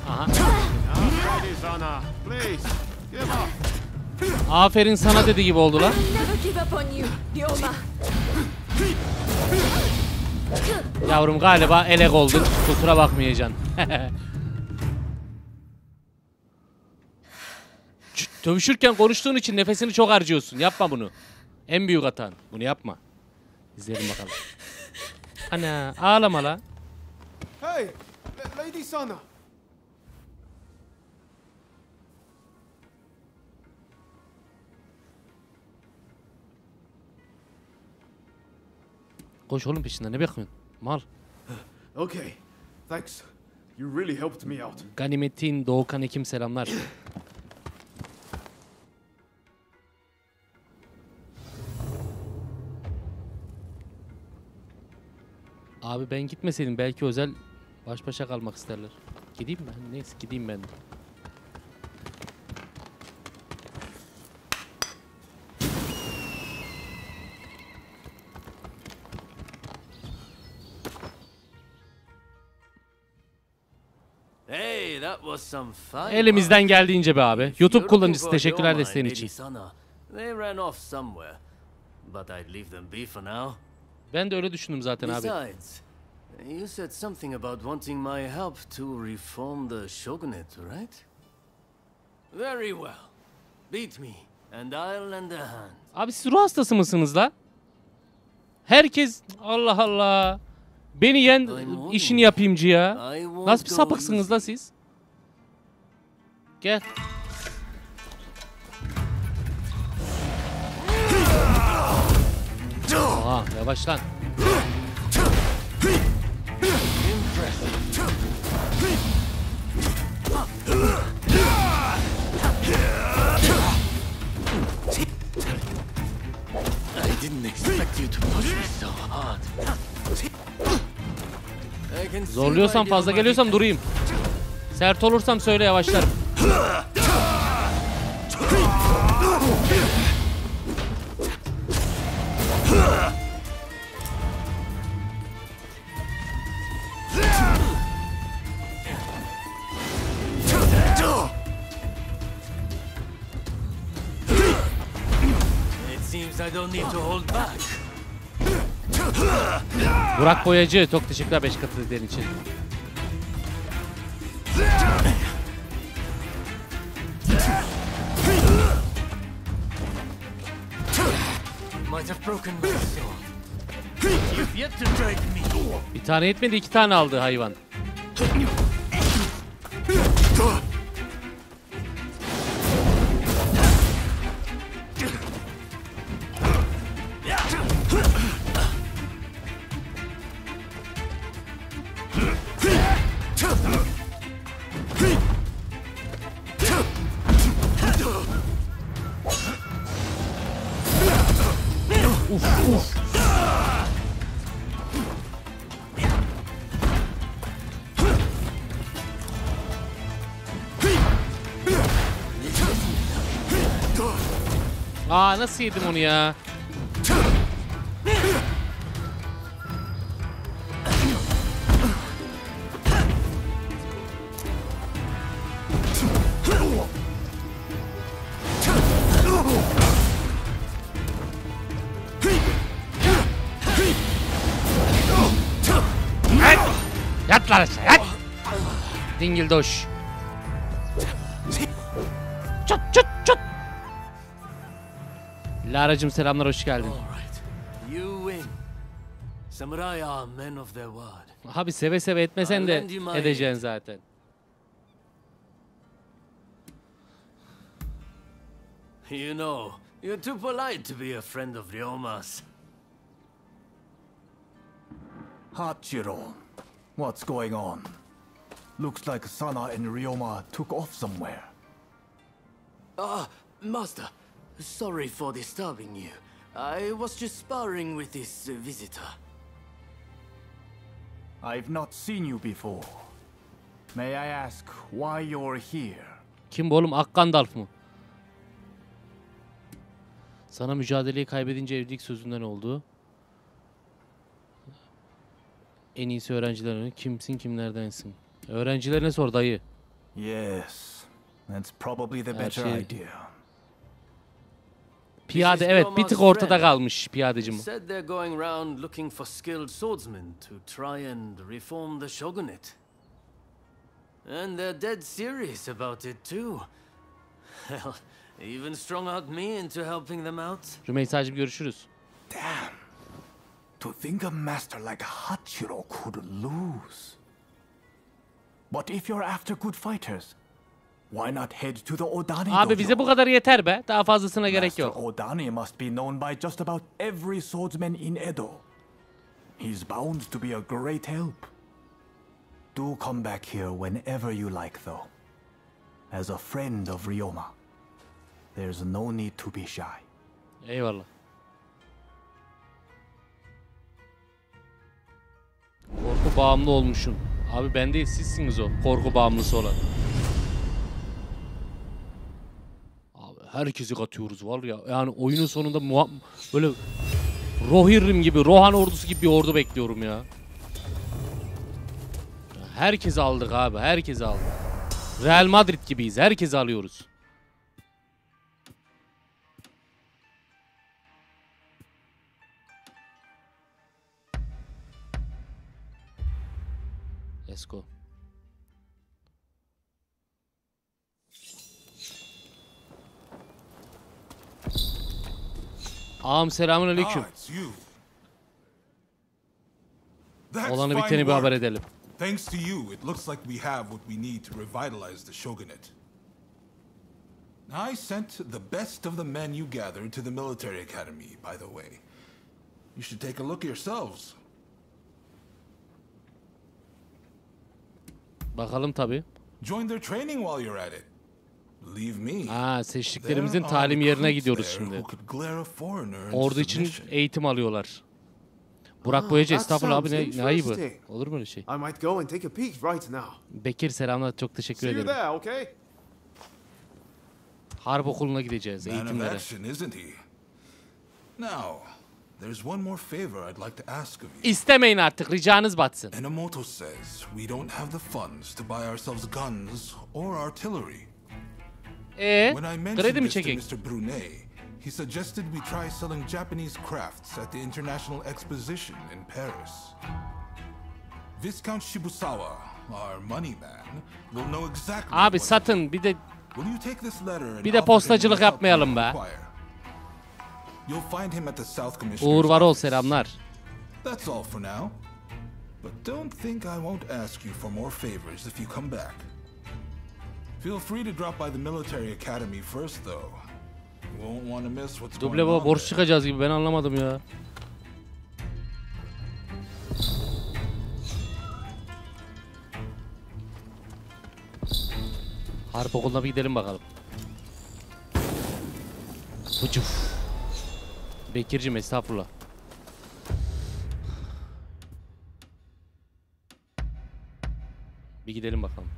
Aha. Aferin sana dedi gibi oldu lan. Yavrum galiba elek oldun. Kusura bakmayacaksın. Dövüşürken konuştuğun için nefesini çok harcıyorsun. Yapma bunu. En büyük hatan. Bunu yapma. İzleyelim bakalım. Ana ağlama la. Hey, Lady Sana. Koş oğlum peşinden ne bekliyorsun? Mal. Okay, thanks. You really helped me out. Ganimetin Doğukan Ekim selamlar. Abi ben gitmeseydim belki özel baş başa kalmak isterler. Gideyim mi? Neyse gideyim ben. de. Hey, that was some fun. Elimizden geldiğince be abi. YouTube kullanıcısı teşekkürler desteğin için. Lady Sana, They ran off somewhere. But I'd leave them be for now. Ben de öyle düşündüm zaten abi. Besides, you said something about wanting my help to reform the shogunate, right? Very well. Beat me, and I'll lend a hand. Abi siz ruh hastası mısınız la? Herkes Allah Allah. Beni yen işini yapayımcı ya. Nasıl bir sapıksınız la siz? Gel. Aa, yavaş lan. I didn't expect you to push me so hard. Why fazla geliyorsam durayım. Sert olursam söyle yavaşlarım. Burak Boyacı çok teşekkürler 5 katıldığın için. Might have broken my sword. You've yet to break me. Bir tane yetmedi iki tane aldı hayvan. Nasıl yedim onu ya? Yat! Lan aşağı yat! Dingildoş. Lara'cım selamlar hoş geldin. You win. Samurai are men of their word. Abi seve seve etmesen de I'll you edeceksin zaten. You know, you're too polite to be a friend of Ryoma's. Hachiro, what's going on? Looks like Sana and Ryoma took off somewhere. Ah, Master, Sorry for disturbing you. I was just sparring with this uh, visitor. I've not seen you before. May I ask why you're here? Kim bu oğlum? Akkandalf mı? Sana mücadeleyi kaybedince evlilik sözünden oldu. En iyisi öğrencilerine. Kimsin kimlerdensin? Öğrencilerine sor dayı. Yes, that's probably the better şey- idea. Piyade evet bir tık ortada kalmış piyadeci mi? Said they're going round looking for skilled swordsmen to try and reform the shogunate. And they're dead serious about it too. Hell, even strung out me into helping them out. Rümeysa'cığım görüşürüz. To think a master like Hachiro could lose. But if you're after good fighters, why not head to the Odani Abi dojo? bize bu kadar yeter be. Daha fazlasına gerek yok. Odani must be known by just about every swordsman in Edo. He's bound to be a great help. Do come back here whenever you like, though. As a friend of Ryoma, there's no need to be shy. Eyvallah. Korku bağımlı olmuşsun. Abi ben değil sizsiniz o korku bağımlısı olan. Herkesi katıyoruz var ya. Yani oyunun sonunda muha- böyle Rohirrim gibi, Rohan ordusu gibi bir ordu bekliyorum ya. Herkesi aldık abi, herkesi aldık. Real Madrid gibiyiz, herkesi alıyoruz. Let's go. Ağam selamun aleyküm. Ah, it's you. That's Olanı biteni bir haber edelim. Thanks to you, it looks like we have what we need to revitalize the shogunate. I sent the best of the men you gathered to the military academy, by the way. You should take a look yourselves. Bakalım tabi. Join their training while you're at it. Ha, seçtiklerimizin talim yerine gidiyoruz şimdi. Ordu için eğitim alıyorlar. Burak Ah, Boyacı estağfurullah abi ne, ne ayıbı. Olur mu öyle şey? I might go and take a peek right now. Bekir selamlar çok teşekkür ederim. Harp okuluna gideceğiz eğitimlere. action, isn't he? Now, there's one more favor I'd like to ask of you. İstemeyin artık ricanız batsın. Enomoto says we don't have the funds to buy ourselves guns or artillery. Ee, kredi mi çekek? He suggested we try selling Japanese crafts at the International Exposition in Paris. Viscount Shibusawa, our money man, will know exactly Abi satın bir de Will you take this letter and bir de postacılık yapmayalım be. Uğur Varol selamlar. That's all for now. But don't think I won't ask you for more favors if you come back. Duble on. baba borç çıkacağız gibi ben anlamadım ya. Harp okuluna bir gidelim bakalım. Hıcıf. Bekir'cim estağfurullah. Bir gidelim bakalım.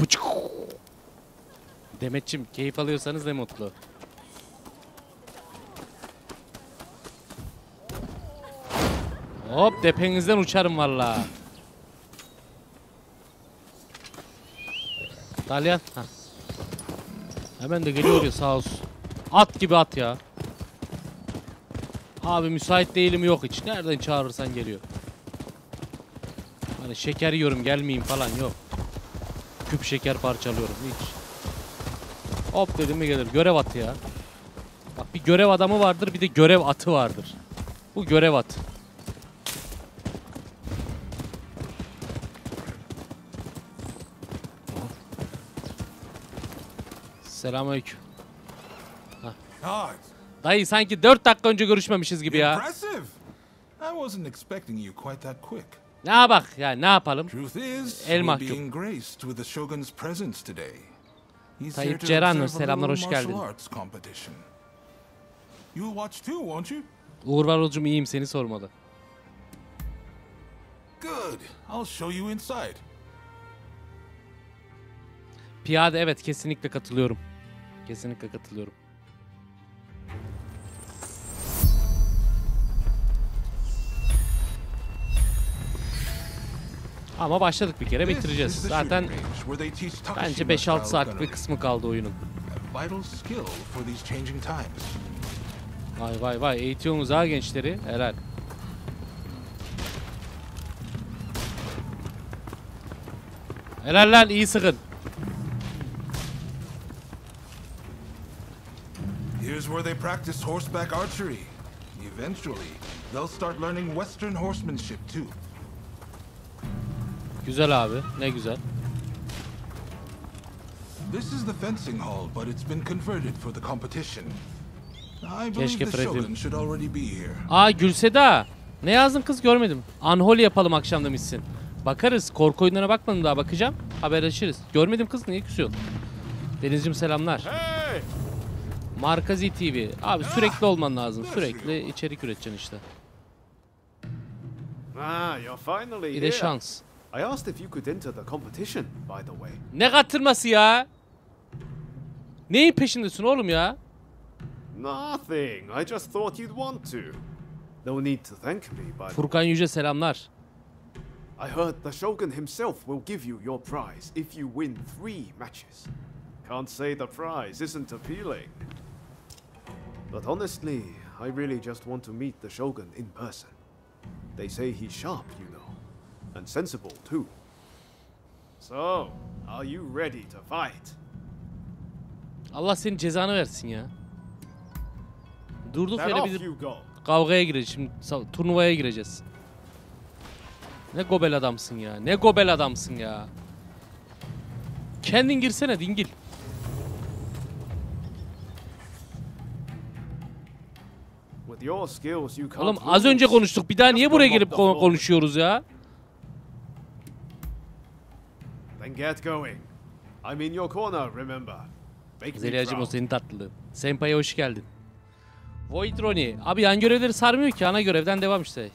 Bıçık. Demetçim keyif alıyorsanız ne mutlu. Hop depenizden uçarım valla. Dalyan. Hemen de geliyor ya sağ olsun. At gibi at ya. Abi müsait değilim yok hiç. Nereden çağırırsan geliyor. Hani şeker yiyorum gelmeyeyim falan yok. Küp şeker parçalıyorum hiç. Hop dedim mi gelir. Görev atı ya. Bak bir görev adamı vardır bir de görev atı vardır. Bu görev atı. Selamünaleyküm. Dayı sanki 4 dakika önce görüşmemişiz gibi ya. impressive! I wasn't expecting you quite that quick. Ne bak ya ne yapalım? El mahkum. Tayyip a selamlar, hoş geldin. Uğur Varolcum iyiyim seni sormalı. Good. I'll show you inside. Piyade evet kesinlikle katılıyorum. Kesinlikle katılıyorum. Ama başladık bir kere bitireceğiz. Zaten bence 5-6 saatlik bir kısmı kaldı oyunun. Vay vay vay eğitiyorsunuz ha gençleri. Helal. Helal lan iyi sıkın. Here's where they practice horseback archery. Eventually, they'll start learning Western horsemanship too. Güzel abi ne güzel. This is the fencing hall, but it's been converted for the competition. I believe Keşke the Shogun should already be here. Aa Gülseda. Ne yazdın kız görmedim. Unholy yapalım akşam demişsin. Bakarız. Korku oyunlarına bakmadım daha bakacağım. Haberleşiriz. Görmedim kız niye küsüyorsun? Denizciğim selamlar. Markazi TV. Abi sürekli olman lazım. Sürekli içerik üreteceksin işte. Ah, you're finally Bir de here. şans. I asked if you could enter the competition, by the way. Ne katılması ya? Neyin peşindesin oğlum ya? Nothing. I just thought you'd want to. No need to thank me, by. Furkan Yüce selamlar. I heard the Shogun himself will give you your prize if you win three matches. Can't say the prize isn't appealing. But honestly, I really just want to meet the Shogun in person. They say he's sharp, you know, and sensible too. So, are you ready to fight? Allah senin cezanı versin ya. Durduk yere bir kavgaya gireceğiz. Şimdi turnuvaya gireceğiz. Ne gobel adamsın ya. Ne gobel adamsın ya. Kendin girsene dingil. With your skills, you can't Oğlum az önce konuştuk. Bir daha niye buraya gelip konuşuyoruz ya? Then get going. I'm in your corner, remember. Zeliha'cım o senin tatlılığın. Senpai'ye hoş geldin. Void Ronnie. Abi yan görevleri sarmıyor ki. Ana görevden devam işte.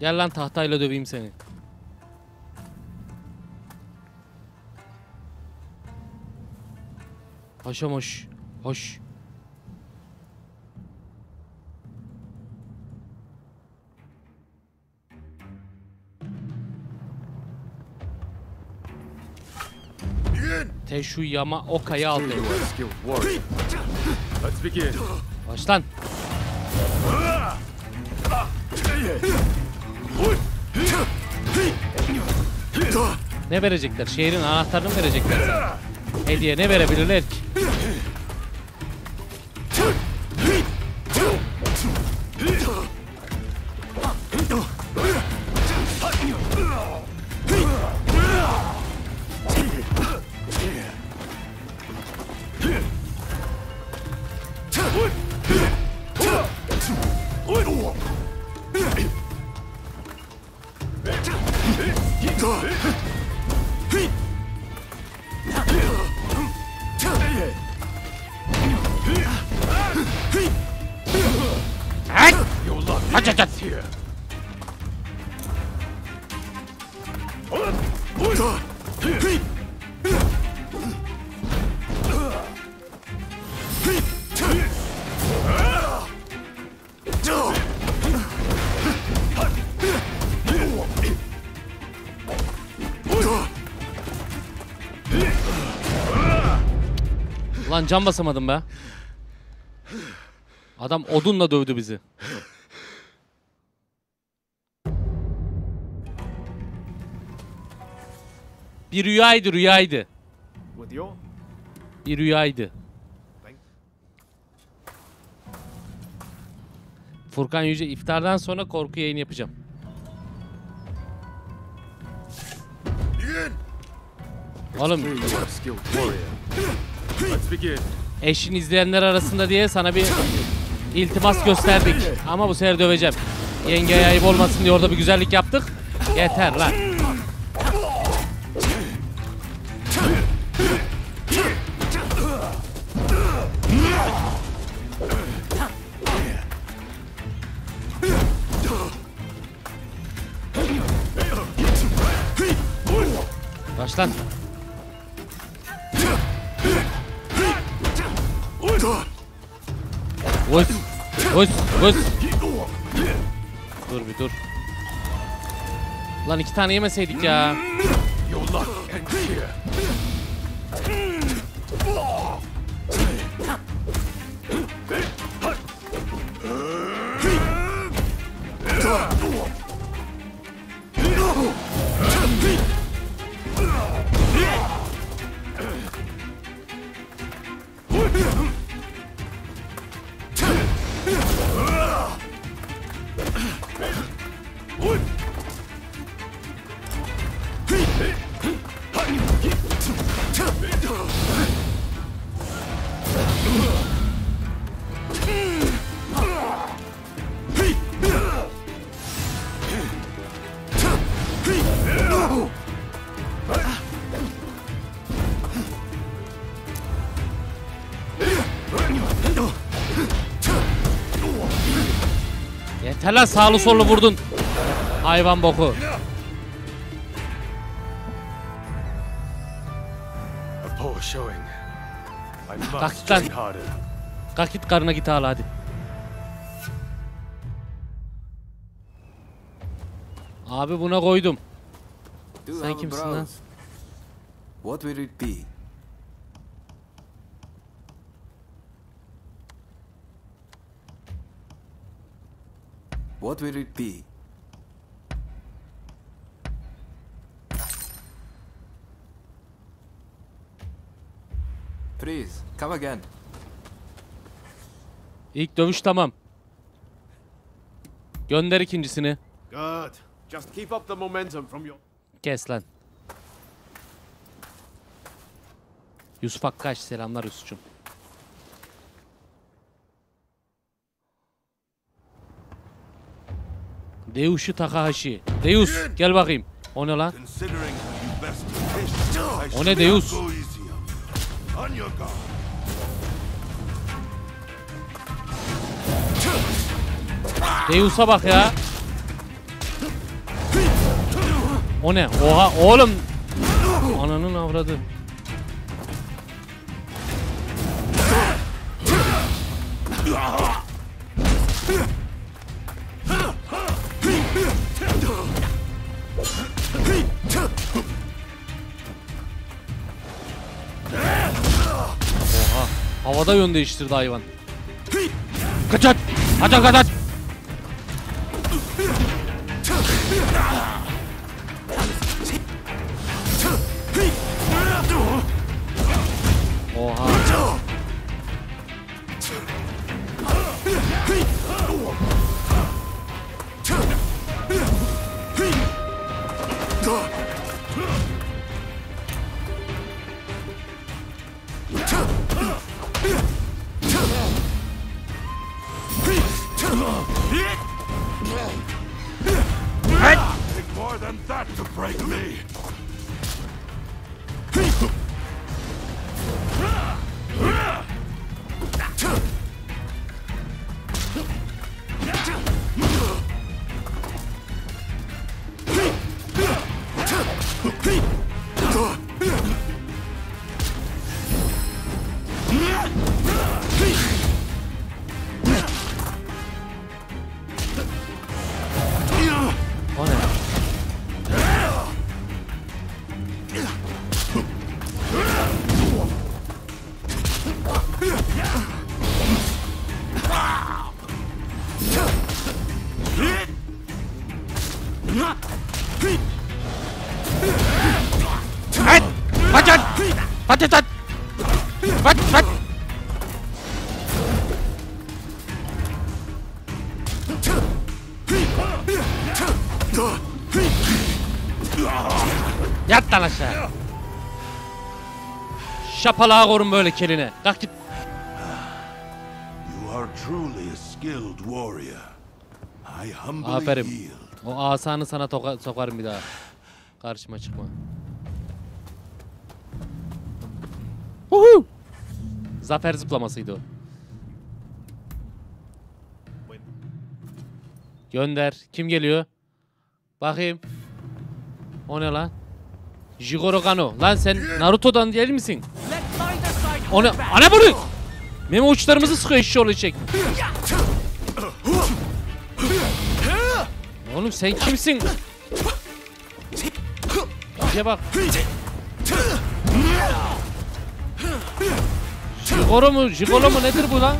Gel lan tahtayla döveyim seni. Paşam hoş. Hoş. Teşu Yama Oka'yı aldı. Başlan. Ne verecekler? Şehrin anahtarını verecekler? Hediye ne verebilirler ki? Lan can basamadım be. Adam odunla dövdü bizi. Bir rüyaydı rüyaydı. Bir rüyaydı. Furkan Yüce iftardan sonra korku yayını yapacağım. Oğlum Eşin izleyenler arasında diye sana bir İltimas gösterdik. Ama bu sefer döveceğim. Yengeye ayıp olmasın diye orada bir güzellik yaptık. Yeter lan. Başlan. Vız. Vız. Vız. Dur bir dur. Lan iki tane yemeseydik ya. Yeter lan sağlı sollu vurdun. Hayvan boku. Kalk git lan. Kalk git karına git ağla hadi. Abi buna koydum. Sen kimsin lan? What will it be? What will it be? Please, come again. İlk dövüş tamam. Gönder ikincisini. Good. Just keep up the momentum from your. Kes lan. Yusuf Akkaş selamlar Yusuf'cum. Deushu Takahashi. Deus gel bakayım. O ne lan? O ne Deus? Deus'a bak ya. O ne? Oha oğlum. Ananın avradı. Havada yön değiştirdi hayvan. Kaç at! Kaç Şapalağa korun böyle keline. Kalk git. You are truly a skilled warrior. I humbly Aferin. yield. O asanı sana toka- sokarım bir daha. Karşıma çıkma. Uhu! Zafer zıplamasıydı o. Gönder. Kim geliyor? Bakayım. O ne lan? Jigoro Kano. Lan sen Naruto'dan değil misin? O ne? Ana bunu! Memo uçlarımızı sıkıyor eşşoğlu çek. Oğlum sen kimsin? İyice bak. Jigoro mu? Jigolo mu nedir bu lan?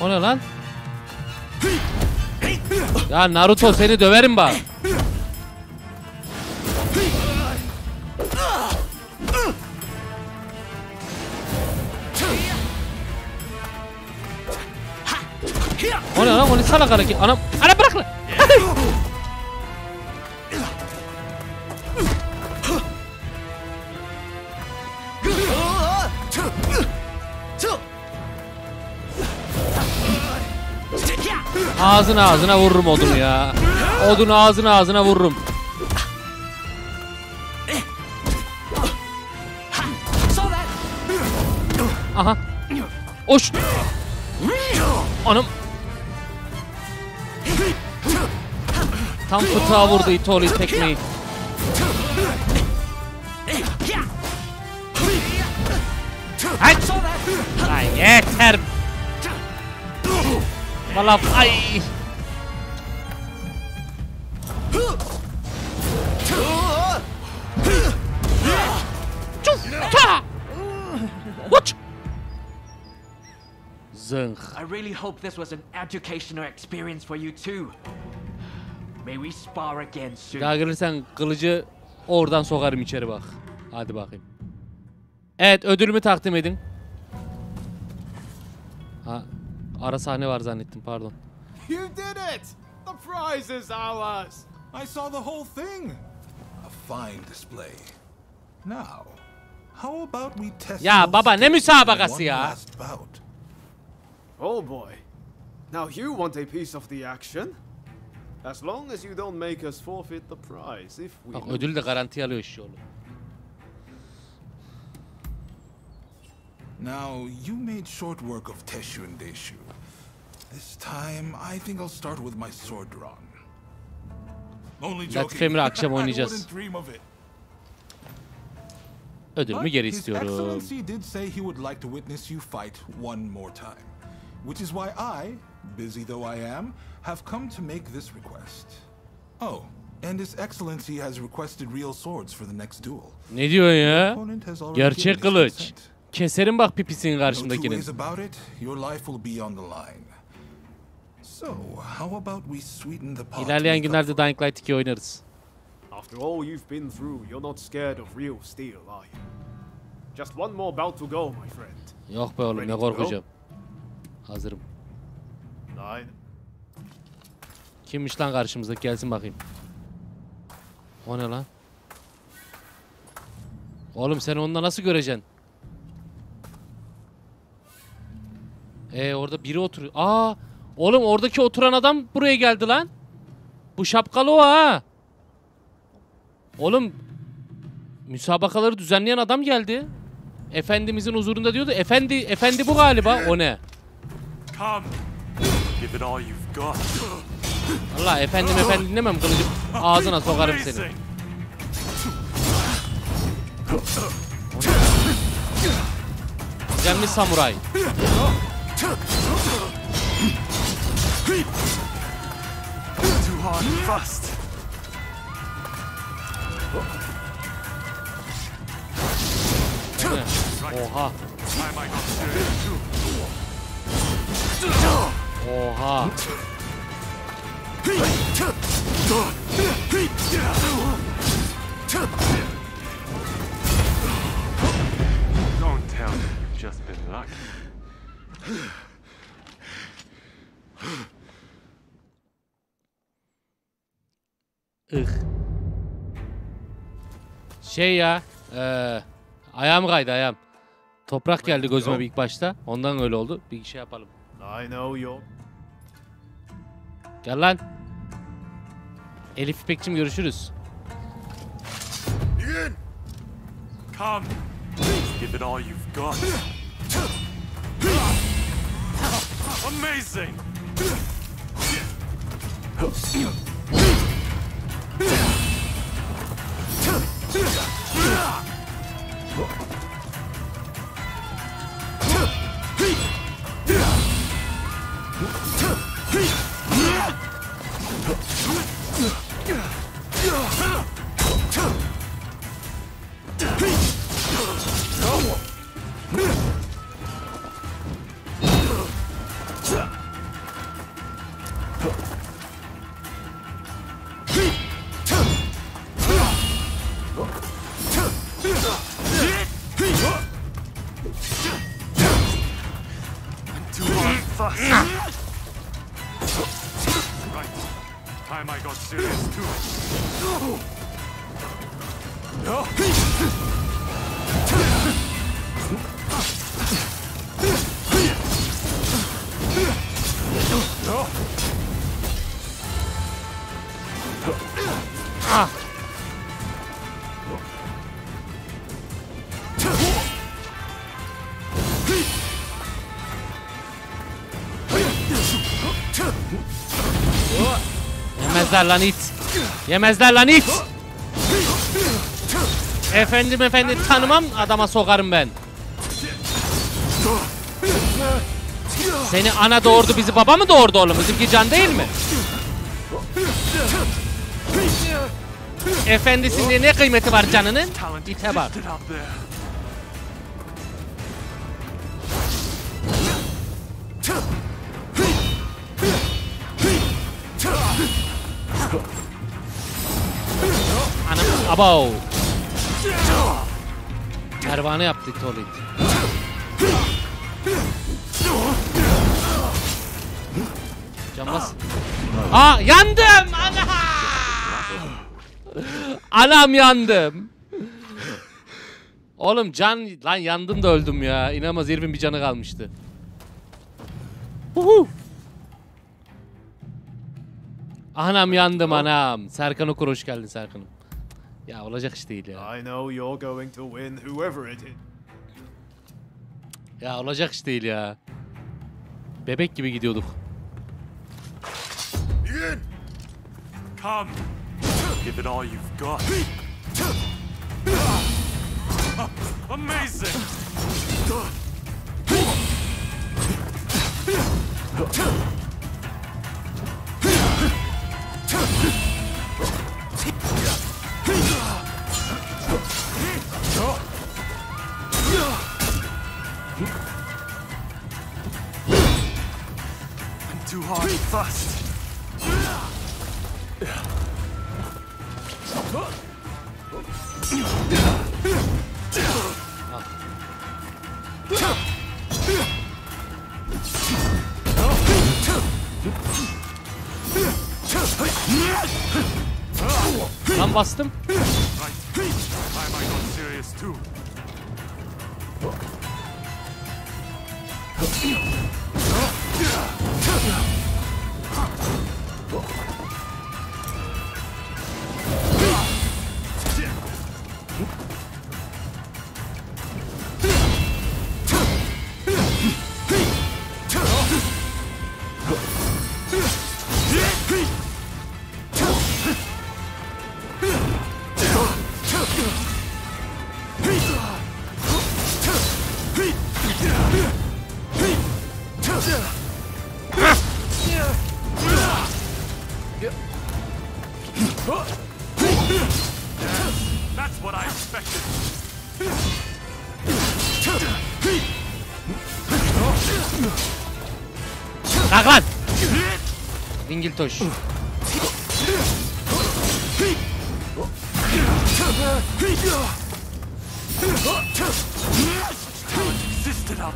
O ne lan? Ya Naruto seni döverim bak. O ne lan? O ne salak hareket? Anam, ana bırak lan. Ağzına ağzına vururum odunu ya. Odunu ağzına ağzına vururum. Aha. Oş. Anam. Tam fıtığa vurdu Itoli tekmeyi. Ay. Ay yeter. Valla ay. Ta. What? Zınk. I really hope this was an educational experience for you too. May we spar again soon. Daha gelirsen kılıcı oradan sokarım içeri bak. Hadi bakayım. Evet ödülümü takdim edin. Ara sahne var zannettim pardon. You did it! The prize is ours! I saw the whole thing. A fine display. Now, how about we test Ya baba ne müsabakası ya? Oh boy. Now you want a piece of the action? As long as you don't make us forfeit the prize if we Bak ödülü de garanti alıyor şu oğlum. Now, you made short work of Teshu and Deishu. This time, I think I'll start with my sword drawn. Only joking. Emre akşam I oynayacağız. wouldn't dream of it. Ödülümü geri His. Uh, Excellency did say he would like to witness you fight one more time. Which is why I, busy though I am, have come to make this request. Oh, and His Excellency has requested real swords for the next duel. Ne diyor ya? opponent has already Gerçek kılıç. Keserim bak pipisini No two karşımdakinin. İlerleyen günlerde Dying Light 2 oynarız. After all you've been through, you're not scared of real steel, are you? Just one more bout to go, my friend. Yok be oğlum ne korkacağım. Hazırım. Nine. Kimmiş lan karşımızda gelsin bakayım. O ne lan? Oğlum sen onunla nasıl göreceksin? Ee orada biri oturuyor. Aa! Oğlum oradaki oturan adam buraya geldi lan. Bu şapkalı o ha. Oğlum müsabakaları düzenleyen adam geldi. Efendimizin huzurunda diyordu. Efendi efendi bu galiba. O ne? Allah efendim efendim dinlemem kılıcı ağzına sokarım seni. Gizemli samuray. Too hard and fast. Oha. Oha. Don't tell me you've just been lucky. Ih. Şey ya. Ee, ayağım kaydı ayağım. Toprak geldi gözüme bir ilk başta. Ondan öyle oldu. Bir şey yapalım. I know you're. Gel lan. Elif İpekçim görüşürüz. Come! Give it all you've got. Amazing! Too Yemezler lan it. Yemezler lan it. Efendim efendi tanımam adama sokarım ben. Seni ana doğurdu bizi baba mı doğurdu oğlum? Bizimki can değil mi? Efendisinde ne kıymeti var canının? İte bak. Abo. Pervane yaptı Tolit. Canmaz. Aa yandım! Ana! Anam yandım. Oğlum can lan yandım da öldüm ya. İnanılmaz herifin bir canı kalmıştı. Uhu. Anam yandım anam. Serkan Okur hoş geldin Serkan'ım. Ya olacak iş değil ya. I know you're going to win, whoever it is. Ya olacak iş değil ya. Bebek gibi gidiyorduk. Begin! Come! Give it all you've got. Amazing! Fast. Lan bastım.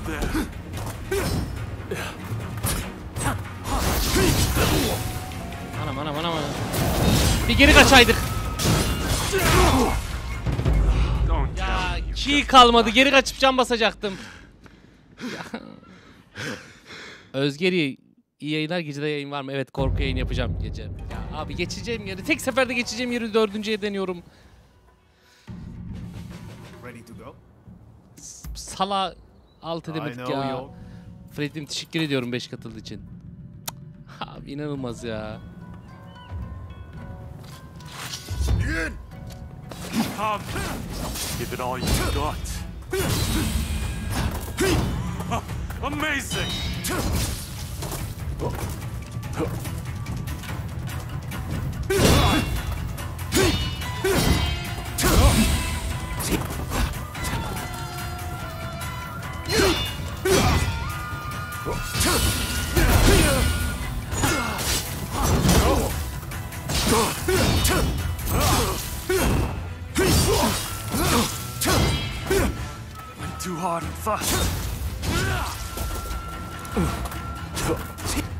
There. Anam anam anam. Bir geri kaçaydık. Ya şey kalmadı. Geri kaçıp can basacaktım. Özgeri iyi yayınlar. Gecede yayın var mı? Evet korku yayın yapacağım gece. Ya abi geçeceğim yeri. Tek seferde geçeceğim yeri dördüncüye deniyorum. Ready to go? Sala alt edemedik ya. you. Fred'im teşekkür ediyorum 5 katıldığı için. Abi inanılmaz ya. Give it all you've got. Amazing. Went too hard and fast.《「新!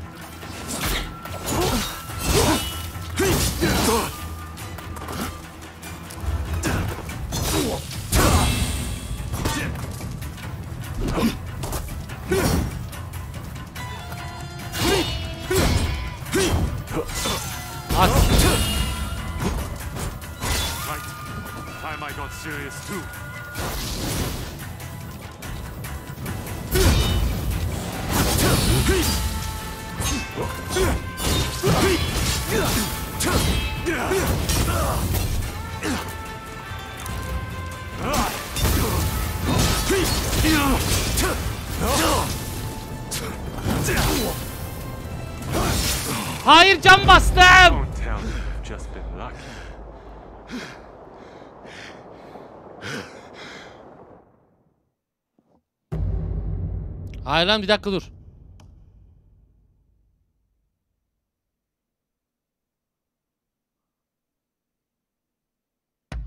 Hayır lan bir dakika dur.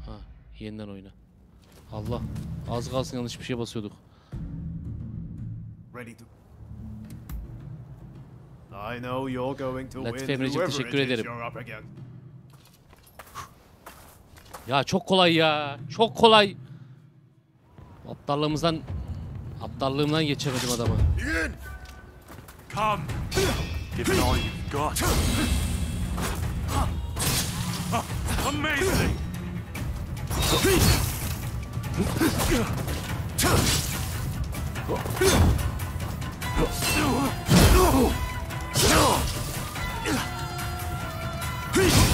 Ha, yeniden oyna. Allah. Az kalsın yanlış bir şeye basıyorduk. Ready to. I know you're going to Latif win Emre'cim teşekkür ederim. Ya çok kolay ya. Çok kolay. Aptallığımızdan aptallığımdan geçemedim adamı. Come. Give it all you've got. Amazing. Hard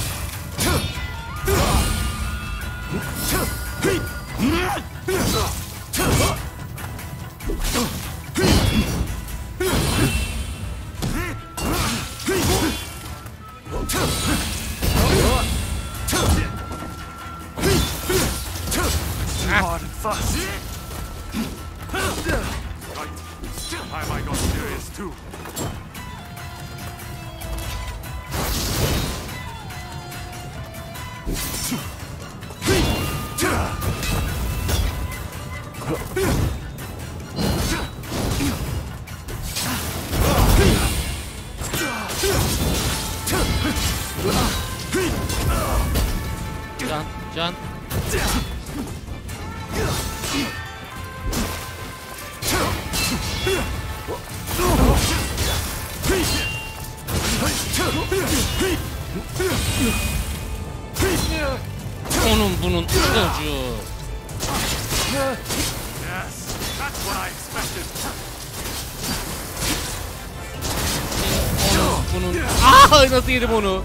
Super. Yedim onu?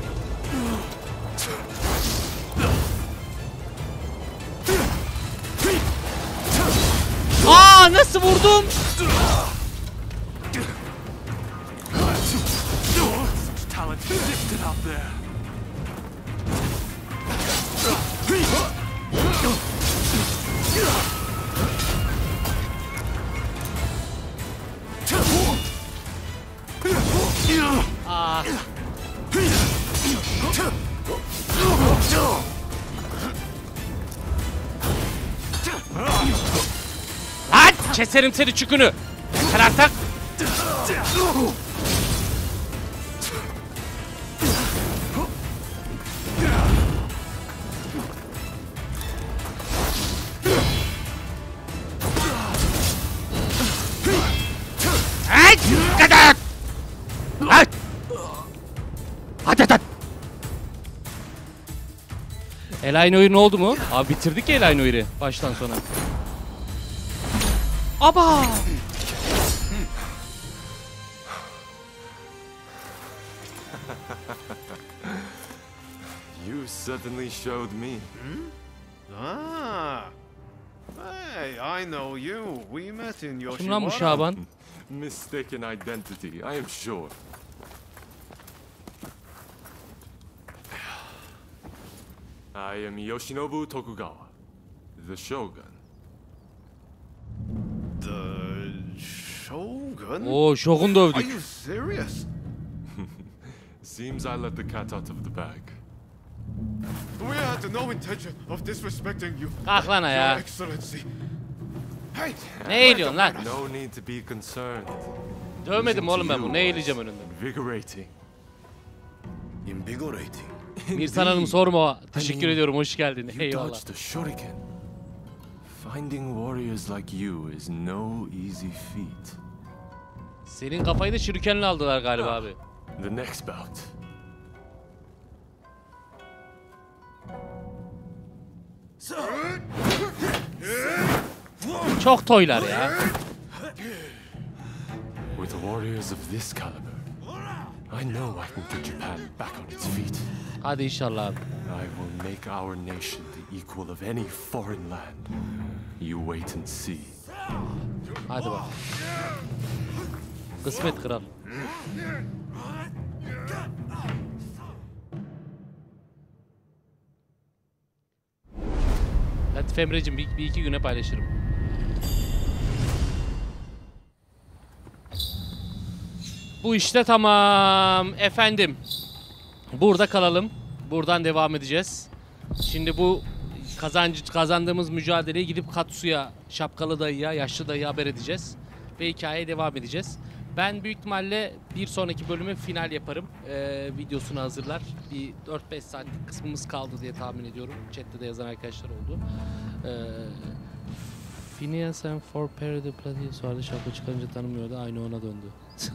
Keserim seni çükünü. Karartak. Elainoir ne oldu mu? Abi bitirdik ya Elainoir'i baştan sona. Aba! You certainly showed me. Ah. Hey, I know you. We met in Yoshiwara. Kim lan bu Şaban? Mistaken identity, I am sure. I am Yoshinobu Tokugawa, the Shogun. The Shogun? Oo, Shogun dövdük. Are you serious? Seems I let the cat out of the bag. We had no intention of disrespecting you. Kalk lan Your ayağa. Excellency. Hey! Ne eğiliyorsun lan? No need to be concerned. Dövmedim oğlum ben bunu. Ne eğileceğim önünde? Invigorating. Invigorating. Mirsan Hanım sorma. Teşekkür ediyorum. Hoş geldin. You Eyvallah. Finding warriors like you is no easy feat. Senin kafayı da şurikenle aldılar galiba abi. The next bout. Çok toylar ya. With warriors of this caliber, I know I can get Japan back on its feet. Hadi inşallah abi. I will make our nation equal of any foreign land. You wait and see. Hadi bak. Kısmet kral. Latif Emre'cim bir, bir iki güne paylaşırım. Bu işte tamam efendim. Burada kalalım. Buradan devam edeceğiz. Şimdi bu kazancı kazandığımız mücadeleyi gidip Katsu'ya, şapkalı dayıya, yaşlı dayıya haber edeceğiz. Ve hikayeye devam edeceğiz. Ben büyük ihtimalle bir sonraki bölümü final yaparım. Ee, videosunu hazırlar. Bir 4-5 saatlik kısmımız kaldı diye tahmin ediyorum. Chat'te de yazan arkadaşlar oldu. Ee, Phineas and Four Parody Platypus vardı. Şapka çıkarınca tanımıyordu. Aynı ona döndü.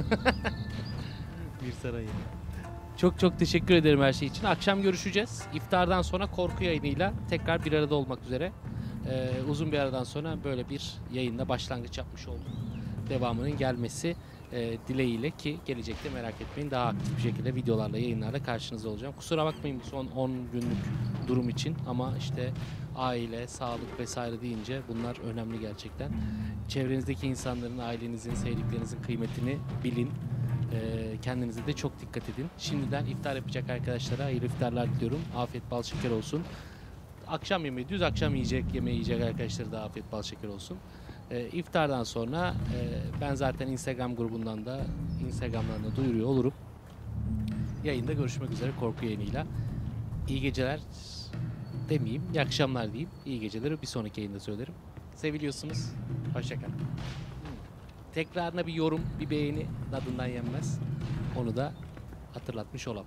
bir saray. Çok çok teşekkür ederim her şey için. Akşam görüşeceğiz. İftardan sonra korku yayınıyla tekrar bir arada olmak üzere. Ee, uzun bir aradan sonra böyle bir yayında başlangıç yapmış olduk. Devamının gelmesi e, dileğiyle ki gelecekte merak etmeyin daha aktif bir şekilde videolarla yayınlarla karşınızda olacağım. Kusura bakmayın bu son 10 günlük durum için ama işte aile, sağlık vesaire deyince bunlar önemli gerçekten. Çevrenizdeki insanların, ailenizin, sevdiklerinizin kıymetini bilin. Ee, kendinize de çok dikkat edin. Şimdiden iftar yapacak arkadaşlara hayırlı iftarlar diliyorum. Afiyet bal şeker olsun. Akşam yemeği, düz akşam yiyecek, yemeği yiyecek arkadaşlara da afiyet bal şeker olsun. Ee, iftardan sonra e, ben zaten Instagram grubundan da Instagram'dan da duyuruyor olurum. Yayında görüşmek üzere korku yayınıyla. İyi geceler demeyeyim, iyi akşamlar diyeyim. İyi geceleri bir sonraki yayında söylerim. Seviliyorsunuz. Hoşçakalın. Tekrarına bir yorum, bir beğeni tadından yenmez. Onu da hatırlatmış olalım.